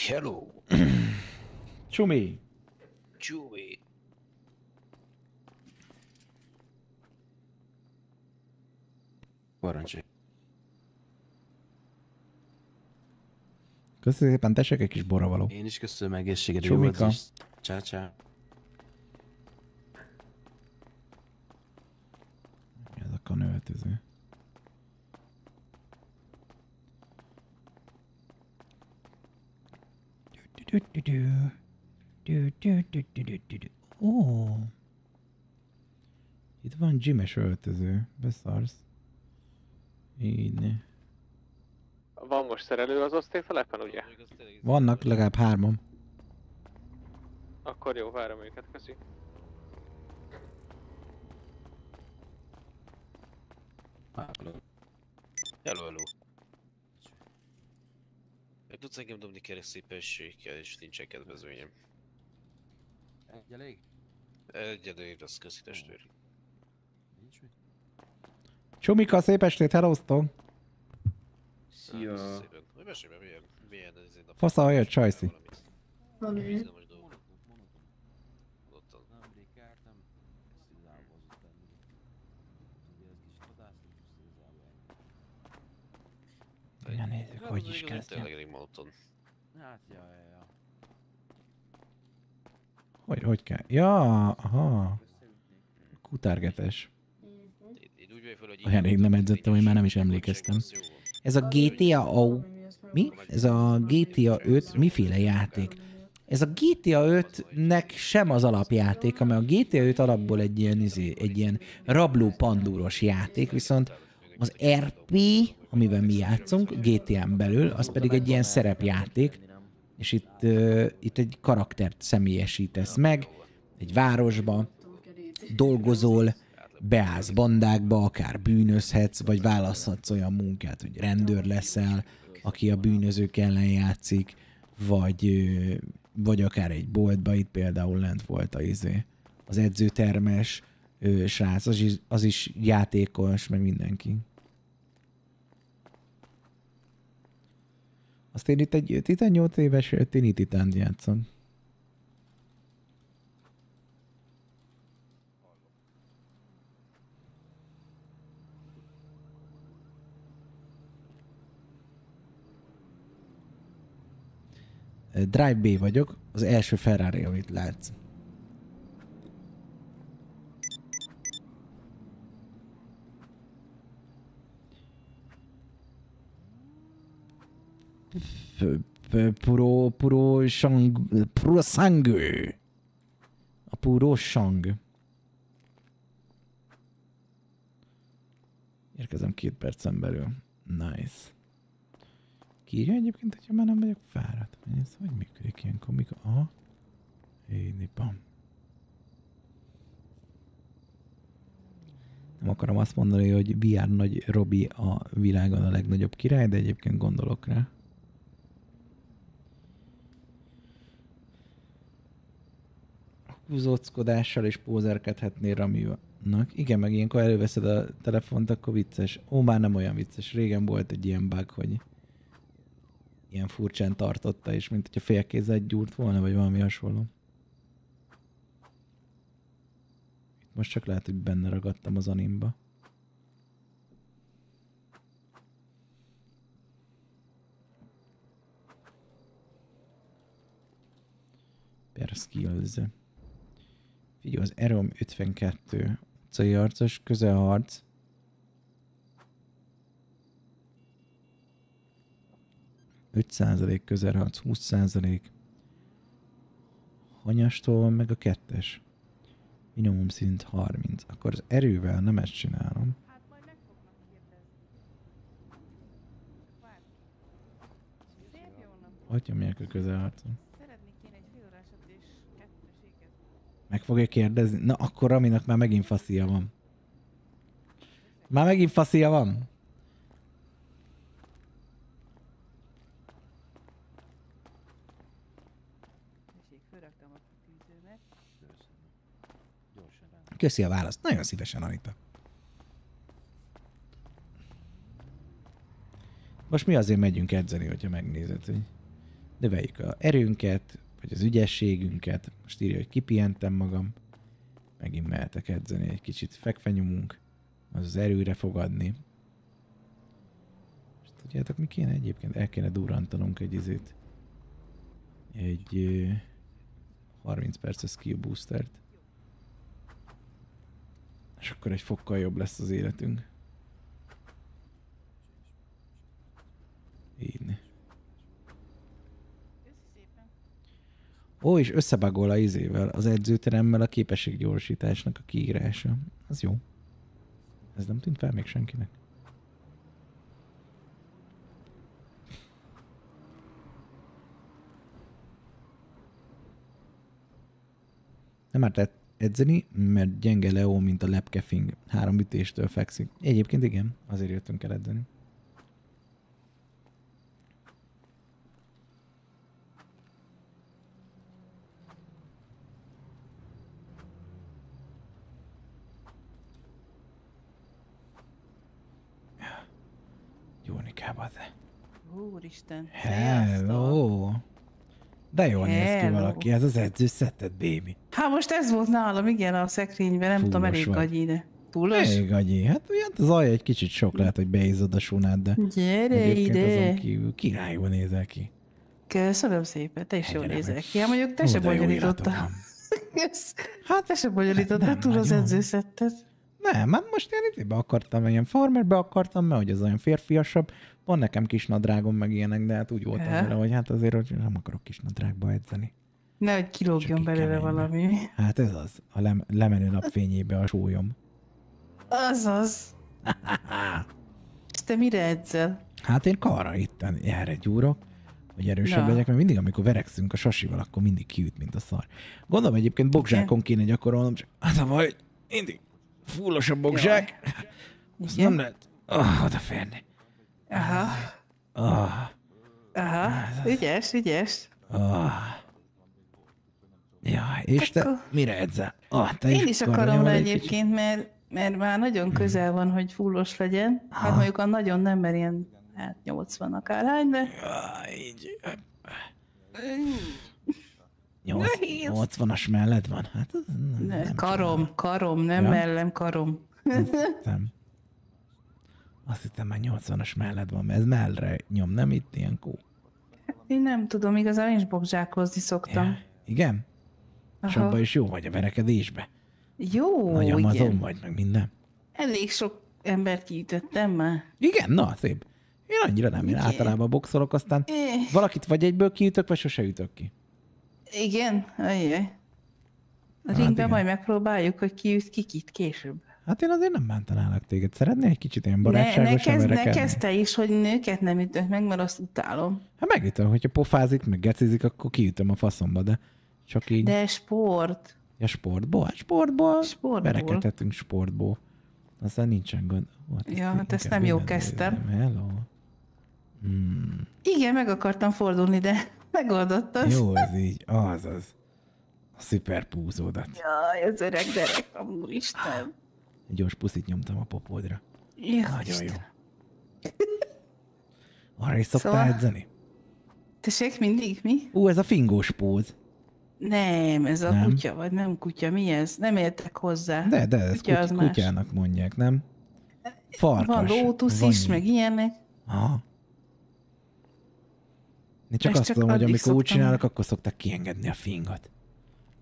Hello. Csumi. Csúvi. Parancsolj. Köszönöm szépen, tessék egy kis borravaló. Én is köszönöm egészségedre. Csumika. Ciao, ciao. Ez a kanöltöző. Ó. Itt van gymes öltöző. Beszarsz. Így. Van most szerelő az osztálytelepen, ugye? Vannak legalább hárman. Akkor jó, várom őket, köszi. Hello, hello. Meg tudsz engem dobni kerékszépességgel, és nincsen kedvezményem. Egy elég? Egyedül az köszi testvér. Csumika, szép estét, hellosztok! Szia. Mesélj meg, milyen, milyen ez egy nap. Fasza, igazából. Na nézzük, hogy is kezdjem. Hát, ja, ja, ja. Hogy, hogy kell? Ja, aha. Kutárgetes. Én úgy vagyok fel, hogy Olyan rég nem edzettem, hogy már nem is emlékeztem. Ez a GTA au... Mi? Ez a GTA 5 miféle játék? Ez a GTA 5-nek sem az alapjáték, hanem a GTA 5 alapból egy ilyen, izé, egy ilyen rabló pandúros játék, viszont az RP, amivel mi játszunk, GTA-n belül, az pedig egy ilyen szerepjáték, és itt, uh, itt egy karaktert személyesítesz meg, egy városba, dolgozol, beállsz bandákba, akár bűnözhetsz, vagy választhatsz olyan munkát, hogy rendőr leszel, aki a bűnözők ellen játszik, vagy, vagy akár egy boltba, itt például lent volt a izé, az edzőtermes ö, srác, az is, az is játékos, meg mindenki. Azt én itt egy 18 éves tini titánt játszom. Drive B vagyok, az első Ferrari, amit látsz. Puro, puro, sang, puro sangue. A puro sang. Érkezem két percen belül. Nice. Kírja egyébként, hogyha már nem vagyok fáradt. Ez hogy működik ilyenkor? Mikor? Aha. Így, bam. Nem akarom azt mondani, hogy VR nagy Robi a világon a legnagyobb király, de egyébként gondolok rá. Húzóckodással is pózerkedhetnél Raminak. Igen, meg ilyenkor előveszed a telefont, akkor vicces. Ó, már nem olyan vicces. Régen volt egy ilyen bug, hogy ilyen furcsán tartotta, és mint hogyha félkézzel gyúrt volna, vagy valami hasonló. Itt most csak lehet, hogy benne ragadtam az animba. Per skills. Figyelj, az Erom 52. Utcai harcos, közelharc. Öt százalék közelharc, 20 százalék. Hanyastól van meg a kettes. Minimum szint 30. Akkor az erővel nem ezt csinálom. Hogy nyomják a közelharcon? Meg fogja kérdezni? Na akkor Raminak már megint faszia van. Már megint faszia van? Köszi a választ. Nagyon szívesen, Anita. Most mi azért megyünk edzeni, hogyha megnézed, hogy növeljük a erőnket, vagy az ügyességünket. Most írja, hogy kipihentem magam. Megint mehetek edzeni, egy kicsit fekvenyomunk. Az az erőre fog adni. És tudjátok, mi kéne egyébként? El kéne durrantanunk egy izét. Egy ö, 30 perces skill boostert. És akkor egy fokkal jobb lesz az életünk. Így. Ó, és összebagol a izével, az edzőteremmel a képességgyorsításnak a kiírása. Az jó. Ez nem tűnt fel még senkinek. Nem árt ed- edzeni, mert gyenge Leo, mint a lepkefing. Három ütéstől fekszik. Egyébként igen, azért jöttünk el edzeni. Kell, bazze. Úristen. Hello! De jól néz ki Hello. valaki, ez az edző szetted, baby. Hát most ez volt nálam, igen, a szekrényben, nem tudom, Fullos elég vagy. gagyi, de túlos. Elég agyi. Hát olyan az alja egy kicsit sok lehet, hogy beízod a sunát, de Gyere ide. azon kívül királyul nézel ki. Köszönöm szépen, te is jól Gyere nézel meg. ki. Hát mondjuk te Ó, se de jó bonyolítottad. iratok [LAUGHS] Hát te se bonyolítottad túl az nagyon. edzőszettet. Nem, hát most én itt akartam, ilyen farmerbe akartam, mert hogy az olyan férfiasabb. Van nekem kis nadrágom, meg ilyenek, de hát úgy voltam vele, hogy hát azért hogy nem akarok kis nadrágba edzeni. Nehogy kilógjon belőle valami. Hát ez az, a lem- lemenő napfényébe a sólyom. Azaz. És te mire edzel? Hát én karra itten erre gyúrok, hogy erősebb Na. legyek, mert mindig, amikor verekszünk a sasival, akkor mindig kiüt, mint a szar. Gondolom egyébként bogzsákon kéne gyakorolnom, csak az a baj, hogy mindig fullos a bogzsák. Azt nem lehet oh, odaférni. Aha. Oh, Aha. Ügyes, ügyes. oh. Ja, és te mire edzel? Ah, te Én is akarom rá egyébként, mert, mert már nagyon közel van, hogy fullos legyen. Hát mondjuk a nagyon nem, mert ilyen hát 80 akárhány, de... így. 80-as mellett van? Hát nem, Ne, nem karom, karom, nem Ja? mellem, karom. hittem. Azt hittem már 80-as mellett van, mert ez mellre nyom, nem itt ilyen kó. Én nem tudom, igazán én is bogzsákozni szoktam. Igen? És Aha. abban is jó vagy a verekedésbe. Jó, Nagy amazon igen. vagy, meg minden. Elég sok embert kiütöttem már. Igen, na, szép. Én annyira nem, én Igen. általában boxolok, aztán Eh. valakit vagy egyből kiütök, vagy sose ütök ki. Igen, ajjaj. A Hát ringben igen. majd megpróbáljuk, hogy ki üt kikit később. Hát én azért nem bántanálak téged. Szeretnél egy kicsit ilyen Ne, ne, barátságosan kezd, ne kezd te is, hogy nőket nem ütök meg, mert azt utálom. Hát megütöm, hogyha pofázik, meg gecizik, akkor kiütöm a faszomba, de csak így. De sport. Ja, sportból? Hát sportból. Sportból. Verekedhetünk sportból. Aztán nincsen gond. Hát Ja, hát ezt nem jó kezdtem. Hello. Hmm. Igen, meg akartam fordulni, de [LAUGHS] megoldottad. Jó, ez így. Az az. A szuper púzódat. Jaj, az öreg derek, úristen. Egy gyors puszit nyomtam a popódra. Jó, Nagyon jó. Isten. Arra is szoktál Szóval- edzeni? Tessék, mindig? Mi? Ú, ez a fingós póz. Nem, ez a Nem? kutya, vagy nem kutya, mi ez? Nem értek hozzá. De, de, ez kutya az kuty- más. kutyának mondják, nem? Farkas. Van lótusz is, Vanyi. meg ilyenek. Aha. Én csak Ezt azt csak tudom, hogy amikor úgy szoktam. csinálnak, akkor szokták kiengedni a fingot.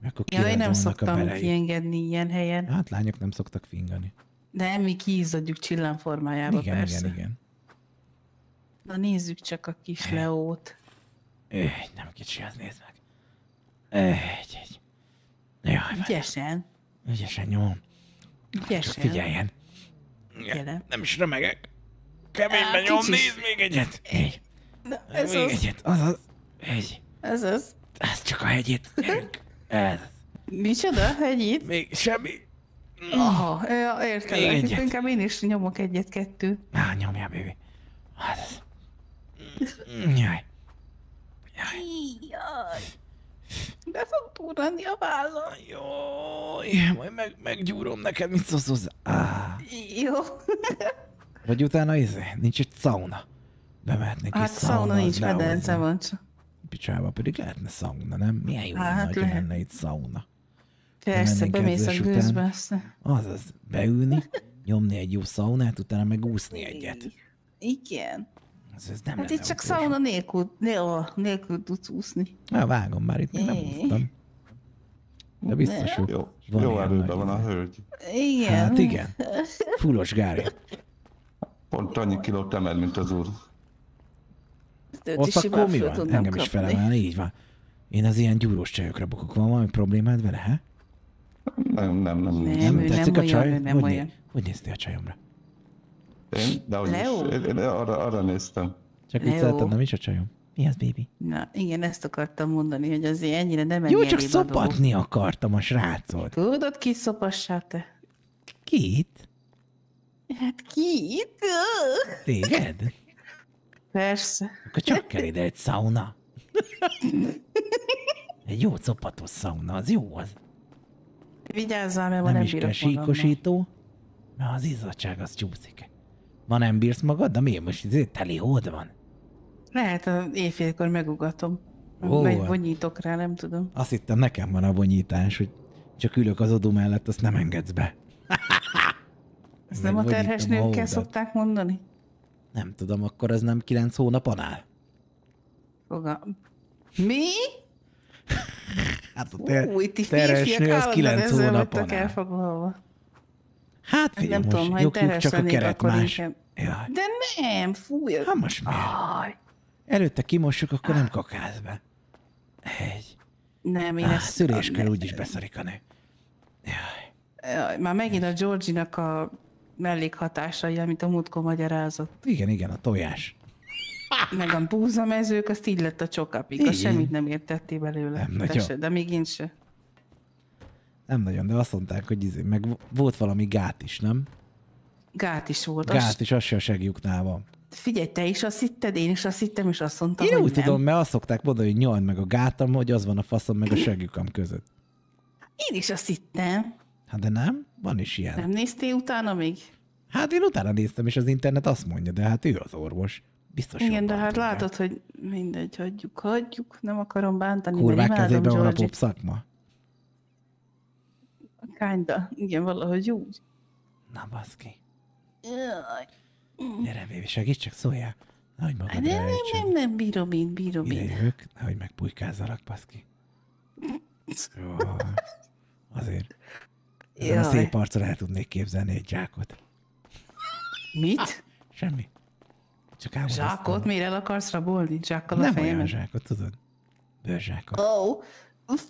Akkor Ja, én nem szoktam kiengedni ilyen helyen. Hát lányok nem szoktak fingani. De mi kiizzadjuk csillámformájába, igen, persze. igen, igen. Na nézzük csak a kis Leót. Egy, nem kicsi, az nézd meg. Egy, egy. Jaj, Ügyesen. ügyesen nyomom. Csak Ügyesen. figyeljen. Gyere. Nem is remegek. Keményben nyom, nézd még egyet. Egy. Na, ez még az. egyet. Azaz. Egy. Ez az. Ez csak a hegyét. Gyerünk. Ez. Micsoda? Hegyit? Még semmi. Aha, ja, értem. Még egyet. Inkább én is nyomok egyet-kettőt. Á, nyomjál, baby. Hát ez. [LAUGHS] Jaj. Jaj. Be fog durrani a vállam. Jaj, majd meg, meggyúrom neked, mit szólsz hozzá? Á. Jó. Vagy utána izé, nincs egy sauna. Bemehetnék Hát egy szauna az nincs, medence van csak. Picsába pedig lehetne szauna, nem? Milyen jó Hát lenne, lenne itt szauna. Persze, bemész a gőzbe, aztán. Azaz, beülni, nyomni egy jó szaunát, utána meg úszni egyet. Igen. Ez, ez nem Hát itt csak okos. szauna nélkül, né, ó, nélkül tudsz úszni. Na, vágom már, itt még nem úsztam. De biztos jó. Jó, Van jó erőben van a hölgy. Igen. Hát igen. Fullos Gári. Pont annyi kilót emel, mint az úr. Őt Ott is akkor mi van? Engem is kapni. felemelni, így van. Én az ilyen gyúrós csajokra bukok. Van valami problémád vele, he? Nem, nem, nem. Nem, ő nem tetszik a olyan, csaj? ő nem hogy, olyan. Né- hogy néztél a csajomra? Én? De hogy is. Leo? Én, én arra, arra néztem. Csak Leo. vicceltem, nem is a csajom. Mi az, baby? Na, igen, ezt akartam mondani, hogy azért ennyire nem Jó, csak szopatni akartam a srácot. Tudod, ki szopassál te? Kit? Hát ki? Téged? Persze. Akkor csak kell ide egy szauna. Egy jó copatos szauna, az jó az. Vigyázzál, mert ma Nem, nem is kell bírok síkosító, mert az izzadság az csúszik. Ma nem bírsz magad? De miért most izé teli hód van? Lehet, a éjfélkor megugatom. Ó, Vagy hát. vonyítok rá, nem tudom. Azt hittem nekem van a vonyítás, hogy csak ülök az odó mellett, azt nem engedsz be. Ezt nem a terhes nőkkel szokták mondani? Nem tudom, akkor az nem kilenc hónapon áll? Foga. Mi? Hát a ter- Új, ti terhes nő az kilenc áll. elfoglalva. Hát figyelj, nem most tudom, lyukjuk terhes csak a keret más. Jaj. De nem, fúj. Hát most miért? Előtte kimossuk, akkor nem kakálsz be. Egy. Nem, én Ah, ezt... szüléskor úgyis beszarik a nő. Jaj, Már megint a Georginak a mellékhatásai, amit a múltkor magyarázott. Igen, igen, a tojás. Meg a búzamezők, azt így lett a csokapik. Így. Azt semmit nem értettél belőle. Nem nagyon. se, de még én se. Nem nagyon, de azt mondták, hogy izé, meg volt valami gát is, nem? Gát is volt. Gát Azt, is, az se a segjuknál van. figyelj, te is azt hitted, én is azt hittem, és azt mondtam, Én hogy úgy nem. tudom, mert azt szokták mondani, hogy nyald meg a gátam, hogy az van a faszom meg a segjukam között. Én is azt hittem. Hát de nem? Van is ilyen. Nem néztél utána még? Hát én utána néztem, és az internet azt mondja, de hát ő az orvos. Biztos Igen, de hát tudja. látod, hogy mindegy, hagyjuk, hagyjuk, nem akarom bántani, Kurvák kezében van a pop szakma. Kinda, igen, valahogy úgy. Na baszki. Jaj. Gyere, baby, segíts csak, szóljál. Nehogy Hát magadra nem, nem, nem, nem, bírom én, bírom Ide én. jövök, nehogy megpulykázzalak, baszki. [LAUGHS] Jó. Azért. Ezen a szép arccal el tudnék képzelni egy zsákot. Mit? Semmi. Csak álmodoztam. Zsákot? Miért el akarsz rabolni? Zsákkal a Nem olyan fejemet? zsákot, tudod? Bőrzsákot. Oh. Azaz.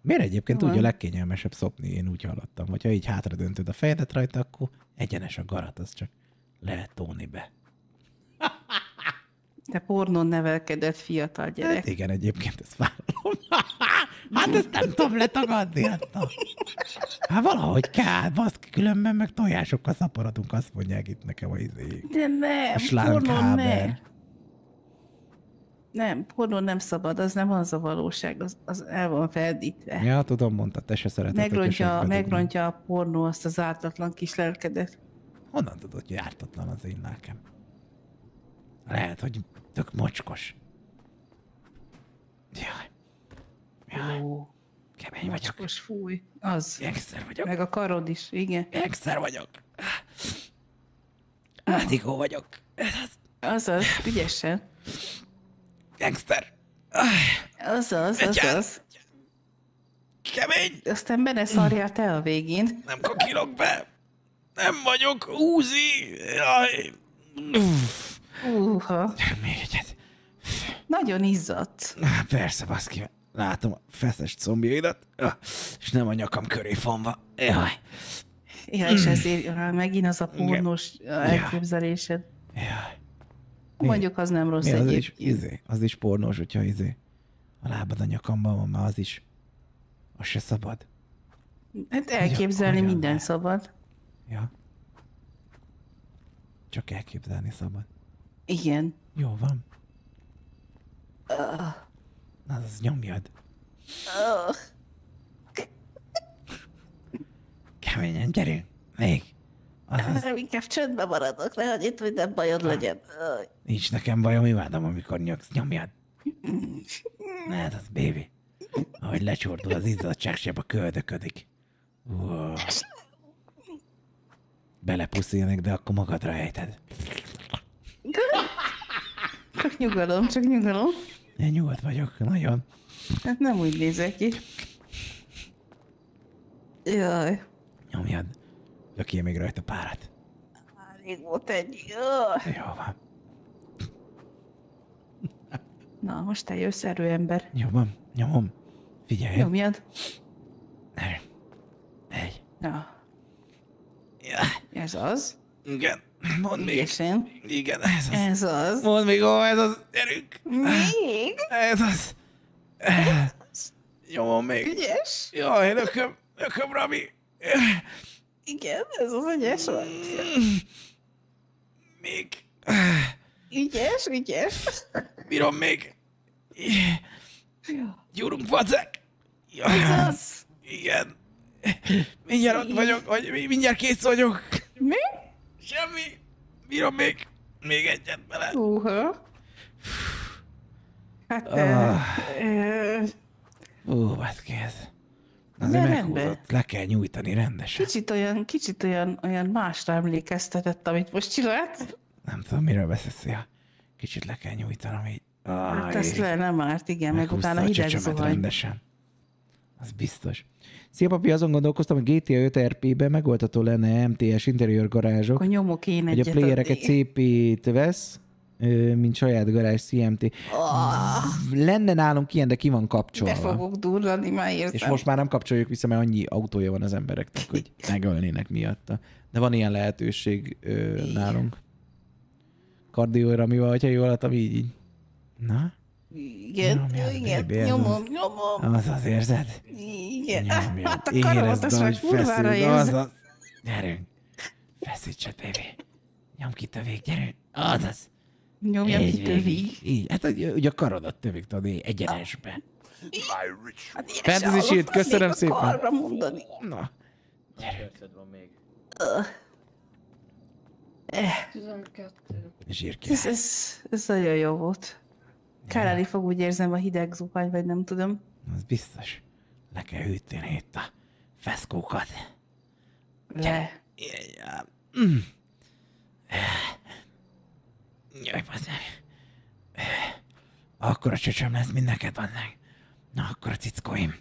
Miért egyébként Van. úgy a legkényelmesebb szopni, én úgy hallottam, hogyha így hátra döntöd a fejedet rajta, akkor egyenes a garat, az csak lehet tóni be. Te pornon nevelkedett fiatal gyerek. Hát igen, egyébként ezt vállalom. Hát ezt nem tudom letagadni. Hát, na. hát valahogy kell, baszki, különben meg tojásokkal szaporodunk, azt mondják itt nekem a izék. De nem, pornon ne. Nem, pornon nem szabad, az nem az a valóság, az, az el van feldítve. Ja, tudom, mondta, te se szereted, megrontja, megrontja a pornó azt az ártatlan kis lelkedet. Honnan tudod, hogy ártatlan az én lelkem? Lehet, hogy tök mocskos. Jaj. Jaj. Ó, Kemény vagyok. mocskos fúj. Az. Gangster vagyok. Meg a karod is, igen. Gangster vagyok. Átigó vagyok. Azaz, ügyesen. Gangster. Azaz, azaz. Kemény. Aztán benne szarjál te a végén. Nem kakilok be. Nem vagyok úzi. Jaj. Uha. Még egyet. Nagyon izzadt. Á, Persze, baszki. Látom a feszes combjaidat, és nem a nyakam köré fonva. Jaj. Ja, és ezért megint az a Igen. pornós elképzelésed. Jaj. Mondjuk az nem rossz Mi az is, izé, az is pornós, hogyha izé, a lábad a nyakamban van, már az is, az se szabad. Hát elképzelni hogyan minden lehet? szabad. Ja. Csak elképzelni szabad. Igen. Jó van. Uh, Na, az nyomjad. uh. Keményen, gyerünk. Még. Nem, inkább csöndben maradok, nehogy itt minden bajod legyen. Aj. Nincs nekem bajom, imádom, amikor nyögsz, nyomjad. Hát az, baby. Ahogy lecsordul az izzadságseb, a köldöködik. Wow. Belepuszilnék, de akkor magadra ejted. Csak nyugalom, csak nyugalom. Én nyugodt vagyok, nagyon. Hát nem úgy nézek ki. Jaj, Nyomjad. Lökjél még rajta párat. elég volt ennyi. Jaj. Jó van. Na, most te jössz erőember. Jó van, nyomom. Figyelj. Nyomjad. Egy. Na. Ez az. Igen. Mondd még. Ügyesen. Igen, ez az. Ez az. Mondd még, ó, ez az. Gyerünk. Még? Ez az. Nyomom még. Ügyes? Jaj, lököm, lököm, Rami. Igen, ez az ügyes volt. Még. Ügyes, ügyes. Bírom még. Gyurunk, vacek. Ez az. Igen. Mindjárt ott vagyok, vagy mi- mindjárt kész vagyok. Mi? Semmi. Bírom még. Még egyet bele. Uha. Hát, Ah. ö, Ó, baszki ez. De Azért meghúzott. Le kell nyújtani rendesen. kicsit olyan, kicsit olyan, olyan másra emlékeztetett, amit most csinált. Nem tudom, miről beszélsz. Kicsit le kell nyújtanom így. Hát Aj, ezt le nem árt, igen, meg utána hideg zuhany. rendesen. Az biztos. Szia papi, azon gondolkoztam, hogy GTA 5 RP-ben megoldható lenne MTS interiőr garázsok. Akkor nyomok én hogy a playereket. CP-t vesz, mint saját garázs CMT. Ah, Lenne nálunk ilyen, de ki van kapcsolva. fogok durrani, már érzem. És most már nem kapcsoljuk vissza, mert annyi autója van az embereknek, hogy [LAUGHS] megölnének miatta. De van ilyen lehetőség ö, nálunk. Kardióra mi van, hogyha jól adtam így, így. Na? Igen, Nyomjad, igen, baby, nyomom, az. nyomom. Az az érzed? Igen. Nyomjad. Hát a karomat, azt meg kurvára feszült, az az. Gyerünk. Feszítsd, baby. Nyom ki tövig, gyerünk. Az az. Nyomjam ki tövig. Így, hát ugye a karodat tövig, tudod, egyenesbe. Hát ilyen Fantasy Shield, köszönöm a szépen. karra mondani. Na. van még. Eh, Zsírki. ez, ez, ez nagyon jó volt. Kárálni fog, úgy érzem, a hideg zuhany, vagy nem tudom. Az biztos. Le kell hűteni itt a feszkókat. Le. Jaj, mm. Jaj, bazd meg. Akkor a csöcsöm lesz mind neked, bazd meg. Na, akkor a cickóim.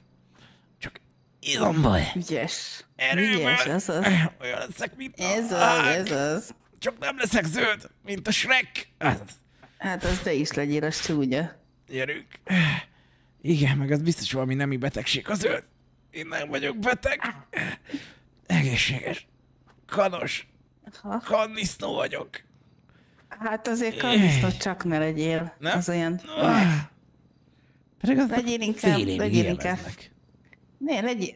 Csak izomból. Ügyes. Erőből. Ügyes, ez az. Olyan leszek, mint a Ez az, ez az. Csak nem leszek zöld, mint a Shrek. Ez az. Hát az te is legyél, az csúnya. Gyerünk. Igen, meg az biztos valami nemi betegség a zöld. Én nem vagyok beteg. Egészséges. Kanos. Kannisznó vagyok. Hát azért kandisztot csak ne legyél. Nem? Az olyan... Ah. Pedig az Legyél inkább, legyél inkább. Ne, legyél...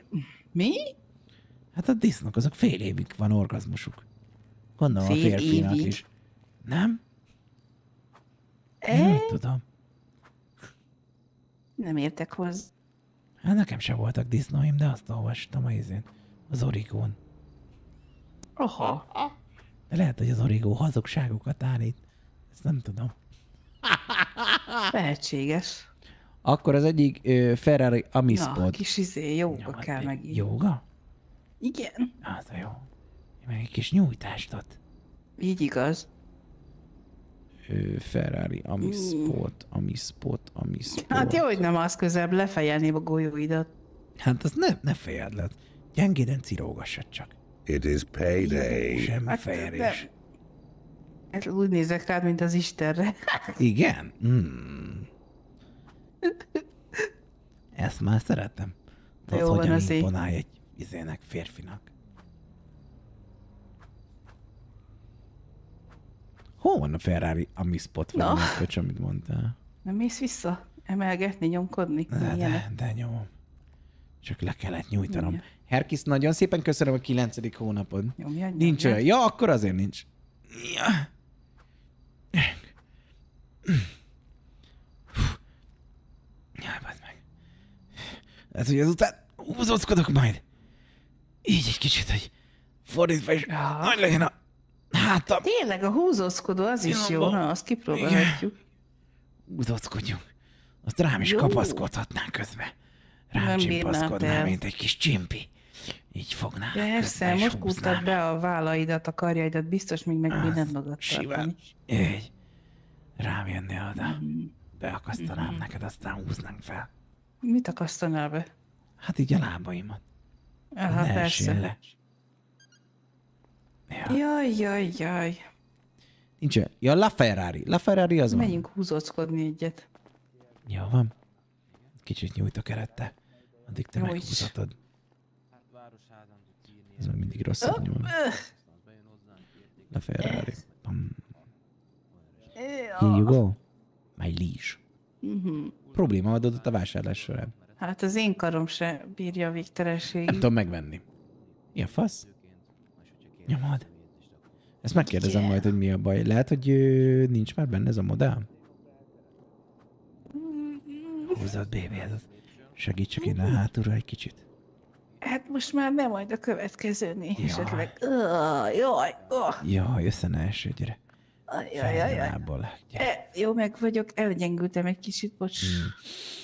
Mi? Hát a disznók, azok fél évig van orgazmusuk. Gondolom Fél a férfinak évig? is. Nem? Én úgy tudom. Nem értek hozzá. Hát nekem se voltak disznóim, de azt olvastam a izén. Az origón. Oha. De lehet, hogy az origó hazugságokat állít. Ezt nem tudom. [LAUGHS] Lehetséges. Akkor az egyik ö, Ferrari Na, Amispod. kis izé, jóga kell megint. Jóga? Igen. Az a jó. Meg egy kis nyújtást ad. Így igaz. Ferrari Amispod, Amispod, Amispod. Hát jó, hogy nem az közebb lefejelni a golyóidat. Hát az ne, ne fejed le. Gyengéden cirógassad csak. It is payday. Semmi Hát, fejelés. Hát úgy nézek rád, mint az Istenre. Igen? Hmm. Ezt már szeretem. Tudod, Jó van hogyan azért. imponálj egy izének, férfinak. Hol van a Ferrari Amispot, vagy Na. no. köcs, amit mondtál? Nem mész vissza? Emelgetni, nyomkodni? De, de, de nyomom. Csak le kellett nyújtanom. Nyomja. Herkis, nagyon szépen köszönöm a kilencedik hónapod. Nyomja, Nincs nyomja. olyan. Ja, akkor azért nincs. Ja. Jaj, meg. Hát, hogy ezután húzózkodok majd. Így egy kicsit, hogy Fordítva is, hogy legyen a hátam. Tényleg a húzózkodó az is jó, Jobban. na azt kipróbálhatjuk. Húzózkodjunk. Azt rám is Jó. kapaszkodhatnánk közben. Rám Nem el. mint egy kis csimpi. Így fognál. Persze, most kuttad be a vállaidat, a karjaidat, biztos még meg mindent magad tartani. Így. Rám jönnél oda. Beakasztanám Mhm. neked, aztán húznánk fel. Mit akasztanál be? Hát így a lábaimat. Aha, Ne persze. le. Jaj, jaj, jaj. Nincs olyan. Ja, La Ferrari. La Ferrari az van. Menjünk húzózkodni egyet. Jó van. Kicsit nyújtok előtte. Addig te Nyújts. meghúzhatod. Ez meg mindig rosszabb nyom. La Ferrari. Pam. Here you go. My liege. Mhm. Probléma adódott a vásárlás során. Hát az én karom se bírja a végtelenségig. Nem tudom megvenni. Mi a fasz? Nyomod. Ezt megkérdezem Igen. majd, hogy mi a baj. Lehet, hogy nincs már benne ez a modell? Húzod, baby, ez az. Segítsek én a hátulra egy kicsit. Hát most már nem majd a következőnél esetleg. Öh, jaj, oh. Jaj, össze ne eső, gyere. Jaj, jaj, jaj. E, jó, meg vagyok, elgyengültem egy kicsit, bocs.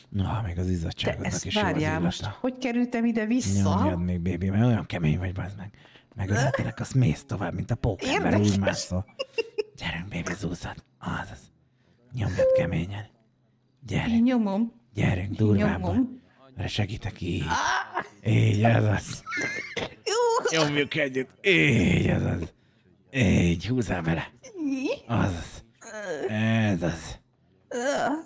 Na, még az izzadságodnak is jó az várjál most, illata. hogy kerültem ide vissza? Nyomjad még, baby, mert olyan kemény vagy, bazd meg. Megölhetelek, azt mész tovább, mint a pókember, úgy mászol. Gyerünk, baby, zúzzad. Azaz. Nyomjad keményen. Gyere, Én nyomom. gyerünk, durvábban. Nyomom. Erre segítek így. Így, ez az. Nyomjuk együtt. Így, ez az. Így, húzzál bele. Azaz. Ez az.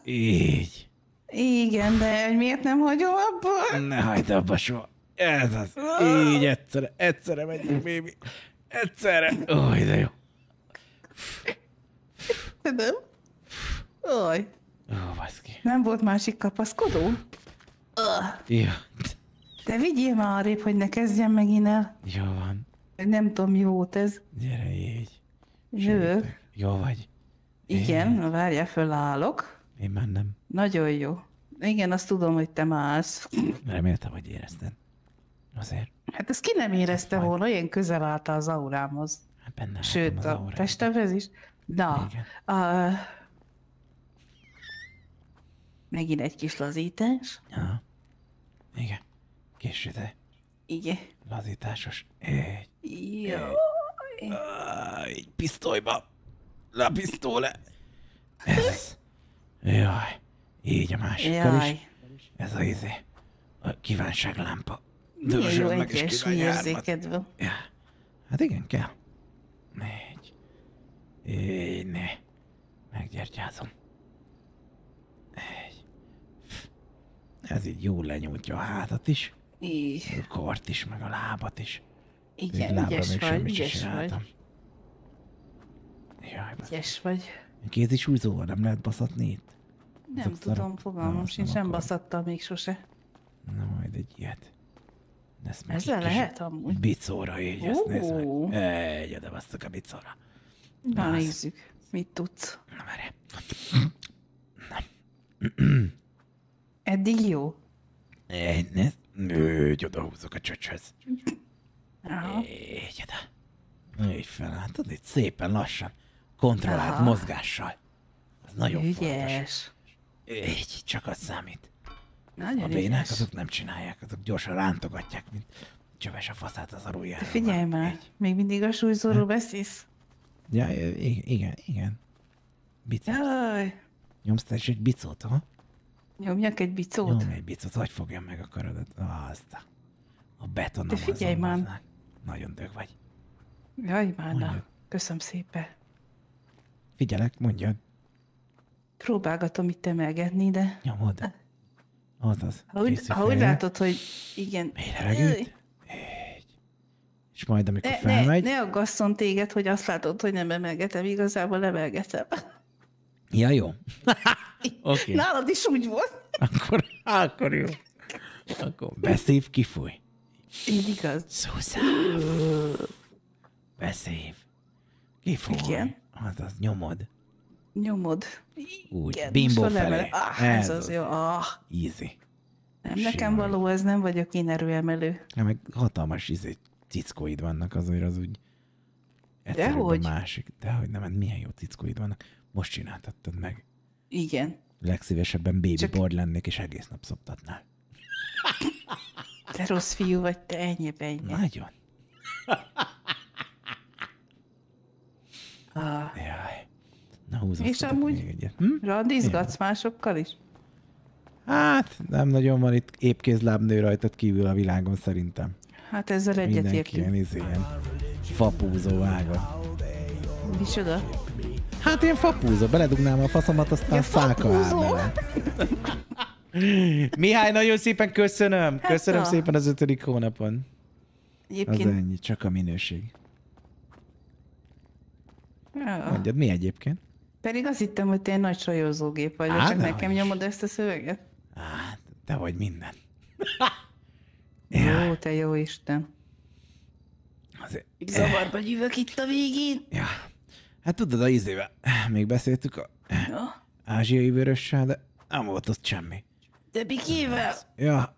Így. Igen, de miért nem hagyom abba? Ne hagyd abba soha. Ez az. Így egyszerre, egyszerre megyünk, baby. Egyszerre. Ó, de jó. Nem? Oj, Ó, baszki. nem volt másik kapaszkodó? Öh, Jó. De vigyél már arrébb, hogy ne kezdjem megint el. Jó van. Nem tudom, mi volt ez. Gyere így. Jövök. Jó vagy. Igen, na várjál, fölállok. Én már nem. Nagyon jó. Igen, azt tudom, hogy te már állsz. Reméltem, hogy érezted. Azért. Hát ezt ki nem érezte volna, olyan közel állta az aurámhoz. Hát benne Sőt, az a aurában. testemhez is. Na, a... megint egy kis lazítás. Ja. Igen. Kis ide. Igen. Lazításos. Így. Jó. Ah, Így pisztolyba. La pisztole. Ez. Jaj. Így a másikkal Jaj. is. Ez a izé. A kívánságlámpa. Dörzsöl meg és egyensúly kívánja hármat. érzéked van. Ja. Hát igen, kell. Négy. Így, né. Meggyertyázom. Egy. Ez így jól lenyújtja a hátat is. Így. A kart is, meg a lábat is. Igen, lábra ügyes még vagy, semmit se ügyes vagy. Jaj, Ügyes vagy. kézi súlyzóval nem lehet baszatni itt? Nem Azok tudom, szarok? Fogalmam sincs, nem baszattam még sose. Na majd egy ilyet. Ezt meg Ezzel lehet amúgy? Bicóra így, ezt nézd Ó. meg. Egy, oda a bicóra. Na Az. nézzük, mit tudsz. Na várj. Eddig jó. Egy, nézd. Úgy oda húzok a csöcshöz. Aha. Így oda. Így felálltad, itt szépen lassan. Kontrollált Aha. mozgással. Ez nagyon fontos. Ügyes. Így, csak az számít. Nagyon a bénák ügyes. azok nem csinálják, azok gyorsan rántogatják, mint csöves a faszát az aruljára. Figyelj már, még mindig a súlyzóról beszélsz? Ja, igen, igen. Biceps. Jaj, Nyomsz te is egy bicót, ha? nyomjak egy bicót? Nyomj egy bicót, hogy fogjam meg a karodat? Azt a, a betonom Te figyelj már. Nagyon dög vagy. Jaj, már na. Mondjad. Köszönöm szépen. Figyelek, mondjad. Próbálgatom itt emelgetni, de... Nyomod. Azaz. Ha úgy, ha úgy látod, hogy igen... levegőt? És majd amikor Ne, ne, felmegy... ne aggasszon téged, hogy azt látod, hogy nem emelgetem, igazából emelgetem. Ja, jó. [LAUGHS] Oké. Nálad is úgy volt. Akkor, akkor jó. Akkor beszív, kifúj. Így igaz. Szószám. Beszív. Kifúj. Igen. Azaz, nyomod. Nyomod. Úgy, Igen, bimbó most felé. Ah, ez az jó. Ah. Easy. Nem nekem való, ez nem vagyok én erőemelő. Hát meg hatalmas izé, cickóid vannak, azért az úgy egyszerűbb a Dehogy. másik. Dehogy nem, hát milyen jó cickóid vannak. Most csináltattad meg. Igen. Legszívesebben baby Csak- lennék, és egész nap szoptatnál. Te rossz fiú vagy, te ennyi, ennyi. Nagyon. Ah. Jaj. Na És húzasztatok még amúgy egyet. Hm? randizgatsz másokkal is? Hát, nem nagyon van itt épkézlábnő rajtad kívül a világon szerintem. Hát ezzel egyet Mindenki ilyen, izé, ilyen fapúzó vága. Micsoda? Hát ilyen fapúzó, beledugnám a faszomat, aztán Ja, szálka áll. Mihály, nagyon szépen köszönöm. Hát Köszönöm na. szépen az ötödik hónapon. Az Egyébként... ennyi, csak a minőség. Ja. Mondjad, mi egyébként? Pedig azt hittem, hogy te egy nagy sajozógép vagy, Á, csak nekem nyomod ezt a szöveget. Te vagy minden. [LAUGHS] Jó, te jó Isten. Azért, Zavarba gyűvök itt a végén. Ja. Hát tudod, a izével [CLEARS THROAT] még beszéltük a Ja. ázsiai vörössel, de nem volt ott semmi. De Bikével Ja,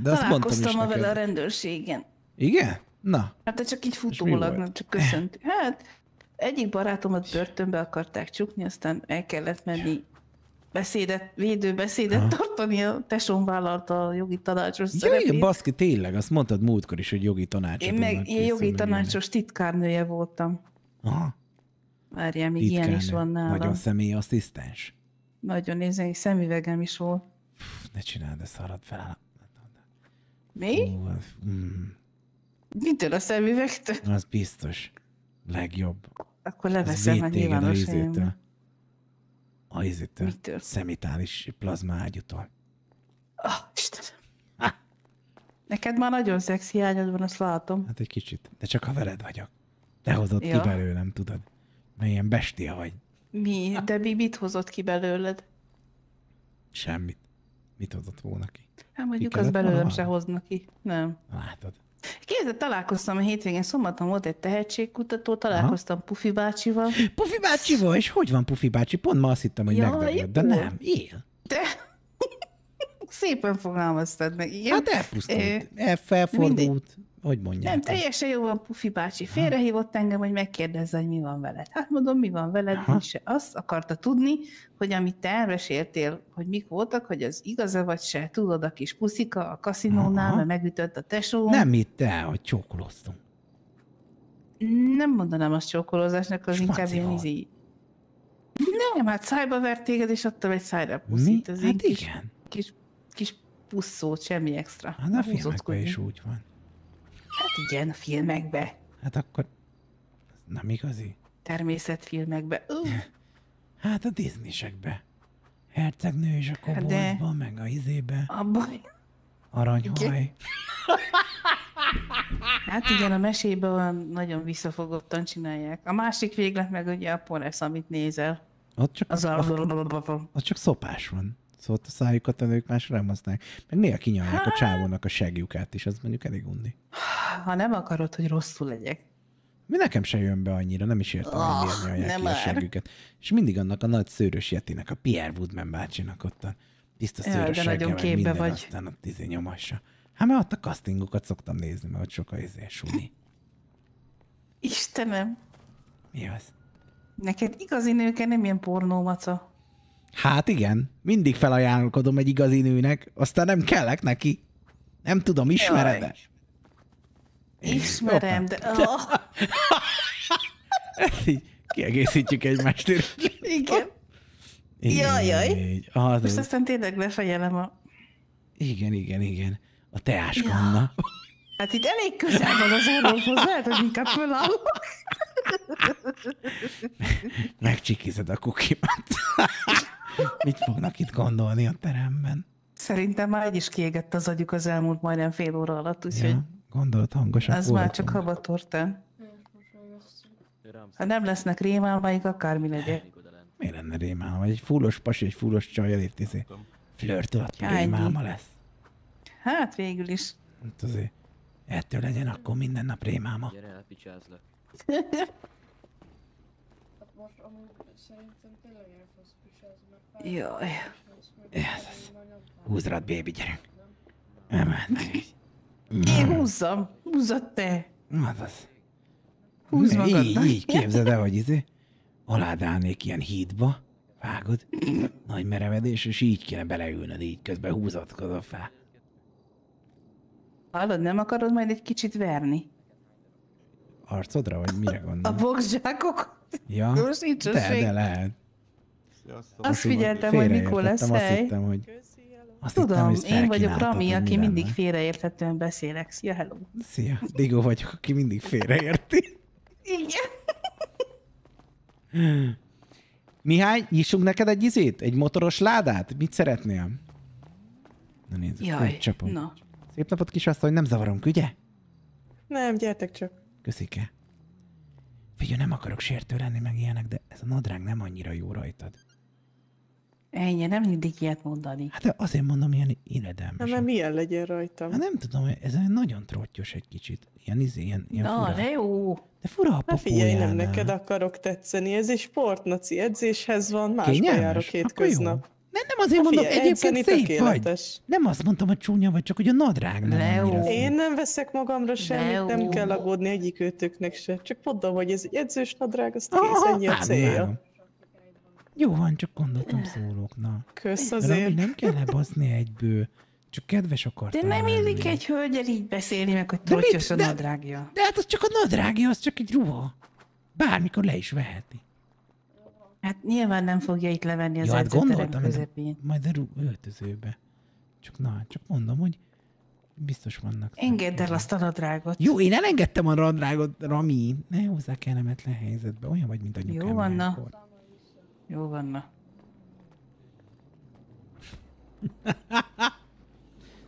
de azt mondtam is találkoztam vele a rendőrségen. Igen? Na, Hát de csak így futólag, nem csak köszönt. Hát egyik barátomat börtönbe akarták csukni, aztán el kellett menni beszédet, védőbeszédet Aha. tartani, a tesóm vállalta a jogi tanácsos ja, igen, szerepét. baszki, tényleg, azt mondtad múltkor is, hogy jogi tanácsot. Én meg ilyen jogi tanácsos titkárnője voltam. Aha, Várjál, még ilyen is van nálam. Nagyon személyi asszisztens. Nagyon nézni, szemüvegem is volt. Pff, Ne csináld ezt, harad fel. Mi? Ó, mm, Mitől a szemüvegtől? az biztos. Legjobb. Akkor leveszem, hát a nyilvános izétől. A izétől. Mitől? Szemitális plazmaágyútól. Ah, Istenem. Neked már nagyon szexi ágyad van, azt látom. Hát egy kicsit. De csak ha veled vagyok. Te hozod Ja. ki belőlem, tudod. Mert ilyen bestia vagy. Mi? De mi mit hozott ki belőled? Semmit. Mit hozott volna ki? Hát mondjuk Ki az belőlem se hoznak ki. Nem. Látod. Képzeld, találkoztam a hétvégén, szombaton volt egy tehetségkutató, találkoztam Pufi bácsival. Pufi bácsival, és hogy van Pufi bácsi? Pont ma azt hittem, hogy Jaj, megdöglött, de nem, él. De [LAUGHS] szépen fogalmaztad meg, igen. Hát elpusztult, elfelfordult, hogy mondják. Nem, teljesen jó van Pufi bácsi. Félrehívott engem, hogy megkérdezze, hogy mi van veled. Hát mondom, mi van veled, Aha. se. Azt akarta tudni, hogy amit te elmeséltél, hogy mik voltak, hogy az igaz-e vagy se. Tudod, a kis puszika a kaszinónál, Aha. mert megütött a tesóm. Nem hitt el, hogy csókoloztunk. Nem mondanám azt csókolózásnak, az inkább ilyen Smacival. izé. Nem, hát szájba vert téged, és adtam egy szájra puszit. Mi? Hát én kis, igen. Kis, kis pusszót, semmi extra. Hát a filmekben is úgy van. Hát igen, a filmekbe. Hát akkor ez nem igazi. Természetfilmekbe. Ú, Hát a Disneysekbe. Hercegnő és a Hát de- meg a izébe. abban. Aranyhaj. [LAUGHS] Hát igen, a mesében olyan nagyon visszafogottan csinálják. A másik véglet meg ugye a poresz, amit nézel. Ott csak, Az a... ott csak szopás van. Szóval a szájukat a nők másra nem használják. Meg néha kinyalják a csávónak a segjukát is, az mondjuk elég undi. Ha nem akarod, hogy rosszul legyek. Mi nekem se jön be annyira, nem is értem, hogy miért Ah, nyalják ki a segjüket. És mindig annak a nagy szőrös jetinek, a Pierre Woodman bácsinak ott a tiszta szőrös de segge, nagyon meg minden, vagy. aztán ott izé nyomassa. Hát mert ott a castingokat szoktam nézni, mert ott sok a izé suli. Istenem, Mi az? neked igazi nőke nem ilyen pornómaca. Hát igen, mindig felajánlkodom egy igazi nőnek, aztán nem kellek neki. Nem tudom, ismered -e? Ismerem, de... Oh, [LAUGHS] Így Kiegészítjük egymást. igen. Jaj, jaj. Így, az, Most az. aztán tényleg lefejelem a... Igen, igen, igen. A teáskanna. Hát itt elég közel van az orromhoz, lehet, hogy inkább fölállok. [LAUGHS] Megcsikized a kukimat. [LAUGHS] Mit fognak itt gondolni a teremben? Szerintem már egy is kiégett az agyuk az elmúlt majdnem fél óra alatt, úgyhogy Ja, gondolod hangosak az már csak habatortán. Ha nem lesznek rémálmaik, akármi legyen. Miért lenne rémálma? Egy fullos pasi, egy fullos csaj itt izé flörtölt, rémálma lesz. Hát végül is. Hát azért ettől legyen akkor minden nap rémálma. Gyere, elpicsázlak. [LAUGHS] Most amúgy szerintem tényleg el fogsz picsázni, mert Jaj. Ez Húzd rád, bébi, gyerünk. Emeld meg. Én húzzam, húzzad te. Azaz. Húzd így, magadnak. így képzeld el, hogy izé, alád állnék ilyen hídba, vágod, nagy merevedés, és így kéne beleülnöd, így közben húzatkozol fel. Hallod, nem akarod majd egy kicsit verni? Arcodra, vagy mire A gondolsz? boxzsákok? Ja, Jó, sincs de, de lehet. Azt figyeltem, hogy mikor lesz hely. Azt hittem, hogy... Azt Tudom, hittem, hogy én vagyok Rami, hogy aki mi mindig félreérthetően beszélek. Szia, hello. Szia, Digó vagyok, aki mindig félreérti. Igen. Mihály, nyissunk neked egy izét? Egy motoros ládát? Mit szeretnél? Na nézd, Jaj, csapom. na. Szép napot, kisasszony, nem zavarunk, ugye? Nem, gyertek csak. Köszike. Figyelj, nem akarok sértő lenni, meg ilyenek, de ez a nadrág nem annyira jó rajtad. Ennyi, nem mindig ilyet mondani. Hát de azért mondom, ilyen éledelmes. Nem, mert milyen legyen rajtam. Hát nem tudom, ez nagyon trottyos egy kicsit. Ilyen izé, ilyen, ilyen Na, fura. de jó. De fura a Na figyelj, nem neked akarok tetszeni, ez egy sportnaci edzéshez van, másba járok hétköznap. Nem, nem azért Na mondom, figyelj, egyébként szép vagy. Nem azt mondtam, hogy csúnya vagy, csak hogy a nadrág nem Leo. Én nem veszek magamra semmit, Leo. nem kell aggódni egyik őtöknek se. Csak mondom, hogy ez egy edzős nadrág, azt kész, ennyi a várom, célja. várom. Jó van, csak gondoltam szólok, na. Kösz Rami, azért. nem kell lebaszni egyből. Csak kedves akartam De nem illik egy hölgyel így beszélni meg, hogy trottyos a De- nadrágja. De hát az csak a nadrágja, az csak egy ruha. Bármikor le is veheti. Hát nyilván nem fogja itt levenni az Jó, hát gondoltam, hogy közepén. majd a ru- öltözőbe. Csak na, csak mondom, hogy biztos vannak. Engedd el azt a nadrágot. Jó, én elengedtem a nadrágot, Rami. Ne hozzá kellemetlen helyzetbe. Olyan vagy, mint anyukám. Jó van, na. ilyenkor. Jó van, na.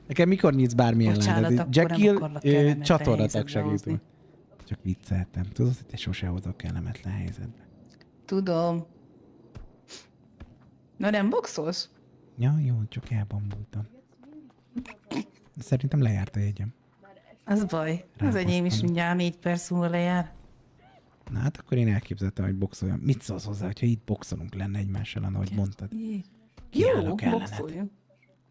Nekem mikor nyitsz bármilyen ö, kellemetlen csatornatag segítő. Csak vicceltem. Tudod, hogy te sose hozok kellemetlen helyzetbe. Tudom. Na nem boxolsz? Ja, jó, csak elbambultam. Szerintem lejárt a jegyem. Az baj. Az enyém is mindjárt négy perc múlva lejár. Na hát akkor én elképzeltem, hogy boxoljam. Mit szólsz hozzá, hogyha itt boxolunk lenne egymással, ahogy mondtad? Kiállok ellened.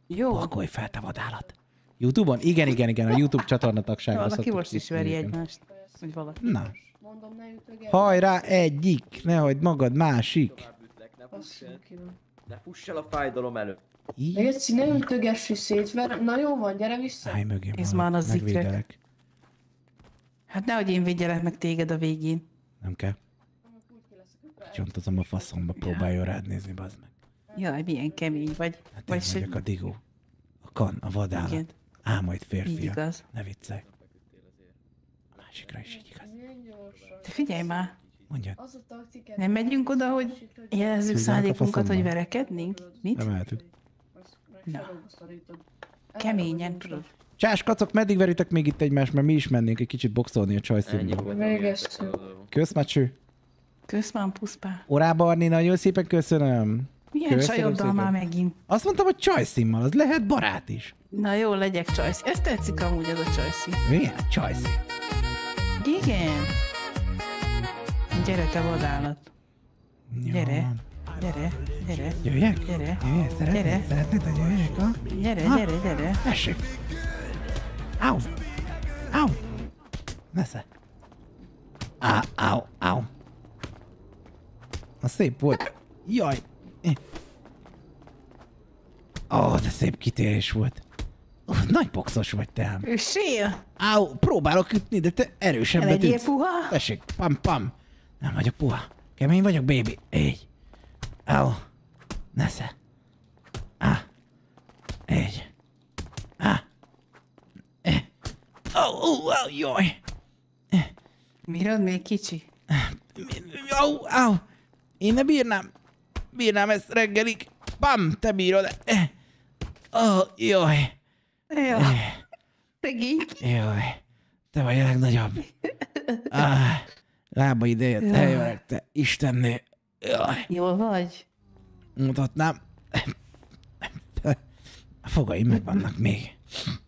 Jó. Pakolj fel, te vadállat. Youtube-on? Igen, igen, igen, a Youtube csatornatagságra Valaki szoktuk most is veri egymást. Vagy valaki. Na, Mondom, ne ütögess. hajrá egyik, nehogy magad másik. Ne fuss el a fájdalom előtt. Léci, ne ütögess, hogy szétver. Na jó van, gyere vissza. Állj mögé Ez már az. Hát nehogy én védjelek meg téged a végén. Nem kell. Csontozom a faszomba, próbáljon rád nézni, bazd meg. Jaj, milyen kemény vagy. Hát én Vagy vagyok a digó. A kan, a vadállat. Igen. Álmaid Így férfia. igaz. Ne viccelj. A másikra is így igaz. De figyelj már. Mondjad. Nem megyünk oda, hogy jelezzük szándékunkat, hogy verekednénk? Mit? Emeltük. Na. Keményen, tudod. Csás kacok, meddig veritek még itt egymást, mert mi is mennénk egy kicsit boxolni a csajszínba. Végeztünk. Kösz, Macső. Kösz már, puszpá. Orába Arni, nagyon szépen köszönöm. Milyen csajoddal már megint? Azt mondtam, hogy csajszínmal, az lehet barát is. Na jó, legyek csajsz. Ez tetszik amúgy ez a csajszi. Milyen csajszín? Igen. Gyere, te vadállat. Gyere. Gyere, gyere. Jöjjek? Gyere. Jöjjek, szeretnéd? Gyere. Szeretnéd, hogy jöjjek, ha? Gyere, Ha? gyere, gyere. Tessék. Au. Au. Nesze. Á, au, au. Az szép volt. Jaj. Ó, oh, de szép kitérés volt. Oh, nagy boxos vagy te ám. Üssél! Au, próbálok ütni, de te erősebbet Legyél ütsz. puha? Tessék, pam, pam. Nem vagyok puha. Kemény vagyok, baby. Így. Au. Nesze. Á. Így. Á. Eh. Au, au, au, jaj. Mirad még kicsi? Au, au. Én ne bírnám. Bírnám ezt reggelig. Pam, te bírod. Eh. Oh, jaj. Jó. Szegény. Jaj. Te vagy a legnagyobb. [LAUGHS] Ah, lába ide jött, Jaj. te Istenné. Jaj. Jól vagy? Mutatnám. A fogaim meg vannak még.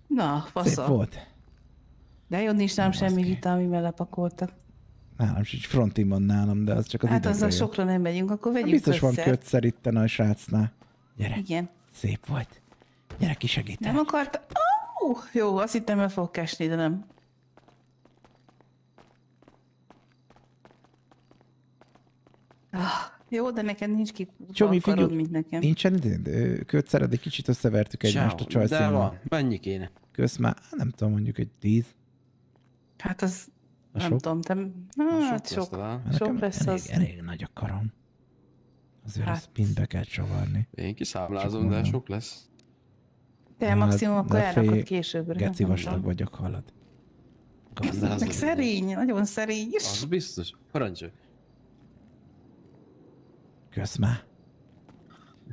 Na, Szép fasza. volt. De jó, nincs nálam semmi vita, amivel lepakoltak. Nálam sincs, frontin van nálam, de az csak az Hát azzal sokra nem megyünk, akkor vegyük Biztos össze. van kötszer itt a srácnál. Gyere. Igen. Szép volt. Gyere, kisegítem. Nem akarta... Oh, jó, azt hittem, el fogok esni, de nem. Ah, jó, de neked nincs ki Csomi, figyelj, mint nekem. Nincsen kötszered, egy kicsit összevertük egymást Ciao, a csajszínval. De van, mennyi kéne? Kösz már, nem tudom, mondjuk egy tíz. Hát az, A nem sok? tudom, te... Hát lesz sok, sok lesz elég, az. elég nagy a karom. Azért hát... Ezt mind be kell csavarni. Én kiszámlázom, de mondom. sok lesz. Te maximum Hát, akkor de fél- elrakod későbbre. Geci vastag vagyok, hallod. De az Meg szerény, nagyon szerény. Az biztos. Parancsolj. Kösz már.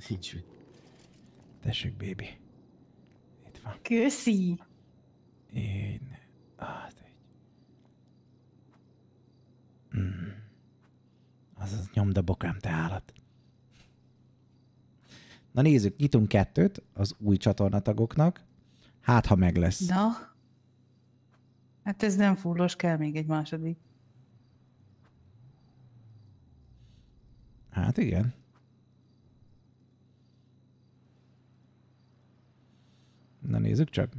Nincs mit. Tessék, bébi. Itt van. Köszi. Én... Az egy... Mm. Azaz nyomd a bokám, te állat. Na nézzük, nyitunk kettőt az új csatornatagoknak. Hát, ha meg lesz. Na. Hát ez nem fullos, kell még egy második. Hát igen. Na nézzük csak.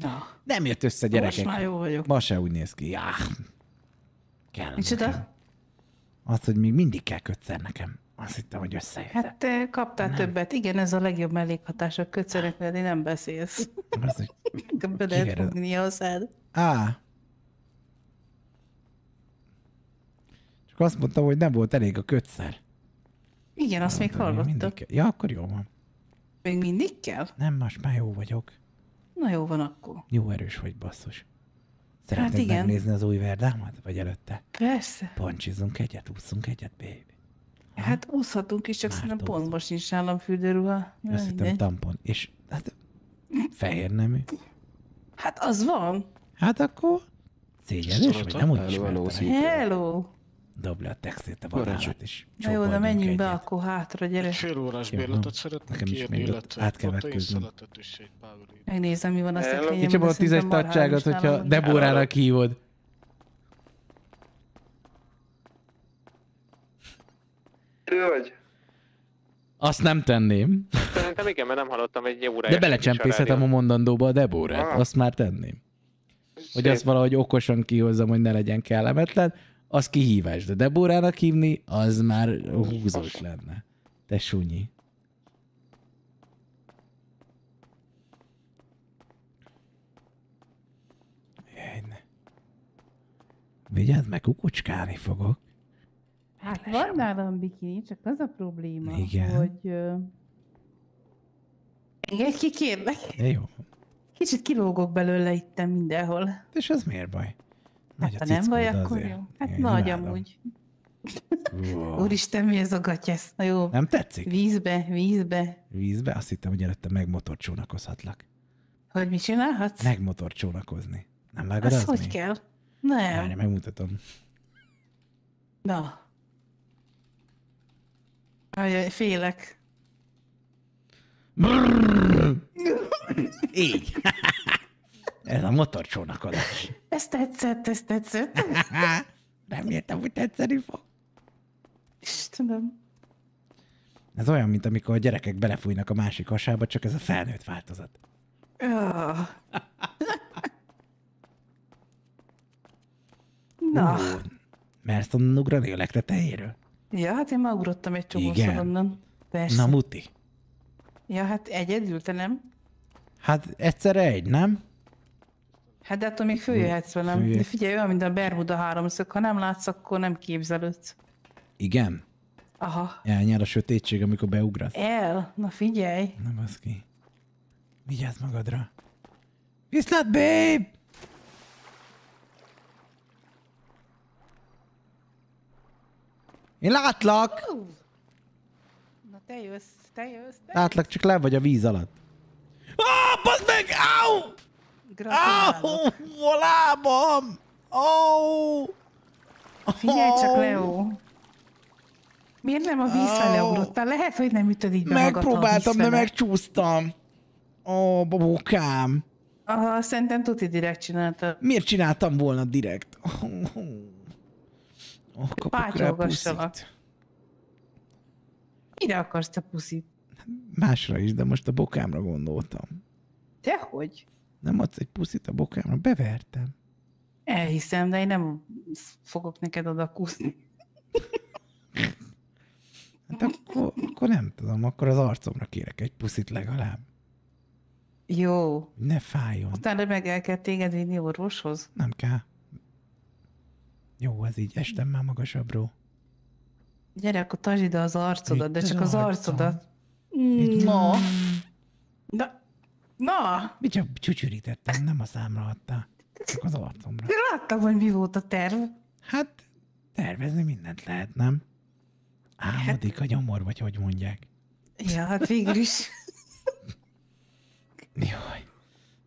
Na. Nem jött össze, Most gyerekek. már jó vagyok. Ma se úgy néz ki. Já. Kell. Micsoda? Azt, hogy még mindig kell kötszer nekem. Azt hittem, hogy összejött. Hát te kaptál Nem. többet. Igen, ez a legjobb mellékhatás a kötszereknél, nem beszélsz. Az, hogy... Be lehet fogni a szád. Á. Csak azt mondtam, hogy nem volt elég a kötszer. Igen, azt De még kell. Ja, akkor jó van. Még mindig kell? Nem, most már jó vagyok. Na jó van akkor. Jó erős vagy, basszus. Szeretnéd Hát igen. megnézni az új verdámat? Vagy előtte? Persze. Pancsizunk egyet, ússzunk egyet, baby. Hát úszhatunk is, csak szerintem pont most nincs nálam fürdőruha. Azt hittem tampon. És hát fehér nemű. Hát az van. Hát akkor szégyenlős vagy, nem úgy ismertelek. Hello. Dobd le a textét a varázslat is. Na jó, de menjünk be akkor hátra, gyere. Fél órás Jó, bérletet szeretnék Nekem is még ott át kell egy power Megnézem, mi van a szekrényemben. Kicsabod de a tízes tagságot, hogyha. Deborának hívod. Ő vagy? Azt nem tenném. Szerintem igen, mert nem hallottam egy órája. De belecsempészhetem a mondandóba a Deborát. Ah. Azt már tenném. Hogy Szép. azt valahogy okosan kihozzam, hogy ne legyen kellemetlen, az kihívás. De Deborának hívni, az már húzós lenne. Te sunyi. Én... Vigyázz meg, kukucskálni fogok. Hát van nálam bikini, csak az a probléma, Igen. hogy... Engedj ki, kérlek. Jó. Kicsit kilógok belőle itt mindenhol. És ez miért baj? Nagy a Ha nem baj, akkor azért. jó. Hát Én nagy imádom. amúgy. Wow. Úristen, mi ez a gatyesz? Na jó. Nem tetszik? Vízbe, vízbe. Vízbe? Azt hittem, hogy előtte megmotorcsónakozhatlak. Hogy mit csinálhatsz? Megmotorcsónakozni. Nem vágod Az az hogy még? kell? Nem. Várj, megmutatom. Na. Ajaj, félek. Így. [LAUGHS] Ez a motorcsónakozás. Ez tetszett, ez tetszett. [LAUGHS] Reméltem, hogy tetszeni fog. Istenem. Ez olyan, mint amikor a gyerekek belefújnak a másik hasába, csak ez a felnőtt változat. Ah. [LAUGHS] Na. Ú, mersz onnan ugrani a legtetejéről? Ja, hát én már ugrottam egy csomószor Igen. onnan. Persze. Na muti. Ja, hát egyedül, te nem? Hát egyszerre egy, nem? Hát de attól még följöhetsz velem. Följöhet. De figyelj, olyan, mint a Bermuda háromszög. Ha nem látsz, akkor nem képzelődsz. Igen. Aha. Elnyel a sötétség, amikor beugrasz. El? Na figyelj. Na baszki. Vigyázz magadra. Viszlát, babe! Én látlak! Na te jössz, te jössz, te Látlak, csak le vagy a víz alatt. Ah, bazd meg! Au! Au! A lábam! Au! Figyelj csak! Leo. Miért nem a víz felé Au! ugrottál? Lehet, hogy nem ütöd így be Megpróbáltam, de megcsúsztam. Ó, babókám. Aha, szerintem tuti direkt csinálta. Miért csináltam volna direkt? Oh, kapok rá Pátyolgassalak. Mire akarsz te puszit? Másra is, de most a bokámra gondoltam. Dehogy? Nem adsz egy puszit a bokámra? Bevertem. Elhiszem, de én nem fogok neked oda kúszni. Hát akkor, akkor nem tudom, akkor az arcomra kérek egy puszit legalább. Jó. Ne fájjon. Utána meg el kell téged vinni orvoshoz? Nem kell. Jó, ez így estem már magasabbról. Gyere, akkor tasd ide az arcodat, de csak az az arcom. arcodat. Itt No. van. Na. Csak csücsürítettem, nem a számra adta. Csak az arcomra. De láttam, hogy mi volt a terv. Hát, tervezni mindent lehet, nem? Álmodik a nyomor, vagy hogy mondják. Ja, hát végül is. Jaj.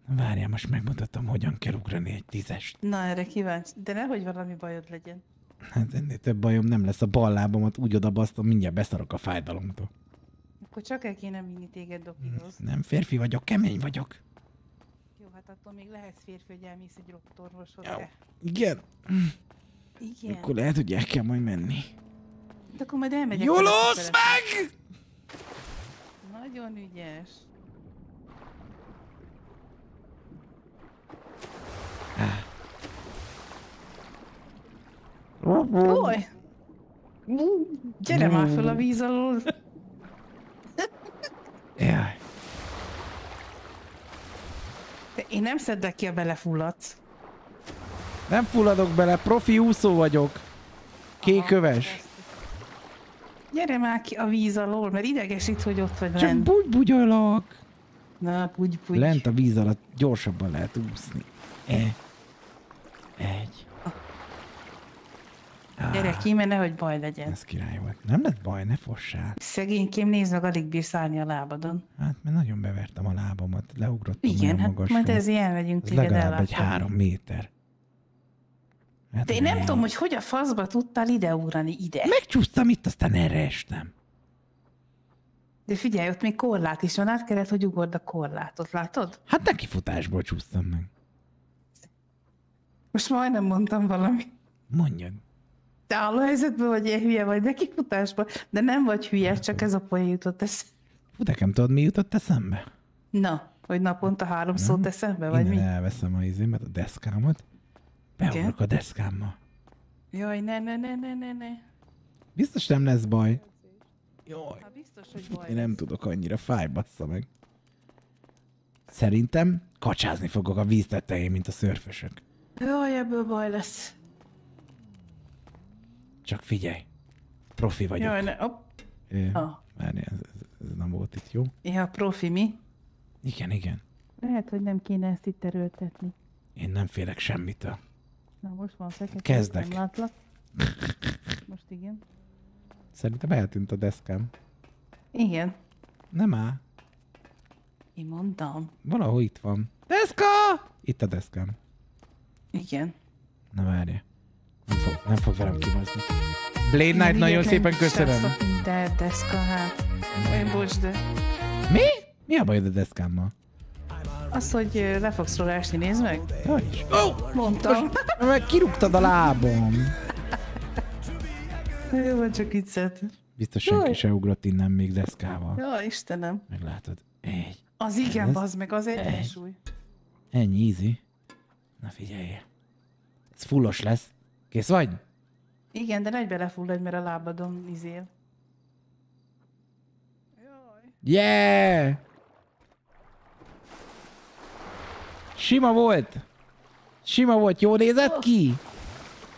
Várjál, most megmutatom, hogyan kell ugrani egy tízest. Na, erre kíváncsi. De nehogy valami bajod legyen. Hát ennél több bajom nem lesz a bal lábamat, úgy odabasztom, mindjárt beszarok a fájdalomtól. Akkor csak el kéne vinni téged dokihoz. Nem férfi vagyok, kemény vagyok. Jó, hát attól még lehetsz férfi, hogy elmész egy doktorvoshoz. Jó. de- Igen. Igen. Akkor lehet, hogy el kell majd menni. De akkor majd elmegyek. Szeretem. meg! Nagyon ügyes. Oly! Gyere már föl a víz alól! Jaj. De én nem szedlek ki, a belefulladsz. Nem fulladok bele, profi úszó vagyok. Kéköves. Gyere már ki a víz alól, mert idegesít, hogy ott vagy Csak lent. bugy-bugyolok. Na, bugy, bugy. Lent a víz alatt gyorsabban lehet úszni. E. Egy. Gyere ki, mert nehogy baj legyen. Ez király volt. Nem lett baj, ne fossál. Szegénykém, nézd meg, alig bírsz állni a lábadon. Hát, mert nagyon bevertem a lábamat. Leugrottam Igen, hát magasról. majd ez ilyen megyünk téged legalább egy ellátni. három méter. Hát De én nem tudom, hogy hogy a faszba tudtál ide ugrani ide. Megcsúsztam itt, aztán erre estem. De figyelj, ott még korlát is van, át kellett, hogy ugord a korlátot, látod? Hát nekifutásból csúsztam meg. Most majdnem mondtam valami. Mondjad. Te álló helyzetben vagy ilyen hülye vagy, de kifutásban. De nem vagy hülye, csak ez a poén jutott eszembe. Nekem tudod, mi jutott eszembe? Na, hogy naponta három szót eszembe, vagy Innen mi? elveszem a izémet, a deszkámat. Beugrok a deszkámmal. Jaj, ne, ne, ne, ne, ne, ne. Biztos nem lesz baj. Jaj. Hát biztos, hogy baj Én nem tudok annyira, fáj, bassza meg. Szerintem kacsázni fogok a víz tetején, mint a szörfösök. Jaj, ebből baj lesz. Csak figyelj. Profi vagyok. Jaj, ne, op. Ö, Ah. Várj, ez, ez, ez nem volt itt jó. Ja, profi mi? Igen, igen. Lehet, hogy nem kéne ezt itt erőltetni. Én nem félek semmitől. Na, most van fekete. Kezdek. Nem látlak. Most igen. Szerintem eltűnt a deszkám. Igen. Nem áll. Én mondtam. Valahol itt van. Deszka! Itt a deszkám. Igen. Na várja. Nem fog, nem fog velem kibazni. Blade Knight, nagyon szépen köszönöm. De deszka, hát. Olyan bocs, de... Mi? Mi a bajod a deszkámmal? Az, hogy le fogsz róla esni, nézd meg. Hogy? Oh, mondtam. Meg kirúgtad a lábam. [LAUGHS] Jó, van, csak viccet. Biztos senki Jaj. se ugrott innen még deszkával. Ja, Istenem. Meglátod. Egy. Az igen, Ez? bazd meg, az egy Egy. egyensúly. Ennyi, easy. Na figyelj. Ez fullos lesz. Kész vagy? Igen, de negy belefulladj, mert a lábadon izél. Yeah! Sima volt. Sima volt, jó nézett ki?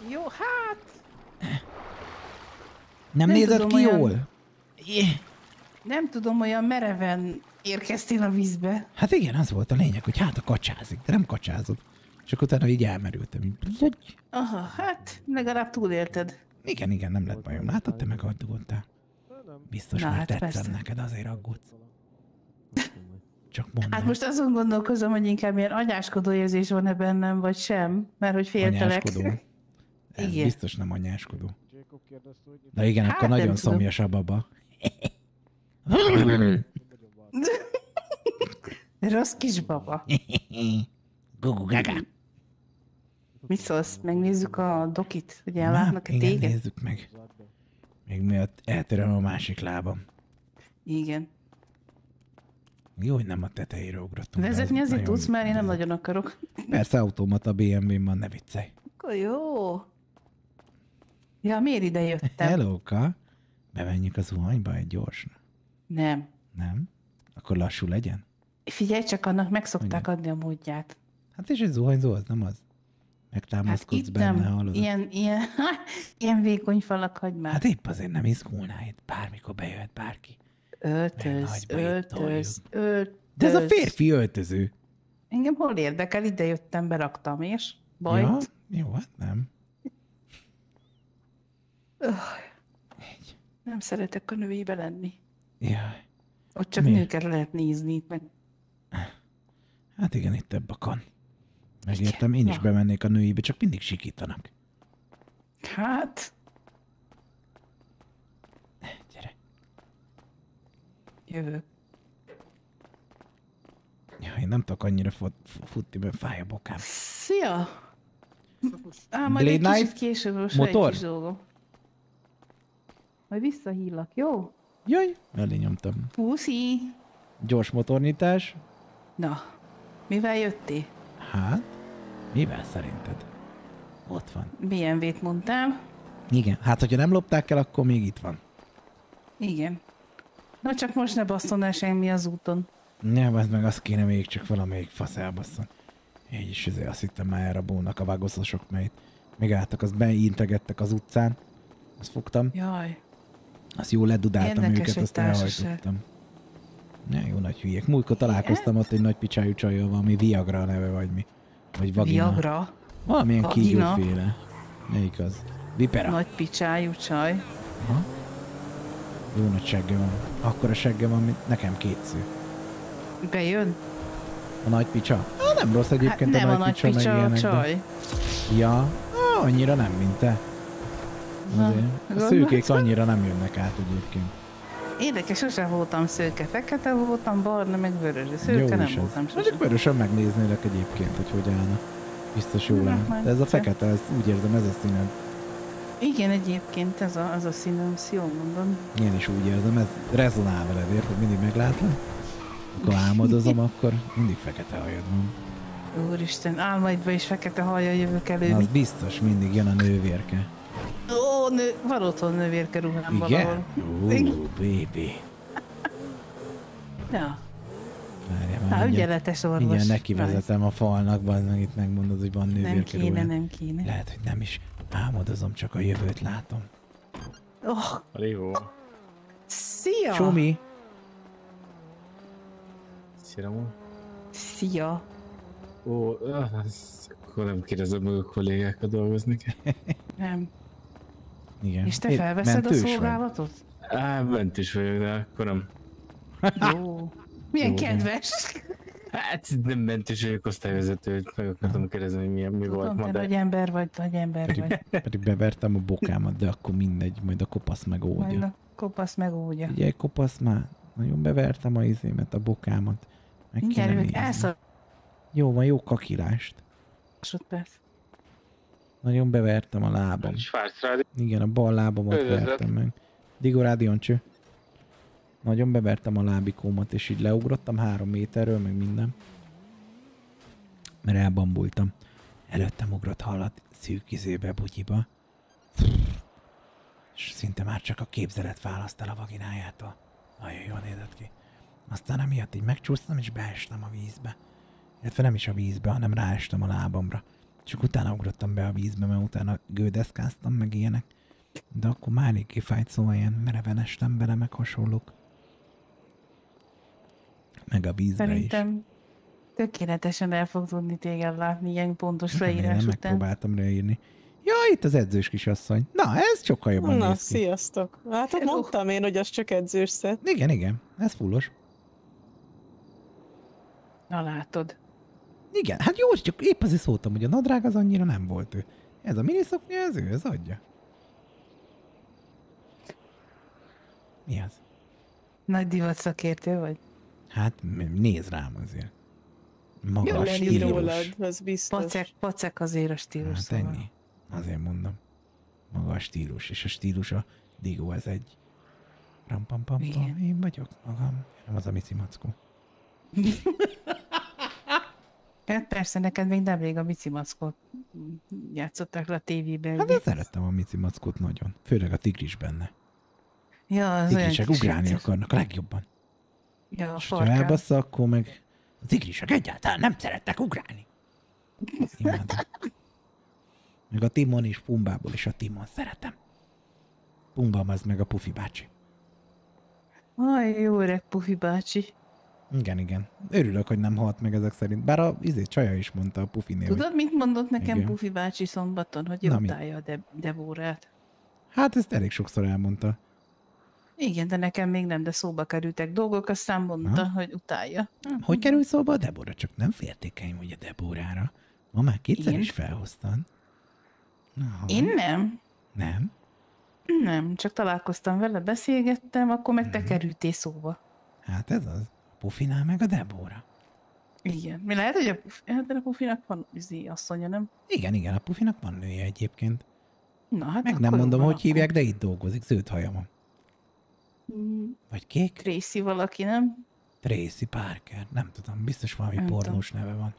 Jó, hát... Nem, Nem nézett ki olyan- jól? Nem tudom, olyan mereven érkeztél a vízbe. Hát igen, az volt a lényeg, hogy hát a kacsázik, de nem kacsázott. Csak utána így elmerültem. Aha, hát legalább túlélted. Igen, igen, nem lett bajom. Látod, te meg aggódtál. Biztos, Na, mert hát tetszem persze. neked, azért aggódsz. [LAUGHS] Csak mondom. Hát most azon gondolkozom, hogy inkább ilyen anyáskodó érzés van-e bennem, vagy sem, mert hogy féltelek. Anyáskodó. [LAUGHS] Ez Igen. biztos nem anyáskodó. De igen, Hát akkor nagyon tudom. szomjas a baba. [LAUGHS] Rossz kis baba. Gugu gaga. Mit szólsz? Megnézzük a dokit, hogy ellátnak-e igen, téged? nézzük meg. Még miatt eltöröm a másik lábam. Igen. Jó, hogy nem a tetejére ugrottunk. Vezetni az azért tudsz, mert én nem nagyon akarok. Persze automata BMW-n van, ne viccelj. Akkor jó. Ja, miért ide jöttem? Hellóka, bemenjük a zuhanyba egy gyorsra. Nem. Nem? Akkor lassú legyen? Figyelj csak, annak meg szokták adni a módját. Hát és egy zuhanyzó az nem az. Megtámaszkodsz Hát itt benne, nem. hallod? Ilyen, ilyen, [LAUGHS] ilyen vékony falak, hagyd már. Hát épp azért nem izgulnál itt, bármikor bejöhet bárki. Öltöz, öltöz, öltöz. De ez a férfi öltöző. Engem hol érdekel, ide jöttem, beraktam, és bajt. Ja, jó, hát nem. Öh. Nem szeretek a nőibe lenni. Jaj. Ott csak Miért? nőkre lehet nézni, itt meg Hát igen, itt több a kan. Megértem, én is Na. bemennék a nőibe, csak mindig sikítanak. Hát... Gyere. Jövök. Ja, én nem tudok annyira fut, futni, mert fáj a bokám. Szia! Á, majd Blade egy kicsit később Motor? egy. Majd visszahílak, jó? Jaj, elé nyomtam. Puszi! Gyors motornyitás. Na, mivel jöttél? Hát, mivel szerinted? Ott van. BMW-t mondtam. Igen, hát hogyha nem lopták el, akkor még itt van. Igen. Na csak most ne basszon el semmi az úton. Nem, az meg azt kéne még csak valamelyik fasz elbasszon. Így is azért azt hittem már elrabolnak a vágoszosok, melyet megálltak, azt beintegettek az utcán. Azt fogtam. Jaj. Azt jól ledudáltam Érdekes őket, azt elhajtottam. Ja, jó nagy hülyék. Múltkor találkoztam ott egy nagy picsájú csajjal, valami Viagra neve, vagy mi. Vagy vagina. Viagra? Valamilyen kígyóféle. Melyik az? Vipera. Nagy picsájú csaj. Aha. Jó nagy segge van. Akkor a segge van, mint nekem kétsző. Bejön? A nagy picsa? Ah, nem rossz egyébként hát nem a a nagy, nagy picsa, meg picsa a ilyenek, de- csaj. Ja, ah, annyira nem, mint te. Azért. A szőkék annyira nem jönnek át egyébként. Érdekes, sose voltam szőke. Fekete voltam, barna, meg vörös. De szőke nem is voltam ez. sose. Mondjuk vörösen megnéznélek egyébként, hogy hogy állna. Biztos jó lenne. majd De ez a te- fekete, ez úgy érzem, ez a színed. Igen, egyébként ez a, az a színem, ezt jól mondom. Én is úgy érzem, ez rezonál veled, érted? Mindig meglátlak. Akkor álmodozom, [LAUGHS] akkor mindig fekete hajad van. Úristen, álmaidba is fekete haja jövök elő. az biztos, mindig jön a nővérke. Ó, nő, van otthon nővérke ruhám Igen? valahol. Ó, baby. Ja. Várjál már, Há, ügyeletes orvos. Mindjárt neki vezetem a falnak, bazd meg itt megmondod, hogy van Nem nővérke kéne, róla. nem kéne. Lehet, hogy nem is. Álmodozom, csak a jövőt látom. Oh, Jó. szia! Csumi! Szia, Ramon. Szia! Ó, akkor nem kérdezem meg a kollégákat dolgozni kell. Nem. Igen. És te Én felveszed a mentős szolgálatot? Á, bent is vagyok, de akkor nem. Jó. Milyen Jó. kedves. Hát nem mentős vagyok osztályvezető, hogy meg akartam kérdezni, hogy milyen, mi volt Tudom, ma, te de... nagy ember vagy, nagy ember vagy. Pedig bevertem a bokámat, de akkor mindegy, majd a kopasz Majd megoldja. a kopasz megúgya. Ugye, kopasz már, nagyon bevertem a izémet, a bokámat. Meg Mindjárt kéne jövök, nézni. elszar... Jó van, jó kakilást. Másodperc. Nagyon bevertem a lábam. Schwarzrádi. Igen, a bal lábamat vertem meg. Digo Rádion Nagyon bevertem a lábikómat, és így leugrottam három méterről, meg minden. Mert elbambultam. Előttem ugrott hallat szűk izébe, bugyiba. És szinte már csak a képzelet választ el a vaginájától. Nagyon jól nézett ki. Aztán emiatt így megcsúsztam, és beestem a vízbe. Illetve nem is a vízbe, hanem ráestem a lábamra. Csak utána ugrottam be a vízbe, mert utána gődeszkáztam, meg ilyenek. De akkor már elég kifájt, szóval ilyen mereven estem bele, meg hasonlók. Meg a vízbe is. Szerintem tökéletesen el fog tudni téged látni ilyen pontos leírás után. megpróbáltam leírni. Ja, itt az edzős kisasszony. Na, ez sokkal jobban Na, néz ki. sziasztok. Hát mondtam én, hogy az csak edzős szett. Igen, igen, ez fullos. Na látod. Igen, hát jó, csak épp azért szóltam, hogy a nadrág az annyira nem volt ő. Ez a miniszoknya, ez ő, ez adja. Mi az? Nagy divat szakértő vagy. Hát nézd rám azért. Jó Magas lenni stílus. rólad, az biztos. Pacek, pacek azért a stílus. Hát szóval. ennyi. Azért mondom. Maga a stílus, és a stílus a Digo, ez egy ram pam pam pam, én vagyok magam. Nem az a Mici Mackó. [LAUGHS] Hát persze, neked még nemrég a Mici Maszkot játszották le a tévében. Hát én szerettem a Mici Mackot nagyon. Főleg a tigris benne. Ja, az Tigrisek ugrálni vicces. akarnak a legjobban. Ja, a És ha elbassza, akkor meg a tigrisek egyáltalán nem szerettek ugrálni. Imádom. Meg a Timon és Pumbából is a Timon szeretem. Pumba az meg a Pufi bácsi. Aj, jó öreg Pufi bácsi. Igen, igen. Örülök, hogy nem halt meg ezek szerint. Bár a izé, csaja is mondta a Pufinél, hogy Tudod, mit mondott nekem Igen. Pufi bácsi szombaton, hogy Na, utálja a De- Deborát? hát ezt elég sokszor elmondta. Igen, de nekem még nem, de szóba kerültek dolgok, aztán mondta, Ha? hogy utálja. Hogy kerül szóba a Debora? Csak nem féltékeny vagy a Deborára. Ma már kétszer Igen. is felhoztad. Aha. Én nem. Nem? Nem, csak találkoztam vele, beszélgettem, akkor meg Mhm. te kerültél szóba. Hát ez az. Pufinál meg a Debora. Igen. Mi lehet, hogy a, Pufi, hát de a Pufinak van izé, asszonya, nem? Igen, igen, a Pufinak van nője egyébként. Na, hát Meg akkor nem mondom, hogy van, hívják, de itt dolgozik, zöld haja van. Mm, Vagy kék? Tracy valaki, nem? Tracy Parker. Nem tudom, biztos valami Nem tudom. pornós neve van.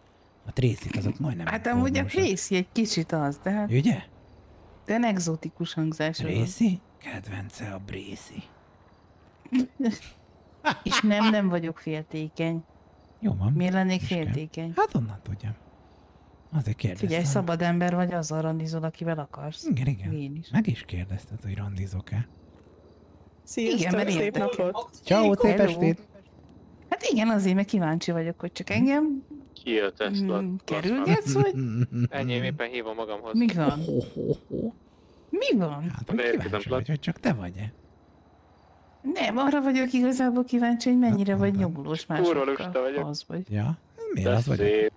A tracy azok majdnem Hát amúgy a. Tracy egy kicsit az, de hát Ugye? de exotikus hangzása van. Tracy? Kedvence a Bracy. [LAUGHS] És nem, nem vagyok féltékeny. Jó van. Miért lennék féltékeny? Hát onnan tudjam. Azért kérdeztem. Figyelj, szabad ember vagy, azzal randizol, akivel akarsz. Igen, igen. Én is. Meg is kérdezted, hogy randizok-e. Sziasztok, Igen, mert szép napot! Ciao, szép estét! Hát igen, azért, mert kíváncsi vagyok, hogy csak engem Ki ezt? mm, kerülgetsz, [LAUGHS] vagy Ennyi, éppen hívom magamhoz. mi van? Mi van? Hát, hogy kíváncsi vagy, hogy csak te vagy-e? Nem, arra vagyok igazából kíváncsi, hogy mennyire vagy mondom. nyomulós Kurva másokkal. lusta vagyok. Az vagy. Ja? Miért az vagy?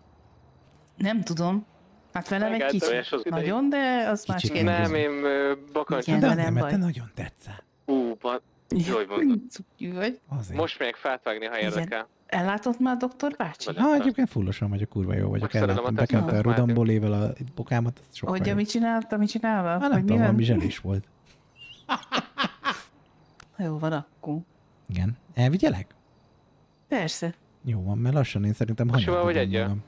Nem tudom. Hát velem egy kicsit. Nagyon, de az más kérdés. Nem, én ö, bakancs. Igen, De azért, nem mert te nagyon tetszel. Ú. Jaj, mondod. Cuki vagy. Azért. Most még fát vágni, ha érdekel. Ellátott már doktor bácsi? Vagy- Ha egyébként fullosan vagyok, kurva jó vagyok. Ellátom, a bekentem rudamból ével a bokámat, Hogy mit csináltam, mit csinálva? Hát nem mi tudom, van? valami zselés volt. [LAUGHS] Jó van akkor. Igen. Elvigyelek? Persze, Jó van, mert lassan én szerintem Most hanyag jó, hogy tudom egyel? magam.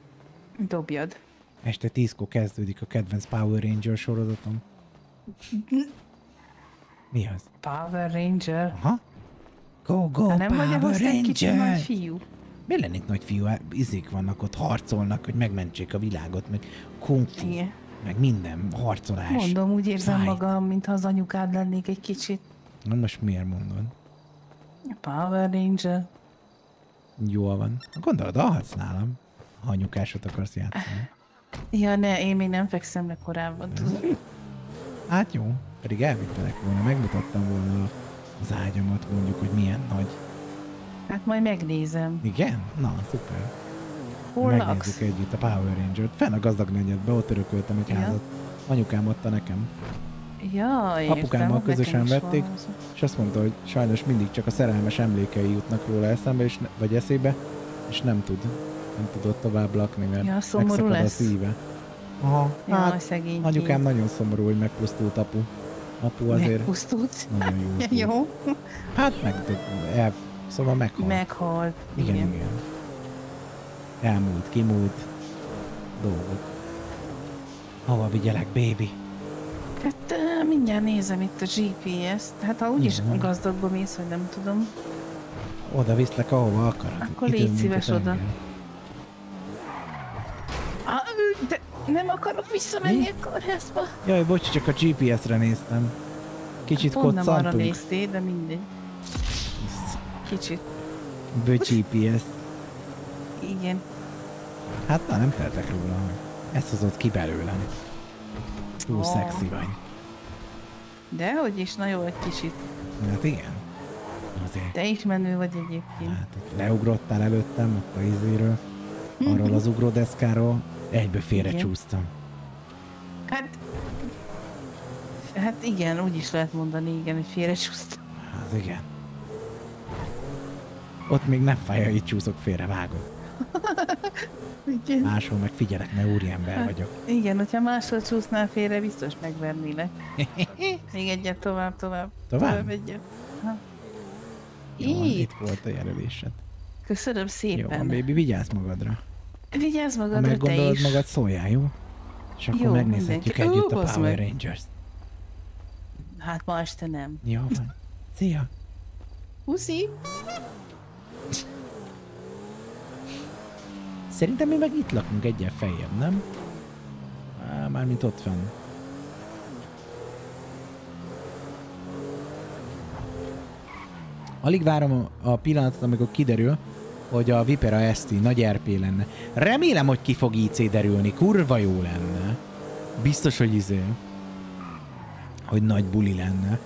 dobjad. Este tízkor kezdődik a kedvenc Power Ranger sorozatom. [LAUGHS] Mi az? Power Ranger. Aha. Go, go, Ha nem vagy Power ahhoz egy kicsi nagy Ranger! fiú. Mi lennék nagy fiú? Hát Izék vannak ott, harcolnak, hogy megmentsék a világot, meg kung fu, meg minden, harcolás. Mondom, úgy érzem Fight. magam, mintha az anyukád lennék egy kicsit. Na most miért mondod? Power Ranger. Jól van. Gondolod, alhatsz nálam, ha anyukásot akarsz játszani. Ja, ne, én még nem fekszem le korábban, tudod. [LAUGHS] Hát jó, pedig elvittelek volna, megmutattam volna az ágyamat, mondjuk, hogy milyen nagy. Hát majd megnézem. Igen? Na, szuper. Hol Megnézzük laksz? együtt a Power Ranger-t. Fenn a gazdag negyedbe, ott örököltem egy Ja. házat. Anyukám adta nekem. Ja, értem, Apukámmal közösen vették, és azt mondta, hogy sajnos mindig csak a szerelmes emlékei jutnak róla eszembe, és ne, vagy eszébe, és nem tud. Nem tudott tovább lakni, mert Ja, szomorú megszakad a lesz. szíve. Aha, Jaj, hát szegény anyukám nagyon szomorú, hogy megpusztult apu. Apu azért Megpusztult? nagyon jó. [LAUGHS] Jó. Hát meg, el, szóval meghalt. Meghalt. Igen, igen. igen. Elmúlt, kimúlt dolgok. Hova vigyelek, baby? Hát mindjárt nézem itt a GPS-t. Hát ha úgyis Jó. gazdagba mész, hogy nem tudom. Oda viszlek, ahova akarod. Akkor Idő, légy szíves oda. de nem akarok visszamenni a kórházba. Jaj, bocs, csak a GPS-re néztem. Kicsit Pont nem arra koccantunk. néztél, de mindegy. Kicsit. Bő GPS. Igen. Hát na, nem teltek róla, ezt hozott ki belőlem. Túl Ó. szexi vagy. Dehogy is, na jó, egy kicsit. Hát igen. Azért Te is menő vagy egyébként. Hát, leugrottál előttem, ott a izéről, arról az ugródeszkáról, egybe félre Igen. csúsztam. Hát... Hát igen, úgy is lehet mondani, igen, hogy félrecsúsztam. Hát igen. Ott még nem fáj, ha itt csúszok félre, vágod. [LAUGHS] Igen. Máshol meg figyelek, mert úriember vagyok. Igen, hogyha máshol csúsznál félre, biztos megvernélek. [LAUGHS] Még egyet tovább, tovább. Tovább? Tovább egyet. Ha. Jó, van, Itt. volt a jelölésed. Köszönöm Jó szépen. van, baby, vigyázz magadra. Vigyázz Ha magadra te meggondolod is. magad, szóljál, jó? És akkor Jó, megnézhetjük mindenki. együtt Ó, a Power meg. Rangers. Hát ma este nem. Jó van. Szia! Puszi! Szerintem mi meg itt lakunk egyen feljebb, nem? Á, mármint ott fenn. Alig várom a- pillanatot, amikor kiderül, hogy a Vipera ST nagy RP lenne. Remélem, hogy ki fog IC derülni. Kurva jó lenne. Biztos, hogy izé. Hogy nagy buli lenne.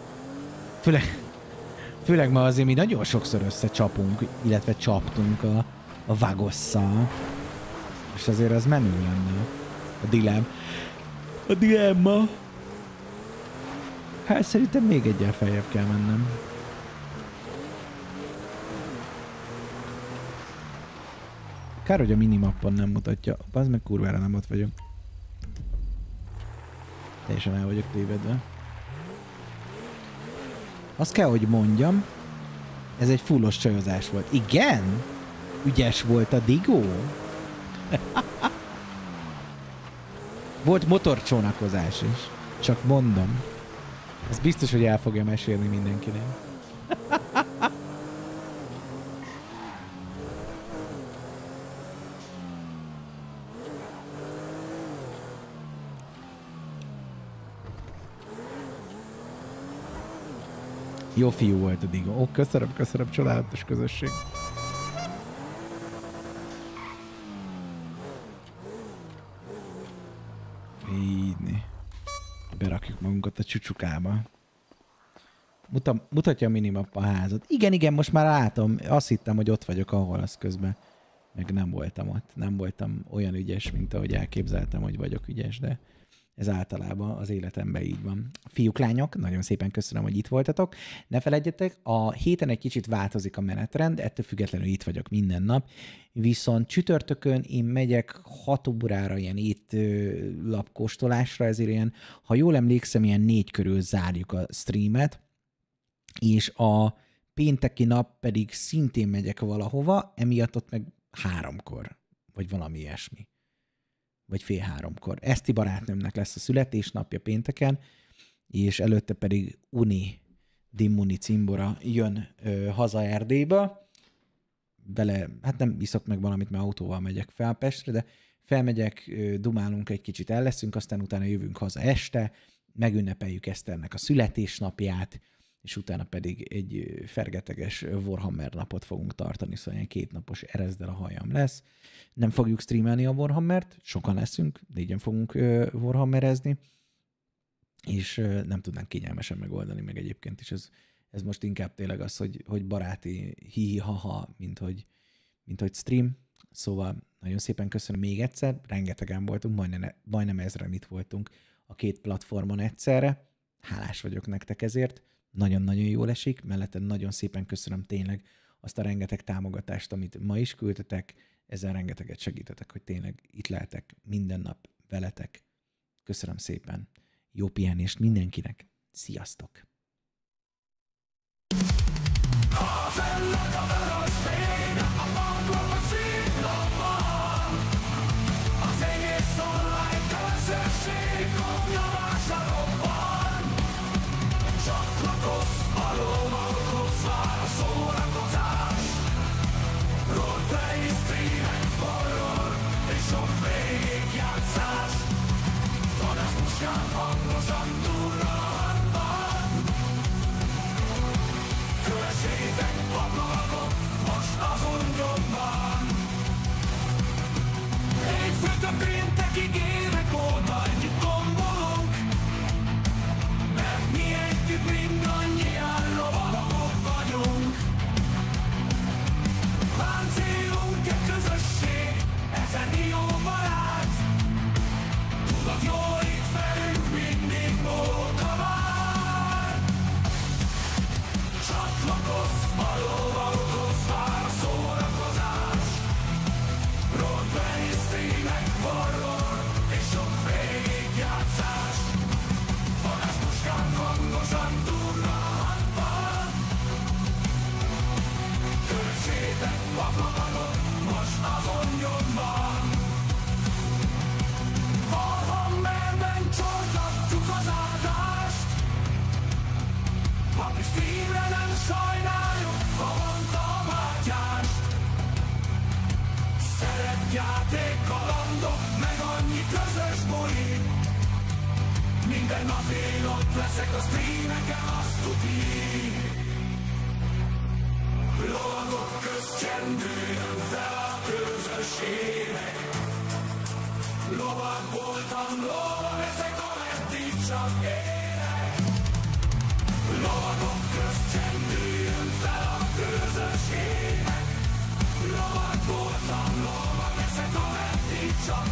Főleg, főleg ma azért mi nagyon sokszor összecsapunk, illetve csaptunk a, a Vagosszal. És azért az menő lenne. A dilem. A dilemma. Hát szerintem még egyel feljebb kell mennem. Kár, hogy a minimappon nem mutatja. Az meg kurvára nem ott vagyok. Teljesen el vagyok tévedve. Azt kell, hogy mondjam, ez egy fullos csajozás volt. Igen? Ügyes volt a digó? [LAUGHS] volt motorcsónakozás is. Csak mondom. Ez biztos, hogy el fogja mesélni mindenkinek. Jó fiú volt a Digo. Ó, köszönöm, köszönöm, csodálatos közösség. Így. Berakjuk magunkat a csücsukába. Mutam, mutatja a minimap a házat. Igen, igen, most már látom. Azt hittem, hogy ott vagyok, ahol az közben. Meg nem voltam ott. Nem voltam olyan ügyes, mint ahogy elképzeltem, hogy vagyok ügyes, de ez általában az életemben így van. Fiúk, lányok, nagyon szépen köszönöm, hogy itt voltatok. Ne felejtjetek, a héten egy kicsit változik a menetrend, ettől függetlenül itt vagyok minden nap. Viszont csütörtökön én megyek 6 órára ilyen étlapkóstolásra, ezért ilyen, ha jól emlékszem, ilyen négy körül zárjuk a streamet, és a pénteki nap pedig szintén megyek valahova, emiatt ott meg háromkor, vagy valami ilyesmi vagy fél háromkor. Eszti barátnőmnek lesz a születésnapja pénteken, és előtte pedig Uni Dimmuni cimbora jön ö, haza Erdélybe. Vele, hát nem iszok meg valamit, mert autóval megyek fel Pestre, de felmegyek, ö, dumálunk egy kicsit, el leszünk, aztán utána jövünk haza este, megünnepeljük Eszternek a születésnapját, és utána pedig egy fergeteges Warhammer napot fogunk tartani, szóval ilyen kétnapos erezdel a hajam lesz. Nem fogjuk streamelni a Warhammert, sokan leszünk, négyen fogunk Warhammerezni, és nem tudnánk kényelmesen megoldani, meg egyébként is ez, ez most inkább tényleg az, hogy, hogy baráti hi-hi-ha-ha, mint hogy, mint hogy stream. Szóval nagyon szépen köszönöm még egyszer, rengetegen voltunk, majdnem, majdnem ezren itt voltunk a két platformon egyszerre. Hálás vagyok nektek ezért, nagyon-nagyon jól esik, mellette nagyon szépen köszönöm tényleg azt a rengeteg támogatást, amit ma is küldtetek, ezzel rengeteget segítetek, hogy tényleg itt lehetek minden nap veletek. Köszönöm szépen. Jó pihenést mindenkinek. Sziasztok! Az Minden nap én ott leszek a streameken, azt tuti Lovagok közt csendüljön fel a közös ének Lovag voltam, lova leszek, ameddig csak élek Lovagok közt csendüljön fel a közös ének Lovag voltam, lova leszek, ameddig csak